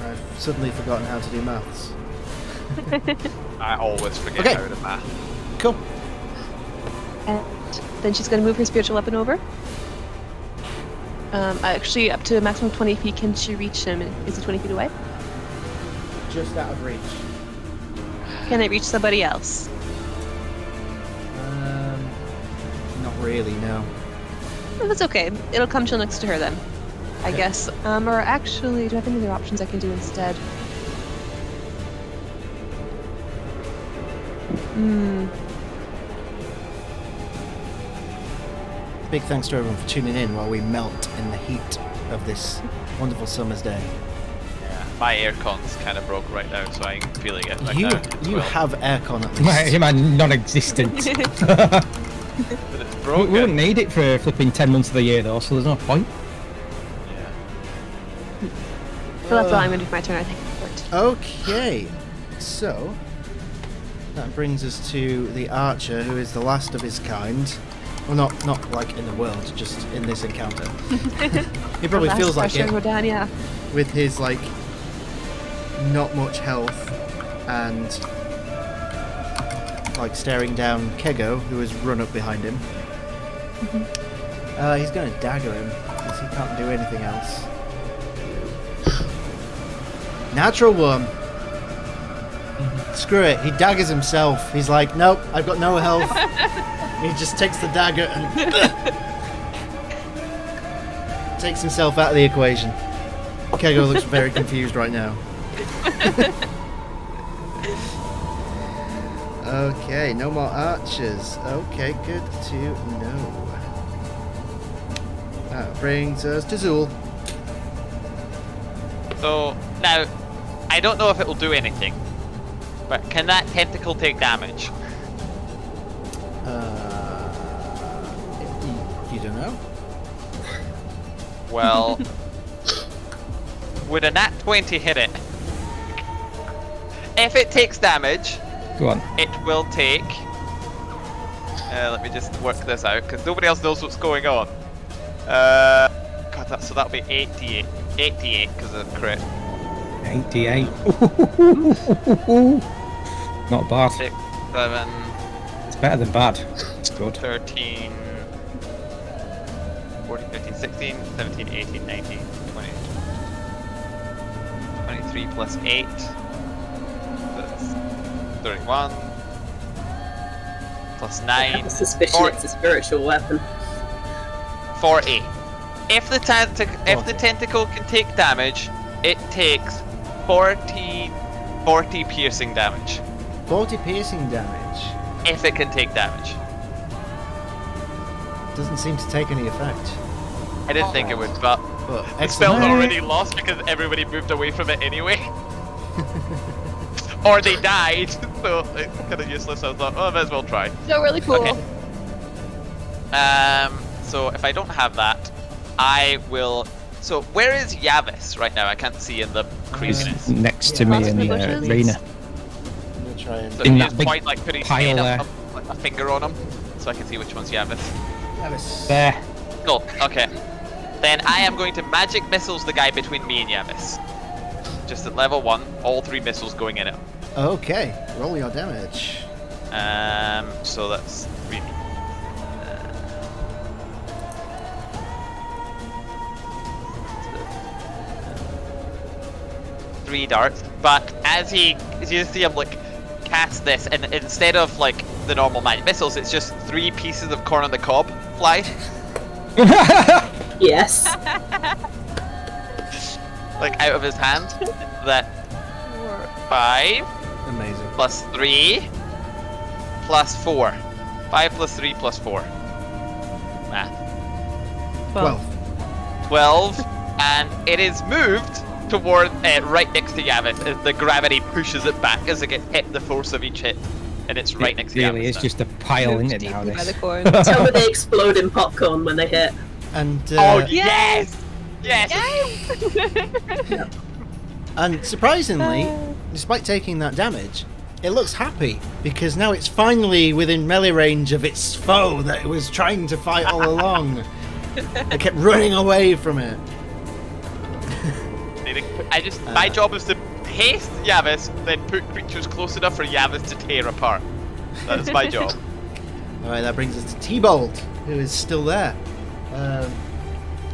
I've suddenly forgotten how to do maths. (laughs) (laughs) I always forget Okay. how to do math. And then she's going to move her spiritual weapon over. Um, actually, up to a maximum of 20 feet. Can she reach him? Is he 20 feet away? Just out of reach. Can I reach somebody else? Um, not really, no. Oh, that's okay. It'll come chill next to her then. I Okay. guess. Um, or actually, do I have any other options I can do instead? Hmm. Big thanks to everyone for tuning in while we melt in the heat of this wonderful summer's day. Yeah, my aircon's kind of broke right now, so I'm feeling it right you now. you Well, have aircon at My, least. my non-existent. but (laughs) it's we, broken. we wouldn't need it for flipping ten months of the year though, so there's no point. Yeah. So that's all I'm gonna do for my turn. I think. Okay, so that brings us to the archer, who is the last of his kind. Well, not not like in the world, just in this encounter. (laughs) he probably feels like it down, yeah. with his like not much health and like staring down Kego, who has run up behind him. Uh, he's going to dagger him because he can't do anything else. (sighs) Natural one. Screw it. He daggers himself. He's like, nope, I've got no health. (laughs) he just takes the dagger and (laughs) takes himself out of the equation. Kego looks very (laughs) confused right now. okay, no more archers. Okay, good to know. That brings us to Zoule. So now, I don't know if it will do anything, but can that tentacle take damage? Well, would a nat 20 hit it? If it takes damage, Go on. it will take. Uh, let me just work this out because nobody else knows what's going on. Uh, God, that, so that'll be 88. 88 because of crit. 88. (laughs) Not bad. 6, 7, It's better than bad. It's good. 13, 14, 15, 16, 17, 18, 19, 20. 23 plus 8. That's 31. I 9. have a suspicion Or- it's a spiritual weapon. 40. If the tentac- if the tentacle can take damage, it takes 40, 40 piercing damage. 40 piercing damage. If it can take damage. Doesn't seem to take any effect. I didn't think it would, but But the spell's excellent. already lost because everybody moved away from it anyway. (laughs) or they died, (laughs) so it's kind of useless. I thought, oh, I might as well try. So really cool. Okay. Um, so if I don't have that, I will. So where is Yavys right now? I can't see in the craziness. Next to me in the the uh, arena. I'm gonna try and So In you that just big point like putting pile there. up, like a finger on him, so I can see which one's Yavys. Yavys. There. Cool. Okay. Then I am going to magic missiles the guy between me and Yavys. Just at level one, all three missiles going in it. Okay, roll your damage. Um, so that's three. Three darts, but as he, as you see him like cast this, and instead of like the normal magic missiles, it's just three pieces of corn on the cob fly, (laughs) (laughs) Yes. (laughs) like out of his hand. That five Amazing. plus three plus four. Five plus three plus four. Math. 12. 12, and it is moved toward uh, right next to Yavys as the gravity pushes it back as it gets hit the force of each hit, and it's right it next to really Yavys. is now. just a pile, Moved isn't it, now? by the corn. Tell me they explode in popcorn when they hit. And Oh uh, yes, yes. (laughs) and surprisingly, despite taking that damage, it looks happy because now it's finally within melee range of its foe that it was trying to fight all (laughs) along. it kept (laughs) running away from it. I just my job is to haste Yavys, then put creatures close enough for Yavys to tear apart. That is my job. All right, that brings us to T-Bolt, who is still there. Um,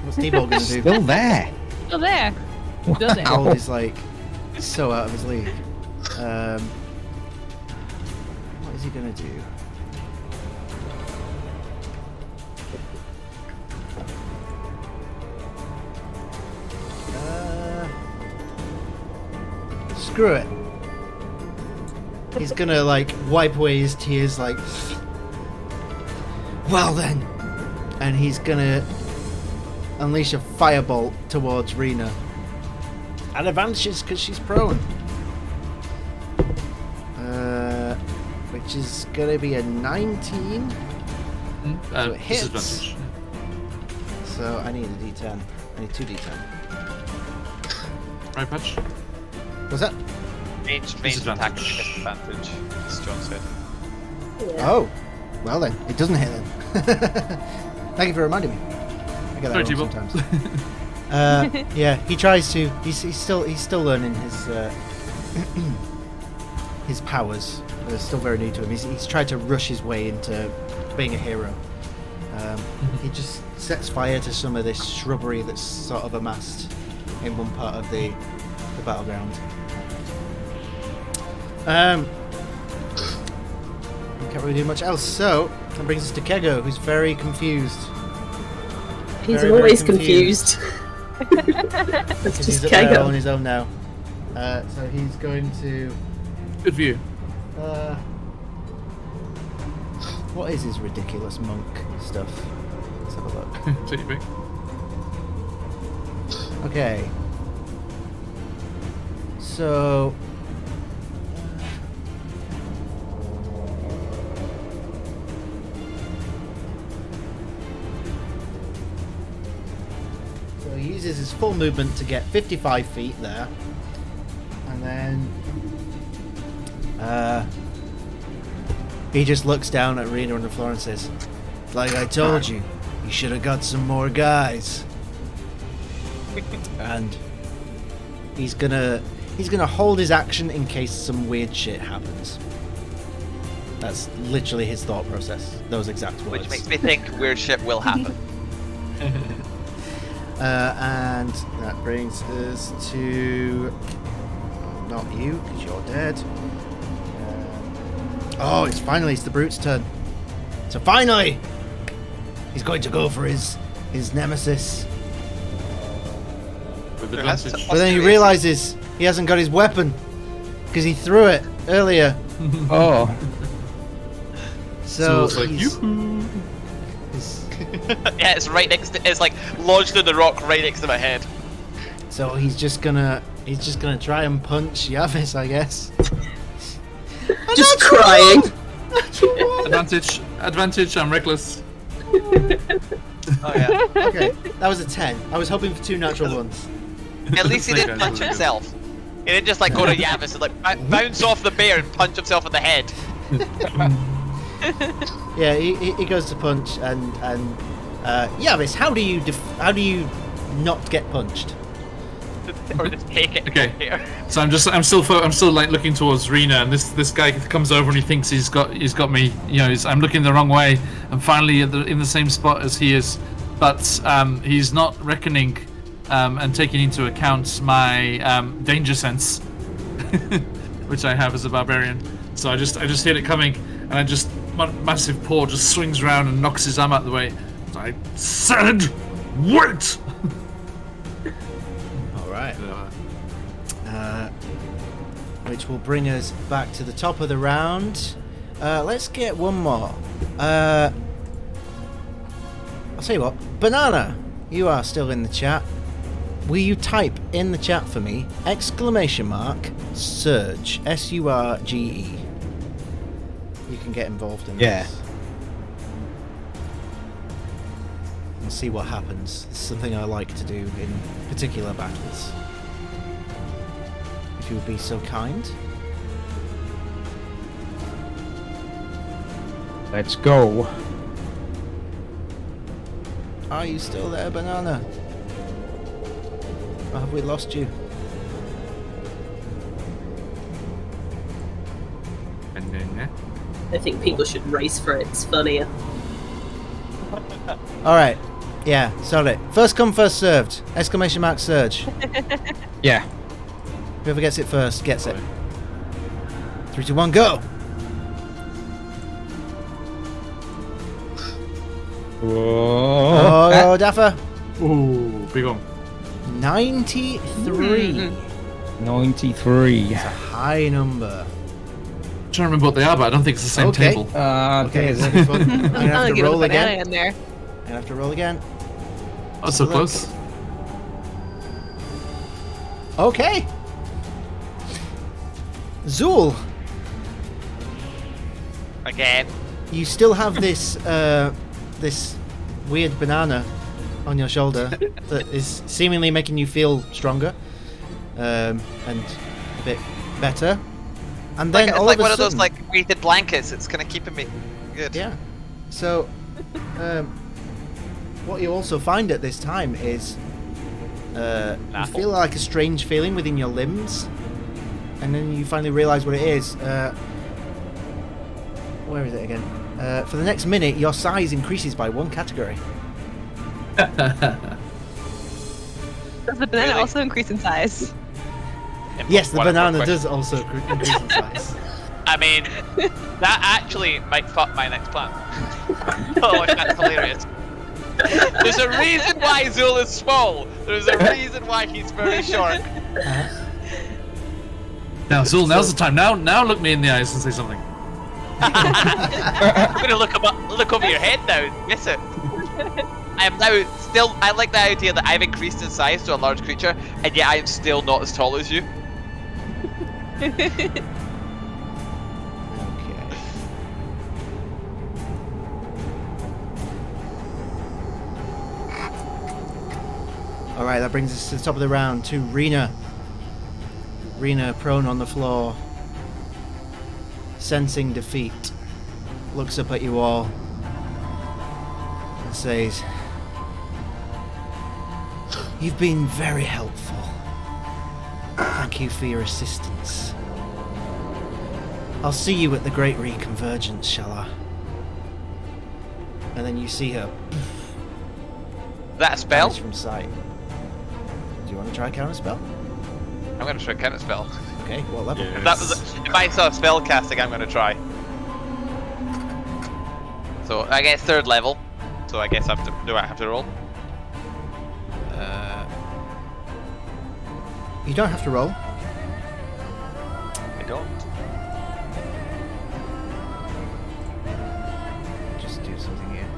what's T-Bolt going to do? Still there. Still there. Still there. Bolt is like so out of his league. Um, what is he going to do? Uh, screw it. he's gonna like wipe away his tears, like, well then, and he's gonna unleash a firebolt towards Rena. And advantages because she's prone. Uh, which is gonna be a 19. Uh, So it hits. So I need a D10. I need two D10. Right, patch. Was that? Range, range attack is Disadvantage. disadvantage, as John said. Yeah. Oh, well then, it doesn't hit then. (laughs) Thank you for reminding me. I get that Sorry, wrong sometimes. (laughs) uh, yeah, he tries to. He's, he's still he's still learning his uh, (clears throat) his powers. They're still very new to him. He's, he's tried to rush his way into being a hero. Um, he just sets fire to some of this shrubbery that's sort of amassed in one part of the the battleground. Um, can't really do much else. So that brings us to Kego, who's very confused. He's Very, very always confused. confused. (laughs) That's just he's up there on his own now. Uh, so he's going to. Good view. Uh, what is his ridiculous monk stuff? Let's have a look. (laughs) Take. Okay. So. Uses his full movement to get 55 feet there. And then. Uh. He just looks down at Rena on the floor and says, Like I told you, you should have got some more guys (laughs) and he's gonna he's gonna hold his action in case some weird shit happens. That's literally his thought process. Those exact words. Which makes me think weird shit will happen. (laughs) Uh, and that brings us to not you because you're dead. Uh, oh, it's finally it's the brute's turn. So finally, he's going to go for his his nemesis. With There has to- advantage. But then he realizes he hasn't got his weapon because he threw it earlier. Oh, So, it's like, he's- he's- (laughs) yeah, it's right next to. It's like lodged in the rock right next to my head. so he's just gonna he's just gonna try and punch Yavys, I guess. (laughs) Just crying. Advantage. Advantage. I'm reckless. Oh yeah. Okay, that was a ten. I was hoping for two natural ones. At least he didn't punch himself. He didn't just like go to (laughs) Yavys and like b- bounce off the bear and punch himself in the head. Yeah, he, he, he goes to punch and and uh, Yavys, how do you def- how do you not get punched? (laughs) or just take it. Okay. (laughs) here. So I'm just, I'm still, I'm still like looking towards Rena, and this, this guy comes over and he thinks he's got, he's got me. You know, he's, I'm looking the wrong way. I'm finally at the, in the same spot as he is, but um, he's not reckoning um, and taking into account my um, danger sense, (laughs) which I have as a barbarian. So I just, I just hit it coming, and I just, ma- massive paw just swings around and knocks his arm out of the way. I said, wait. All right. Uh, which will bring us back to the top of the round. Uh, let's get one more. Uh, I'll tell you what, Banana, you are still in the chat. Will you type in the chat for me exclamation mark surge S U R G E? You can get involved in Yeah. this. And see what happens. It's something I like to do in particular battles. If you would be so kind. let's go. Are you still there, Banana? Or have we lost you? And then, yeah. I think people should race for it. It's funnier. Alright. Yeah, sorry. First come, first served. Exclamation mark surge. (laughs) Yeah. Whoever gets it first gets it. Three, two, one, go! Whoa. Oh, Daffer. Ooh, big one. 93. 93. That's a High number. i trying to remember what they are, but I don't think it's the same Okay. table. Uh, Okay, there's it's gonna be fun. I'm gonna have to (laughs) roll again. in there. I'm gonna have to roll again. Oh, so close. Okay. Zoule, Again. you still have this (laughs) uh, this weird banana on your shoulder (laughs) that is seemingly making you feel stronger um, and a bit better. And then Like, it's all like of a one of those like weighted blankets. It's kind of keeping me good. Yeah. So, um, what you also find at this time is uh, you feel like a strange feeling within your limbs, and then you finally realize what it is. Uh, where is it again? Uh, for the next minute, your size increases by one category. (laughs) Does the banana Really? also increase in size? And Yes, the one of our banana questions- does also cr- increase in size. (laughs) I mean, that actually might fuck my next plan. (laughs) oh, that's hilarious. There's a reason why Zoule is small. There's a reason why he's very short. Now, Zoule, now's the time. Now, now look me in the eyes and say something. I'm (laughs) gonna look about, look over your head now. Miss it. I am now still. I like the idea that I've increased in size to a large creature, and yet I am still not as tall as you. (laughs) Right, that brings us to the top of the round to Rena. Rena prone on the floor, sensing defeat, looks up at you all and says, You've been very helpful. Thank you for your assistance. I'll see you at the Great Reconvergence, shall I? And then you see her that spell? from sight. Do you want to try counter spell? I'm gonna try counter spell. Okay, what level? If that was, if I saw spell casting, I'm gonna try. So I guess third level. So I guess I have to do I have to roll? Uh, you don't have to roll. I don't. Just do something here.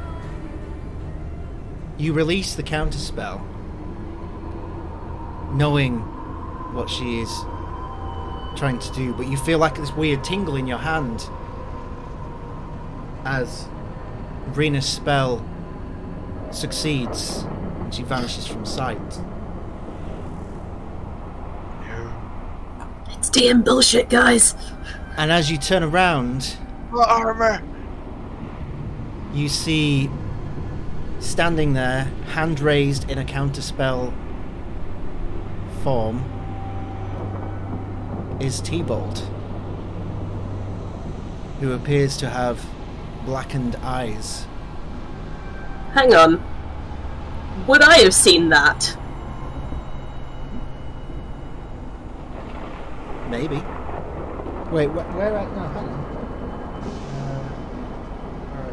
You release the counter spell, knowing what she is trying to do, but you feel like this weird tingle in your hand as Rena's spell succeeds and she vanishes from sight. It's DM bullshit, guys. And as you turn around, What armor? you see standing there, hand raised in a counterspell form, is T-Bolt, who appears to have blackened eyes. Hang on. Would I have seen that? Maybe. Wait, wh- where at? No, hang on. Uh, where are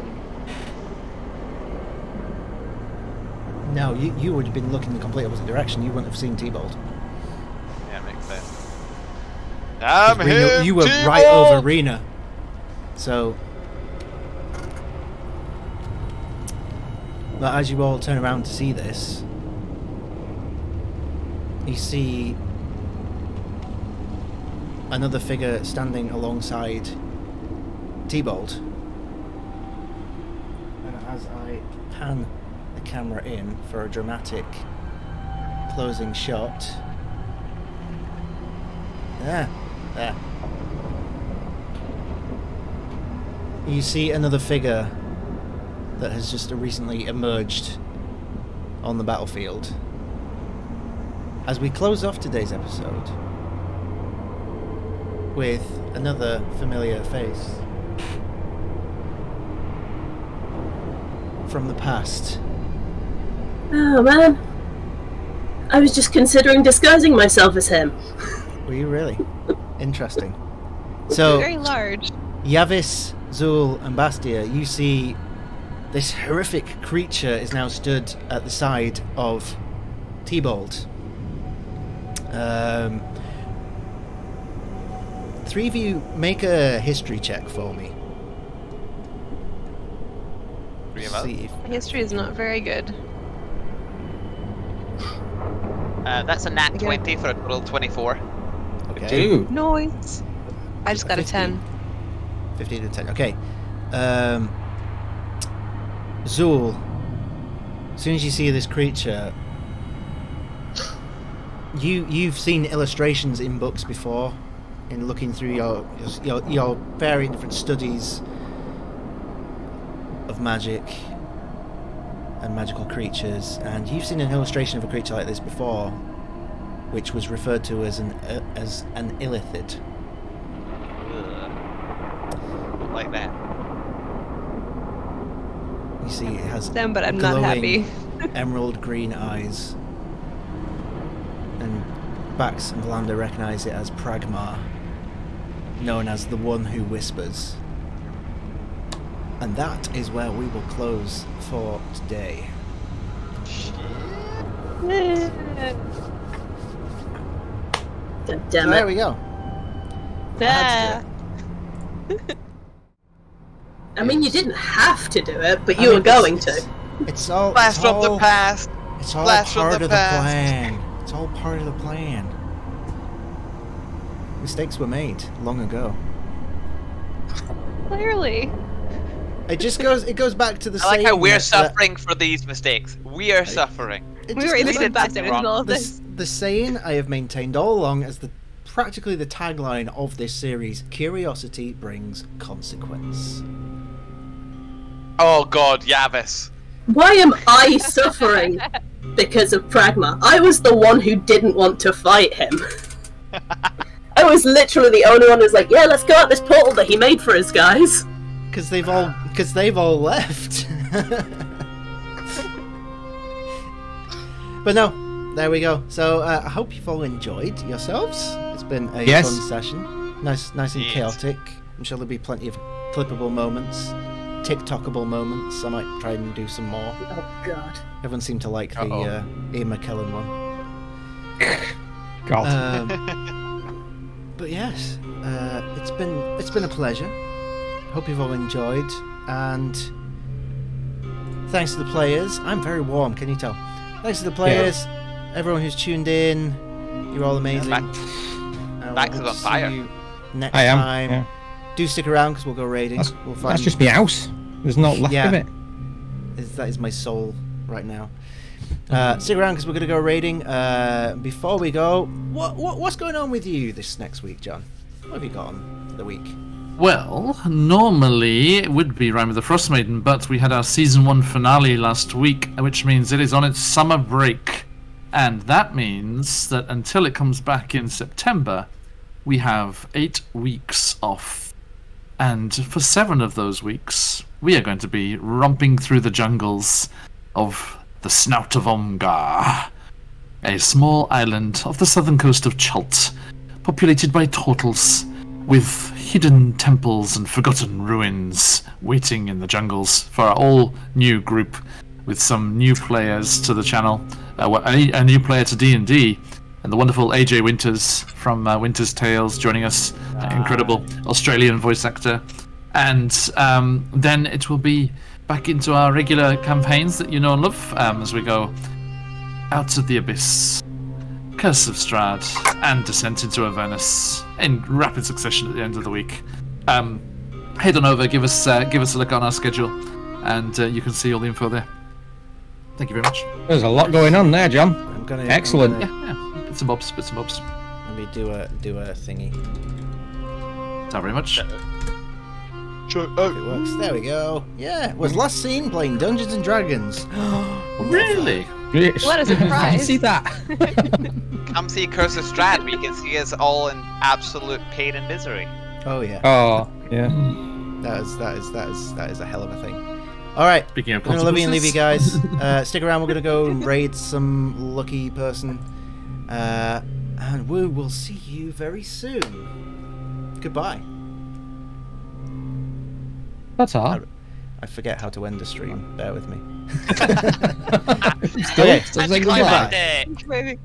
you? No, you, you would have been looking the complete opposite direction. You wouldn't have seen T-Bolt. Yeah, makes sense. I'm Rena- here. you were right over Rena. So. But as you all turn around to see this, you see another figure standing alongside T-Bolt. And as I pan the camera in for a dramatic closing shot. Yeah, there. You see another figure that has just recently emerged on the battlefield. As we close off today's episode with another familiar face from the past. Oh man. I was just considering disguising myself as him. Were you really? (laughs) Interesting. So, Very large. Yavys, Zoule, and Bastia, you see this horrific creature is now stood at the side of T-Bolt. Um, three of you make a history check for me. Three of us. See if- History is not very good. Uh, that's a nat Okay. 20 for a total 24. Okay. Dude. Noise. I just got a 10. 15 and 10. Okay. Um, Zoule, as soon as you see this creature, you you've seen illustrations in books before, in looking through your your, your very different studies of magic and magical creatures, and you've seen an illustration of a creature like this before, which was referred to as an uh, as an illithid. Ugh. Like that. You see, it has Them, but I'm not glowing happy. (laughs) emerald green eyes. And Bax and Vallanda recognize it as Pragmar, known as the one who whispers. And that is where we will close for today. God So damn there we go. Ah. I mean, you didn't have to do it, but I you mean, were going to. it's- It's all Blast it's from the past. It's all Blast part the of the plan. It's all part of the plan. Mistakes were made long ago. Clearly. It just goes. It goes back to the. I like how we're that- that- suffering for these mistakes. We are suffering. it We just were goes innocent did nothing bastards in all of the, this. S- the saying I have maintained all along as the practically the tagline of this series: "Curiosity brings consequence." Oh god, Yavys. Why am I suffering because of Pragma? I was the one who didn't want to fight him. (laughs) I was literally the only one who's like, yeah, let's go out this portal that he made for us, guys. Because they've all because they've all left. (laughs) but no, there we go. So uh, I hope you've all enjoyed yourselves. It's been a Yes. fun session. Nice, nice and Yes. chaotic. I'm sure there'll be plenty of clippable moments, TikTokable moments. I might try and do some more. Oh god. Everyone seemed to like the Uh-oh. uh, Ian McKellen one. (laughs) God. Um, (laughs) but yes, uh, it's been it's been a pleasure. Hope you've all enjoyed, and thanks to the players. I'm very warm. Can you tell? Thanks to the players, everyone who's tuned in. You're all amazing. Back- Uh, Bax we'll is on see fire. you Next I am. time, yeah. do stick around because we'll go raiding. That's, we'll find that's just my house. There's not left Yeah. of it. is that is my soul right now. Uh, stick around because we're going to go raiding. Uh, before we go, what, what what's going on with you this next week, John? What have you got on for the week? Well, normally it would be Rime of the Frostmaiden, but we had our season one finale last week, which means it is on its summer break. And that means that until it comes back in September, we have eight weeks off. And for seven of those weeks, we are going to be romping through the jungles of the Snout of Omgar, a small island off the southern coast of Chult, populated by turtles, with hidden temples and forgotten ruins waiting in the jungles for our all new group, with some new players to the channel, uh, well, a, a new player to D and D, and the wonderful AJ Winters from uh, Winters Tales joining us, uh, incredible Australian voice actor, and um, then it will be back into our regular campaigns that you know and love um, as we go out of the abyss. Curse of Strahd, and Descent into Avernus in rapid succession at the end of the week. Um, head on over, give us uh, give us a look on our schedule, and uh, you can see all the info there. Thank you very much. There's a lot going on there, John. I'm gonna I'm Excellent. gonna- Yeah, yeah. Bits and bobs, bits and bobs. Let me do a do a thingy. Not very much. If oh. it works. There we go. Yeah, was last seen playing Dungeons and Dragons. (gasps) Really? Yes. What a (laughs) I didn't surprise. see that. (laughs) Come see Curse of Strahd, where you can see us all in absolute pain and misery. Oh yeah, Oh, yeah. that is that is that is that is a hell of a thing. All right, Speaking of I'm gonna and leave you guys. Uh, stick around. We're gonna go and raid some lucky person, uh, and we will see you very soon. Goodbye. That's hard. I forget how to end the stream. Bear with me. Still, (laughs) (laughs) Okay. still saying Anticlimactic. goodbye. Maybe.